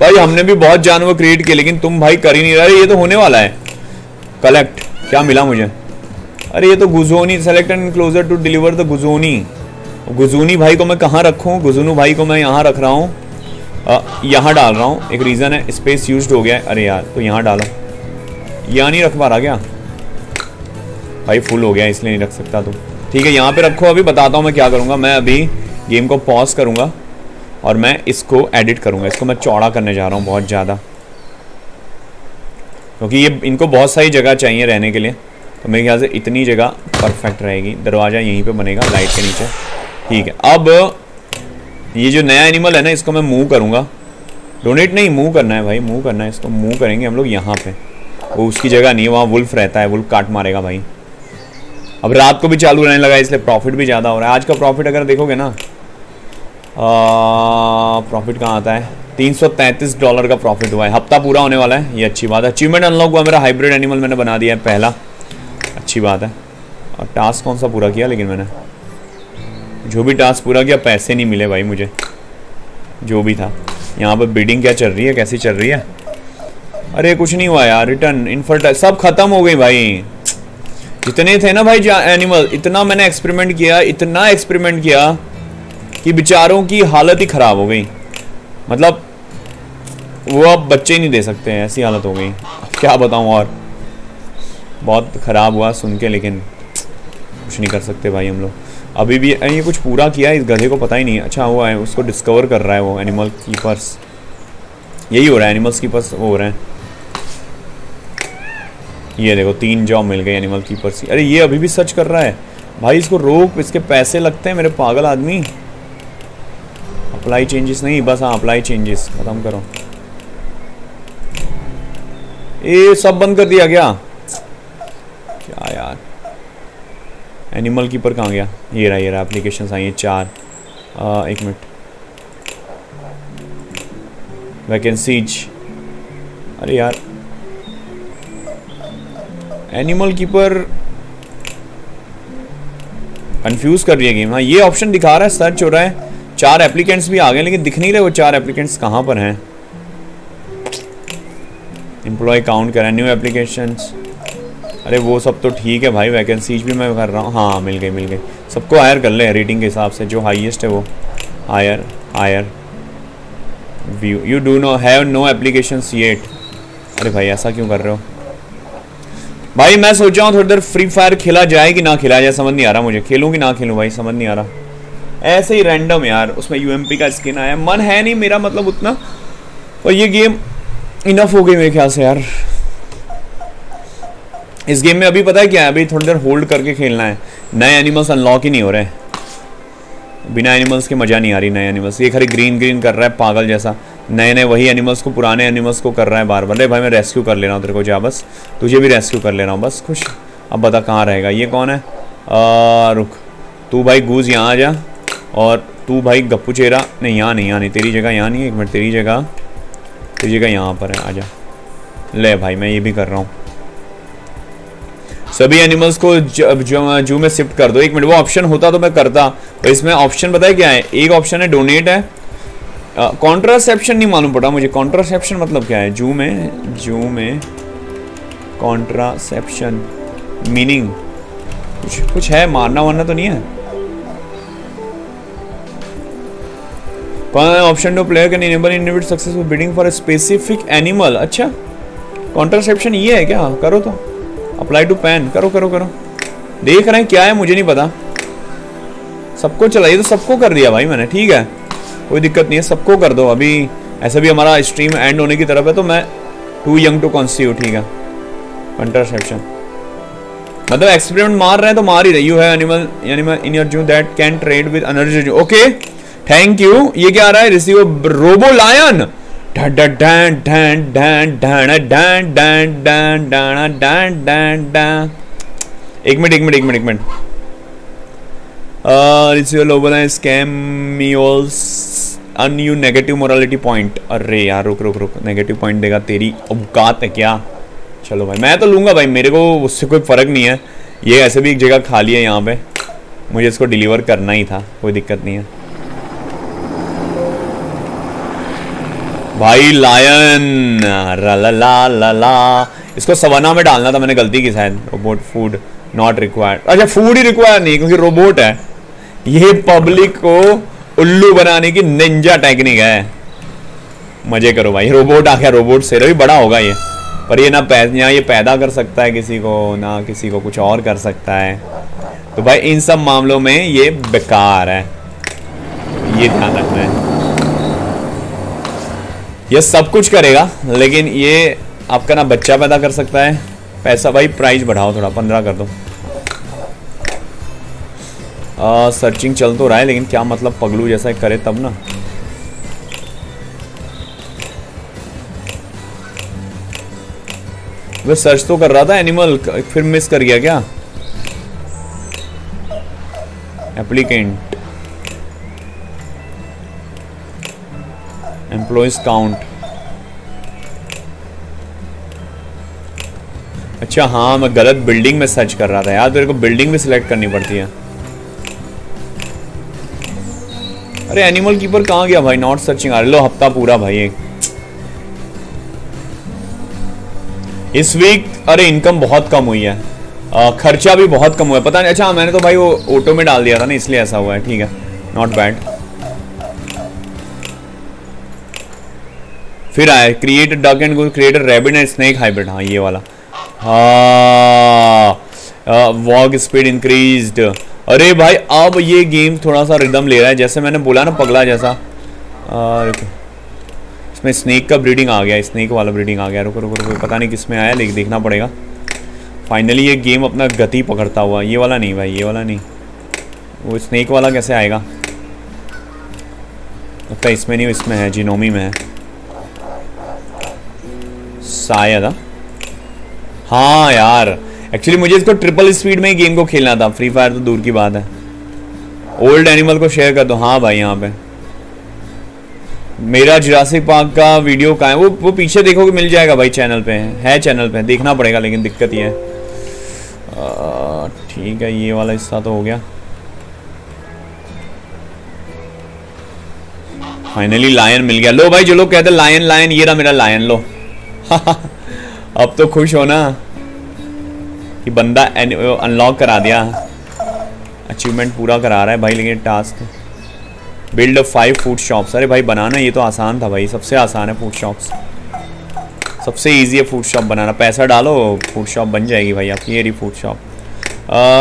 S1: भाई, हमने भी बहुत जानवर क्रिएट किए, लेकिन तुम भाई कर ही नहीं रहे। ये तो होने वाला है। कलेक्ट क्या मिला मुझे? अरे, ये तो गुजोनी select and closer to deliver the गुजोनी। गुजूनी भाई को मैं कहाँ रखूँ? गुजूनू भाई को मैं यहाँ रख रहा हूँ। यहाँ डाल रहा हूँ। एक रीज़न है स्पेस यूज़ हो गया है। अरे यार तो यहाँ डालो। यहाँ नहीं रख पा रहा क्या? भाई फुल हो गया, इसलिए नहीं रख सकता तुम ठीक है, यहाँ पे रखो, अभी बताता हूँ मैं क्या करूँगा। मैं अभी गेम को पॉज करूँगा और मैं इसको एडिट करूँगा। इसको मैं चौड़ा करने जा रहा हूँ बहुत ज़्यादा। क्योंकि ये, इनको बहुत सारी जगह चाहिए रहने के लिए। तो मेरे ख्याल से इतनी जगह परफेक्ट रहेगी। दरवाज़ा यहीं पे बनेगा लाइट के नीचे। ठीक है, अब ये जो नया एनिमल है ना, इसको मैं मूव करूँगा। डोनेट नहीं मूव करना है भाई मूव करना है। इसको मूव करेंगे हम लोग यहाँ पे। वो उसकी जगह नहीं है वहाँ वुल्फ रहता है, वुल्फ काट मारेगा भाई। अब रात को भी चालू रहने लगा इसलिए प्रॉफिट भी ज़्यादा हो रहा है। आज का प्रॉफिट अगर देखोगे ना प्रॉफिट कहाँ आता है? 333 डॉलर का प्रॉफिट हुआ है। हफ़्ता पूरा होने वाला है, ये अच्छी बात है। अचीवमेंट अनलॉक हुआ मेरा हाइब्रिड एनिमल मैंने बना दिया है पहला। अच्छी बात है। और टास्क कौन सा पूरा किया लेकिन मैंने? जो भी टास्क पूरा किया, पैसे नहीं मिले भाई मुझे। जो भी था। यहाँ पर बिडिंग क्या चल रही है? कैसी चल रही है? अरे, कुछ नहीं हुआ यार रिटर्न इनफर्टाइल सब खत्म हो गई भाई। जितने थे ना भाई एनिमल इतना मैंने एक्सपेरिमेंट किया, इतना एक्सपेरिमेंट किया कि बेचारों की हालत ही ख़राब हो गई। मतलब वो अब बच्चे नहीं दे सकते हैं, ऐसी हालत हो गई। क्या बताऊँ और? बहुत ख़राब हुआ सुन के, लेकिन कुछ नहीं कर सकते भाई हम लोग। अभी भी ये कुछ पूरा किया इस गधे को पता ही नहीं। अच्छा हुआ है, उसको डिस्कवर कर रहा है वो एनिमल कीपर्स यही हो रहा है एनिमल्स कीपर्स वो हो रहे हैं। ये देखो तीन जॉब मिल गए एनिमल कीपर्स अरे ये अभी भी सर्च कर रहा है। भाई इसको रोक इसके पैसे लगते हैं मेरे पागल आदमी। अप्लाई चेंजेस नहीं बस हाँ अप्लाई चेंजेस खत्म करो। ये सब बंद कर दिया क्या? क्या यार? एनिमल कीपर कहाँ गया? ये रहा ये रहा एप्लीकेशन आई है चार। आ, एक मिनट। वैकेंसीज अरे यार एनिमल कीपर कंफ्यूज कर रही है गेम हाँ ये ऑप्शन दिखा रहा है सर्च हो रहा है। चार एप्लीकेंट्स भी आ गए, लेकिन दिख नहीं रहे वो चार एप्लीकेंट्स कहाँ पर हैं। एम्प्लॉय काउंट करें न्यू एप्लीकेशंस अरे, वो सब तो ठीक है भाई वैकेंसीज भी मैं कर रहा हूँ। हाँ मिल गई मिल गई सबको हायर कर ले रेटिंग के हिसाब से, जो हाईएस्ट है वो। Hire hire view you do no have no application yet अरे भाई, ऐसा क्यों कर रहे हो? भाई, मैं सोच रहा हूँ थोड़ी देर फ्री फायर खेला जाए कि ना खेला जाए, समझ नहीं आ रहा मुझे। खेलूँ कि ना खेलूँ भाई, समझ नहीं आ रहा। ऐसे ही रैंडम यार, उसमें यूएमपी का स्किन आया। मन है नहीं मेरा मतलब उतना। और ये गेम इनफ हो गई मेरे ख्याल से यार। इस गेम में अभी पता है क्या है? अभी थोड़ी देर होल्ड करके खेलना है। नए एनिमल्स अनलॉक ही नहीं हो रहे। बिना एनिमल्स के मज़ा नहीं आ रही, नए एनिमल्स ये खाली ग्रीन ग्रीन कर रहा है, पागल जैसा। नए नए वही एनिमल्स को पुराने एनिमल्स को कर रहा है बार बार अरे भाई मैं रेस्क्यू कर ले रहा हूँ तेरे को जा बस। तुझे भी रेस्क्यू कर ले रहा हूँ बस। खुश अब बता कहाँ रहेगा। ये कौन है? आ, रुक। तू भाई गूज यहाँ आ जा। और तू भाई गप्पू चेहरा नहीं यहाँ नहीं यहाँ नहीं। तेरी जगह यहाँ नहीं एक मिनट तेरी जगह। तेरी जगह यहाँ पर है। आ जा। ले भाई मैं ये भी कर रहा हूँ। सभी एनिमल्स को जो में शिफ्ट कर दो। एक मिनट वो ऑप्शन होता तो मैं करता। इसमें ऑप्शन बताए क्या है? एक ऑप्शन है डोनेट है। कॉन्ट्रासेप्शन नहीं मालूम पड़ा मुझे। कॉन्ट्रासेप्शन मतलब क्या है? जू में जू में कॉन्ट्रासेप्शन मीनिंग कुछ कुछ है, मारना वारना तो नहीं है? Option to player can enable innovate successful bidding for specific animal अच्छा कॉन्ट्रासेप्शन ये है क्या? करो तो। अप्लाई टू पैन करो करो करो। देख रहे हैं, क्या है, मुझे नहीं पता। सबको चलाइए तो सबको कर दिया भाई मैंने, ठीक है। कोई दिक्कत नहीं है सबको कर दो अभी ऐसे भी हमारा स्ट्रीम एंड होने की तरफ़ है तो मैं टू यंग टू कॉन्स्टिट्यूट ठीक है कंट्रासेप्शन मतलब एक्सपेरिमेंट मार रहे हैं तो मार ही रही यू है animal animal in your zoo that can trade with energy okay thank you ये क्या आ रहा है रिसीव रोबो लायन एक मिनट एक मिनट एक मिनट एक मिनट लायन स्कैमियोल्स अनयू नेगेटिव मोरालिटी पॉइंट अरे यार रुक रुक रुक नेगेटिव पॉइंट देगा तेरी. औकात है क्या? चलो भाई, मैं तो लूँगा भाई. मेरे को उससे कोई फ़र्क नहीं है. ये ऐसे भी एक जगह खाली है यहाँ पे. मुझे इसको डिलीवर करना ही था. कोई दिक्कत नहीं है. भाई लायन ला ला ला इसको सवाना में डालना था मैंने गलती की शायद. रोबोट फ़ूड नॉट रिक्वायर्ड अच्छा फ़ूड ही रिक्वायर नहीं, क्योंकि रोबोट है. ये पब्लिक को उल्लू बनाने की निंजा टेक्निक है। मज़े करो भाई। रोबोट आ गया रोबोट से भी बड़ा होगा ये। पर ये ना पैदा ये पैदा कर सकता है किसी को, ना किसी को कुछ और कर सकता है। तो भाई, इन सब मामलों में ये बेकार है। ये ध्यान रखना है। ये सब कुछ करेगा, लेकिन ये आपका ना बच्चा पैदा कर सकता है। पैसा भाई प्राइस बढ़ाओ थोड़ा, पंद्रह कर दो। सर्चिंग चल तो रहा है, लेकिन क्या मतलब पगलू जैसा करे तब ना? वे सर्च तो कर रहा था एनिमल फिर मिस कर गया क्या? एप्लीकेंट एम्प्लॉयज़ काउंट अच्छा हाँ मैं गलत बिल्डिंग में सर्च कर रहा था यार, तेरे को बिल्डिंग भी सिलेक्ट करनी पड़ती है। अरे एनिमल कीपर कहाँ गया भाई? नॉट सर्चिंग आ लो हफ़्ता पूरा भाई एक। इस वीक अरे इनकम बहुत कम हुई है। आ, खर्चा भी बहुत कम हुआ है। पता नहीं अच्छा मैंने तो भाई वो ऑटो में डाल दिया था ना इसलिए ऐसा हुआ है। ठीक है। नॉट बैड फिर आया create duck and create rabbit and snake hybrid हाँ ये वाला। हाँ। वॉक स्पीड इंक्रीज अरे भाई अब ये गेम थोड़ा सा रिदम ले रहा है जैसे मैंने बोला ना पगला जैसा। आ, इसमें स्नेक का ब्रीडिंग आ गया स्नेक वाला ब्रीडिंग आ गया। रुको रुको रुको पता नहीं किसमें आया लेकिन देखना पड़ेगा। फाइनली ये गेम अपना गति पकड़ता हुआ ये वाला नहीं भाई ये वाला नहीं। वो स्नेक वाला कैसे आएगा? लगता इसमें नहीं इसमें है जिनोमी में है। शायद हाँ, हाँ यार एक्चुअली मुझे इसको ट्रिपल स्पीड में ही गेम को खेलना था। फ्री फायर तो दूर की बात है। ओल्ड एनिमल को शेयर कर दो। हाँ भाई, यहाँ पे। मेरा जुरासिक पार्क का वीडियो कहाँ है? वो वो पीछे देखोगे मिल जाएगा भाई चैनल पे। है चैनल पे। देखना पड़ेगा, लेकिन दिक्कत ये है। ठीक है, ये वाला हिस्सा तो हो गया। फाइनली लायन मिल गया। लो भाई, जो लोग कहते लायन लायन ये रहा मेरा लायन लो। अब तो खुश हो ना। कि बंदा अनलॉक करा दिया। अचीवमेंट पूरा करा रहा है भाई, लेकिन task build five food shops अरे भाई, बनाना ये तो आसान था भाई। सबसे आसान है फ़ूड शॉप्स सबसे इजी है फ़ूड शॉप बनाना। पैसा डालो फ़ूड शॉप बन जाएगी भाई आपकी ये रही फ़ूड शॉप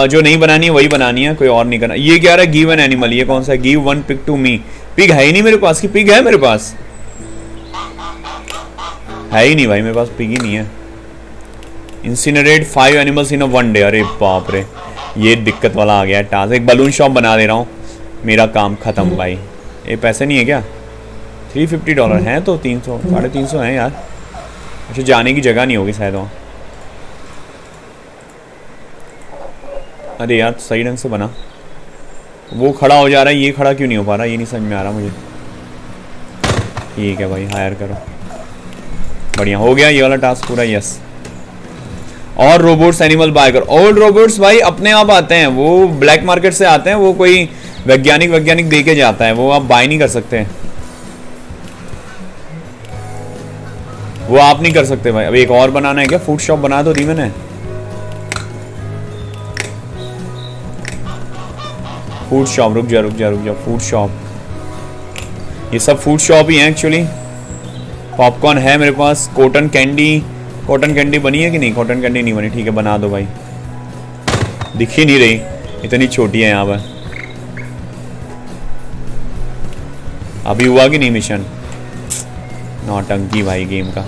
S1: जो नहीं बनानी है, वही बनानी है, कोई और नहीं करना। ये क्या रहा है? गिव एन एनिमल ये कौन सा give one pick to me pig है ही नहीं मेरे पास। की पिग है मेरे पास? है ही नहीं भाई, मेरे पास पिग ही नहीं है। Incinerate five animals in a one day अरे बाप रे। ये दिक्कत वाला आ गया टास्क। एक बलून शॉप बना दे रहा हूँ। मेरा काम ख़त्म हम्म। भाई। ये पैसे नहीं है क्या? थ्री फिफ्टी डॉलर हैं तो तीन सौ साढ़े तीन सौ हैं यार। अच्छा जाने की जगह नहीं होगी शायद वहाँ। अरे यार सही ढंग से बना। वो खड़ा हो जा रहा है ये खड़ा क्यों नहीं हो पा रहा? ये नहीं समझ में आ रहा मुझे। ठीक है भाई हायर करो। बढ़िया हो गया ये वाला टास्क पूरा यस और robots animal buy biker old robots भाई अपने आप आते हैं, वो ब्लैक मार्केट से आते हैं, वो कोई वैज्ञानिक वैज्ञानिक दे के जाता है, वो आप बाय नहीं कर सकते। वो आप नहीं कर सकते भाई। अब एक और बनाना है क्या? फ़ूड शॉप बना दो दी मैंने? फ़ूड शॉप रुक जा रुक जा रुक जा फ़ूड शॉप ये सब फ़ूड शॉप ही है एक्चुअली पॉपकॉर्न है मेरे पास कॉटन कैंडी कॉटन कैंडी बनी है कि नहीं? कॉटन कैंडी नहीं बनी। ठीक है, बना दो भाई। दिख ही नहीं रही। इतनी छोटी है यहाँ पर। अभी हुआ कि नहीं मिशन नौटंकी भाई गेम का।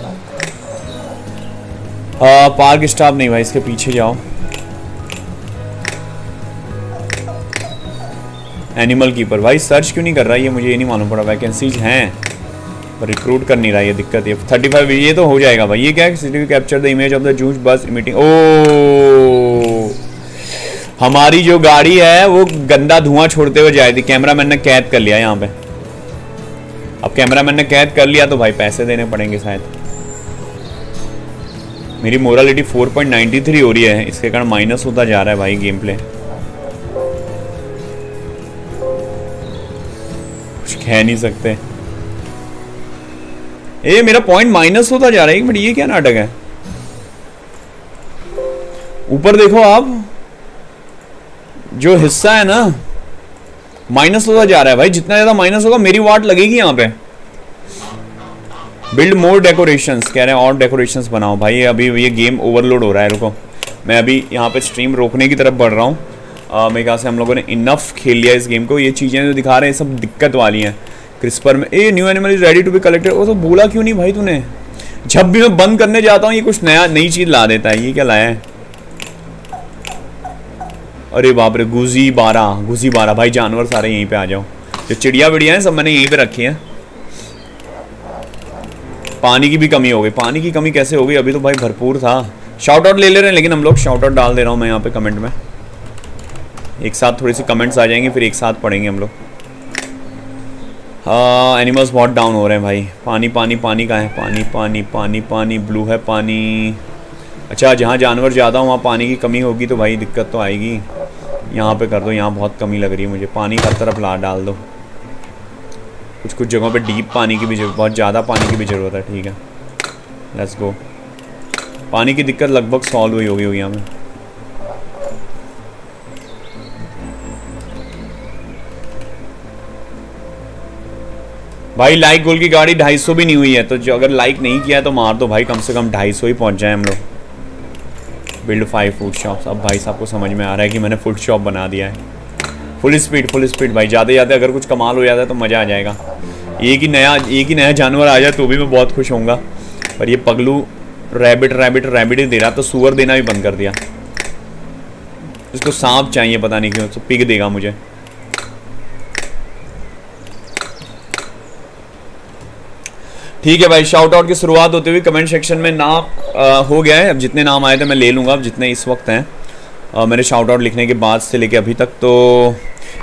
S1: हाँ पार्क स्टाफ नहीं भाई, इसके पीछे जाओ। एनिमल कीपर भाई सर्च क्यों नहीं कर रहा? ये मुझे ये नहीं मालूम पड़ा। वैकेंसीज हैं। रिक्रूट कर नहीं रहा ये दिक्कत है थर्टी फाइव ये तो हो जाएगा भाई। ये क्या है? City capture the image of the zoos bus meeting ओ! हमारी जो गाड़ी है, वो गंदा धुआँ छोड़ते हुए जाए थी। कैमरा मैन ने कैद कर लिया यहाँ पे। अब कैमरा मैन ने कैद कर लिया तो भाई पैसे देने पड़ेंगे शायद। मेरी मोरालिटी 4.93 हो रही है। इसके कारण माइनस होता जा रहा है भाई गेम प्ले कुछ कह नहीं सकते। ए मेरा पॉइंट माइनस होता जा रहा है मिनट ये क्या नाटक है? ऊपर देखो आप, जो हिस्सा है ना माइनस होता जा रहा है भाई, जितना ज़्यादा माइनस होगा, मेरी वाट लगेगी यहाँ पे। बिल्ड मोर डेकोरेशन कह रहे हैं, और डेकोरेशन बनाओ। भाई, अभी ये गेम ओवरलोड हो रहा है, रुको। मैं अभी यहाँ पे स्ट्रीम रोकने की तरफ़ बढ़ रहा हूँ। मेरे ख्याल से हम लोगों ने इनफ खेल लिया इस गेम को। ये चीज़ें जो दिखा रहे हैं, सब दिक्कत वाली हैं। क्रिस्पर में। A new animal is ready to be collected वो तो बोला क्यों नहीं भाई तूने? जब भी मैं बंद करने जाता हूँ, ये कुछ नया, नई चीज़ ला देता है। ये क्या लाया है? अरे बाप रे गुजी बारह गुजी बारह भाई जानवर सारे यहीं पे आ जाओ। जो चिड़िया विड़िया हैं, सब मैंने यहीं पे रखी हैं। पानी की भी कमी हो गई। पानी की कमी कैसे हो गई? अभी तो भाई भरपूर था। शाउट आउट ले ले रहे हैं, लेकिन हम लोग शाउट आउट डाल दे रहा हूँ मैं यहाँ पे कमेंट में। एक साथ थोड़ी सी कमेंट्स आ जाएँगे, फिर एक साथ पढ़ेंगे हम लोग। हाँ एनिमल्स बहुत डाउन हो रहे हैं भाई। पानी पानी पानी का है। पानी पानी पानी पानी ब्लू है पानी। अच्छा जहाँ जानवर ज़्यादा हो, वहाँ पानी की कमी होगी तो भाई दिक्कत तो आएगी। यहाँ पे कर दो, यहाँ बहुत कमी लग रही है मुझे। पानी हर तरफ़ ला, डाल दो। कुछ कुछ जगहों पे डीप पानी की भी ज़रूरत, बहुत ज़्यादा पानी की भी ज़रूरत है, ठीक है। लेट्स गो पानी की दिक्कत लगभग सॉल्व हुई होगी यहाँ में भाई लाइक गोल की गाड़ी 250 भी नहीं हुई है तो जो अगर लाइक नहीं किया है तो मार दो भाई, कम से कम 250 ही पहुँच जाए हम लोग। बिल्ड फाइव फ़ूड शॉप्स अब भाई साहब को समझ में आ रहा है कि मैंने फ़ूड शॉप बना दिया है। फुल स्पीड फुल स्पीड भाई। ज़्यादा ज़्यादा अगर कुछ कमाल हो जाता है तो मज़ा आ जाएगा। एक ही नया, एक ही नया जानवर आ जाए तो भी मैं बहुत खुश होऊँगा। पर ये पगलू रैबिट रैबिट रैबिट ही दे रहा तो सुअर देना भी बंद कर दिया। इसको सांप चाहिए, पता नहीं क्यों तो पिग देगा मुझे। ठीक है भाई शाउट आउट की शुरुआत होते हुए कमेंट सेक्शन में नाम हो गया है। अब जितने नाम आए थे मैं ले लूँगा अब जितने इस वक्त हैं। आ, मेरे शाउट आउट लिखने के बाद से लेके अभी तक तो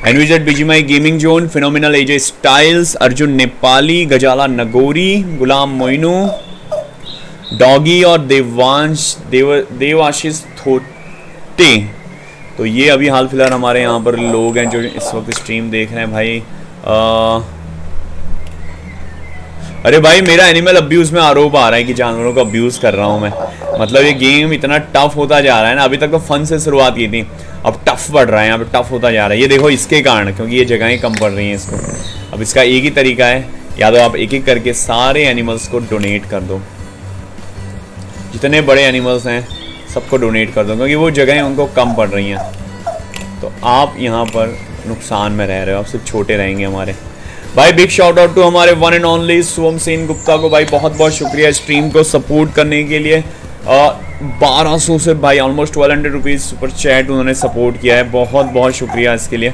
S1: एनविजेड बीजीमाई gaming zone phenomenal AJ styles Arjun Nepali Ghazala Nagori Ghulam मोइनू doggy और देवांश देव देवाशीष थोटे तो ये अभी हाल फ़िलहाल हमारे यहाँ पर लोग हैं जो इस वक्त स्ट्रीम देख रहे हैं भाई। आ, अरे भाई, मेरा एनिमल अब्यूज़ में आरोप आ रहा है कि जानवरों को अब्यूज़ कर रहा हूँ मैं। मतलब ये गेम इतना टफ होता जा रहा है ना, अभी तक तो फन से शुरुआत की थी। अब टफ बढ़ रहा है, यहाँ पे टफ होता जा रहा है। ये देखो इसके कारण, क्योंकि ये जगहें कम पड़ रही हैं इसको। अब इसका एक ही तरीका है, या तो आप एक एक करके सारे एनिमल्स को डोनेट कर दो। जितने बड़े एनिमल्स हैं, सबको डोनेट कर दो, क्योंकि वो जगहें उनको कम पड़ रही हैं। तो आप यहाँ पर नुकसान में रह रहे हो, आप सिर्फ़ छोटे रहेंगे हमारे। भाई बिग शॉट आउट टू हमारे one and only Som Sen Gupta को भाई बहुत बहुत शुक्रिया स्ट्रीम को सपोर्ट करने के लिए। बारह सौ से भाई almost twelve hundred rupees super chat उन्होंने सपोर्ट किया है। बहुत बहुत शुक्रिया इसके लिए।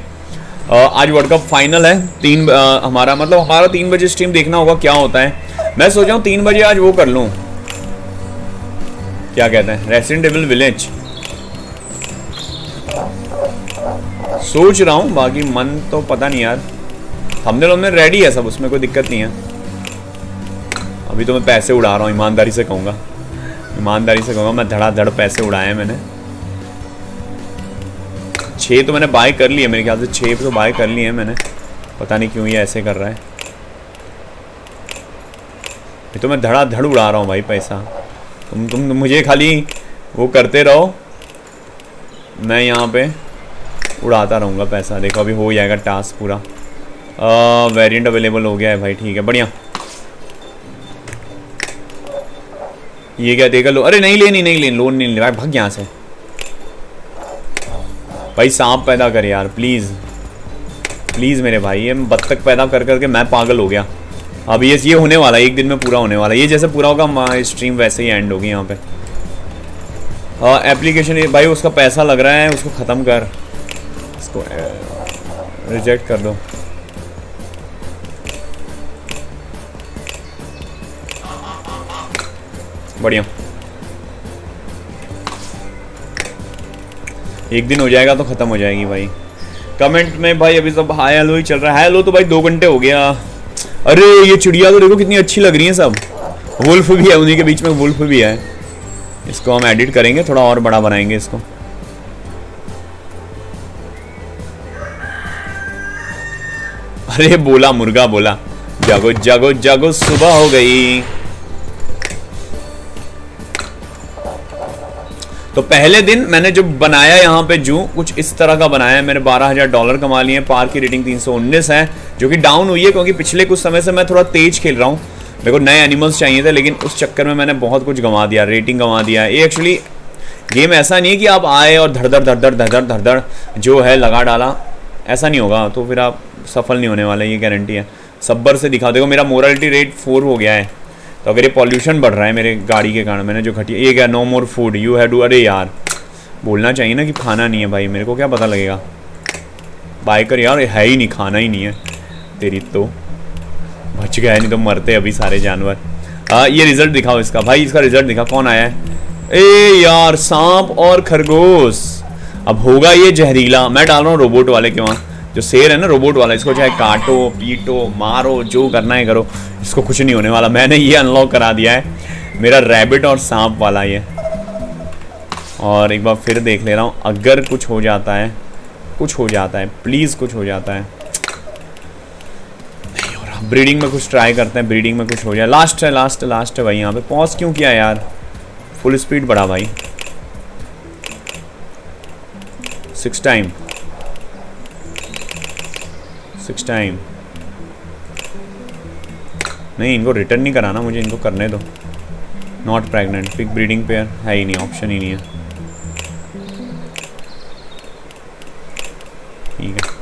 S1: आ, आज वर्ल्ड कप फाइनल है। तीन आ, हमारा मतलब हमारा तीन बजे स्ट्रीम देखना होगा क्या होता है। मैं सोच रहा हूँ तीन बजे आज वो कर लूँ। क्या कहते हैं? रेसिडेंट एविल विलेज सोच रहा हूँ बाकी मन तो पता नहीं यार। हमने लोग रेडी है सब, उसमें कोई दिक्कत नहीं है। अभी तो मैं पैसे उड़ा रहा हूँ, ईमानदारी से कहूँगा। ईमानदारी से कहूँगा, मैं धड़ाधड़ पैसे उड़ाए हैं मैंने। छः तो मैंने बाय कर लिए, मेरे ख्याल से छः तो बाय कर लिए हैं मैंने। पता नहीं क्यों ये ऐसे कर रहा है। ये तो मैं धड़ाधड़ उड़ा रहा हूँ भाई पैसा। तुम तुम मुझे खाली वो करते रहो। मैं यहाँ पे उड़ाता रहूँगा पैसा। देखो, अभी हो जाएगा टास्क पूरा। वेरिएंट अवेलेबल हो गया है भाई, ठीक है, बढ़िया। ये क्या देखा लो? अरे नहीं लेनी नहीं लेनी लोन नहीं ले भाई, भाग यहाँ से। भाई, सांप पैदा कर यार प्लीज़ प्लीज़ मेरे भाई, ये बत्तख पैदा कर करके मैं पागल हो गया। अब ये ये होने वाला है, एक दिन में पूरा होने वाला है। ये जैसे पूरा होगा स्ट्रीम वैसे ही एंड होगी यहाँ पे। एप्लीकेशन भाई, उसका पैसा लग रहा है, उसको ख़त्म कर। इसको रिजेक्ट कर दो। बढ़िया। एक दिन हो जाएगा तो ख़त्म हो जाएगी भाई। कमेंट में भाई अभी सब हाय हेलो ही चल रहा है। हेलो तो भाई दो घंटे हो गया। अरे ये चिड़िया तो देखो कितनी अच्छी लग रही है सब। वुल्फ भी है, उन्हीं के बीच में वुल्फ भी है। इसको हम एडिट करेंगे, थोड़ा और बड़ा बनाएँगे इसको। अरे बोला मुर्गा बोला। जागो जागो जागो, सुबह हो गई। तो पहले दिन मैंने जो बनाया यहाँ पे जू, कुछ इस तरह का बनाया है। मैंने बारह हज़ार डॉलर कमा लिए हैं। पार की रेटिंग 319 है, जो कि डाउन हुई है क्योंकि पिछले कुछ समय से मैं थोड़ा तेज खेल रहा हूँ। मेरे को नए एनिमल्स चाहिए थे, लेकिन उस चक्कर में मैंने बहुत कुछ गंवा दिया, रेटिंग गंवा दिया ये एक्चुअली गेम ऐसा नहीं है कि आप आए और धड़ धड़ धड़ धड़ धड़ धड़ धड़ जो है लगा डाला। ऐसा नहीं होगा तो फिर आप सफल नहीं होने वाले, ये गारंटी है। सब्बर से दिखा, देखो मेरा मोरालिटी रेट फोर हो गया है। तो अगर ये पॉल्यूशन बढ़ रहा है मेरे गाड़ी के कारण मैंने जो घटिया ये क्या no more food you have do अरे यार बोलना चाहिए ना कि खाना नहीं है भाई मेरे को क्या पता लगेगा? बाइकर यार है ही नहीं खाना ही नहीं है तेरी तो। बच गया है नहीं तो मरते अभी सारे जानवर। आ, ये रिज़ल्ट दिखाओ इसका। भाई इसका रिज़ल्ट दिखा कौन आया है? ए यार सांप और खरगोश। अब होगा ये जहरीला। मैं डाल रहा हूँ रोबोट वाले के वहाँ। जो शेर है ना रोबोट वाला, इसको चाहे काटो, पीटो, मारो, जो करना है करो। इसको कुछ नहीं होने वाला, मैंने ये अनलॉक करा दिया है। मेरा रैबिट और सांप वाला ये। और एक बार फिर देख ले रहा हूँ, अगर कुछ हो जाता है, कुछ हो जाता है प्लीज़ कुछ हो जाता है। नहीं हो रहा। ब्रीडिंग में कुछ ट्राई करते हैं ब्रीडिंग में कुछ हो जाए। लास्ट है लास्ट है लास्ट है भाई, यहाँ पे पॉज क्यों किया यार? फुल स्पीड बढ़ा भाई। सिक्स टाइम सिक्स टाइम नहीं, इनको रिटर्न नहीं कराना, मुझे इनको करने दो। Not pregnant pick breeding pair है ही नहीं ऑप्शन ही नहीं है। ठीक है।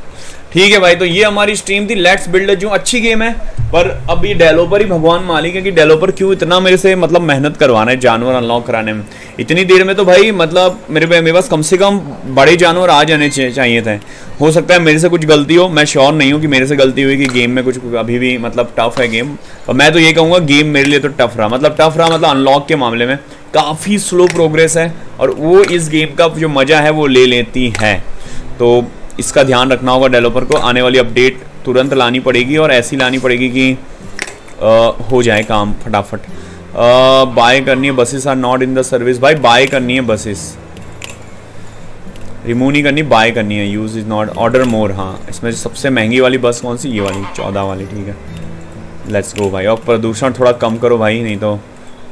S1: ठीक है भाई तो ये हमारी स्ट्रीम थी लेट्स बिल्ड जो अच्छी गेम है। पर अब ये डेवलपर ही भगवान मालिक है कि डेवलपर क्यों इतना मेरे से मतलब मेहनत करवाना है जानवर अनलॉक कराने में। इतनी देर में तो भाई मतलब मेरे मेरे पास कम से कम बड़े जानवर आ जाने चाहिए थे। हो सकता है मेरे से कुछ गलती हो, मैं श्योर नहीं हूँ कि मेरे से गलती हुई कि गेम में कुछ अभी भी मतलब टफ है गेम और मैं तो ये कहूँगा गेम मेरे लिए तो टफ रहा। मतलब टफ रहा मतलब अनलॉक के मामले में। काफ़ी स्लो प्रोग्रेस है, और वो इस गेम का जो मज़ा है, वो ले लेती है। तो इसका ध्यान रखना होगा डेवलपर को। आने वाली अपडेट तुरंत लानी पड़ेगी और ऐसी लानी पड़ेगी कि आ, हो जाए काम फटाफट। बाय करनी है buses are not in the service भाई बाय करनी है बसेस रिमूव नहीं करनी बाय करनी है। Use is not order more हाँ। इसमें सबसे महँगी वाली बस कौन सी? ये वाली चौदह वाली ठीक है। लेट्स गो भाई। और प्रदूषण थोड़ा कम करो भाई नहीं तो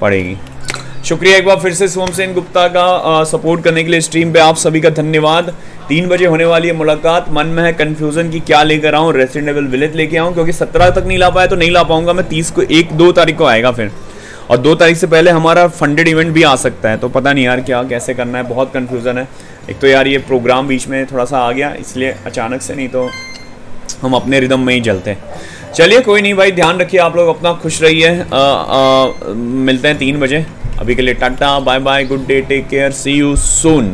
S1: पड़ेगी। शुक्रिया एक बार फिर से सोम सेन गुप्ता का आ, सपोर्ट करने के लिए स्ट्रीम पे आप सभी का धन्यवाद। तीन बजे होने वाली है मुलाकात। मन में है कंफ्यूजन की क्या लेकर आऊँ रेसिडेंट विलेज लेके आऊँ क्योंकि सत्रह तक नहीं ला पाया तो नहीं ला पाऊँगा मैं। तीस को एक दो तारीख को आएगा फिर। और दो तारीख से पहले हमारा फंडेड इवेंट भी आ सकता है तो पता नहीं यार क्या कैसे करना है बहुत कन्फ्यूज़न है। एक तो यार ये प्रोग्राम बीच में थोड़ा सा आ गया इसलिए अचानक से नहीं तो हम अपने रिदम में ही चलते हैं। चलिए कोई नहीं भाई ध्यान रखिए आप लोग अपना खुश रहिए। मिलते हैं तीन बजे। अभी के लिए Tata bye bye good day take care see you soon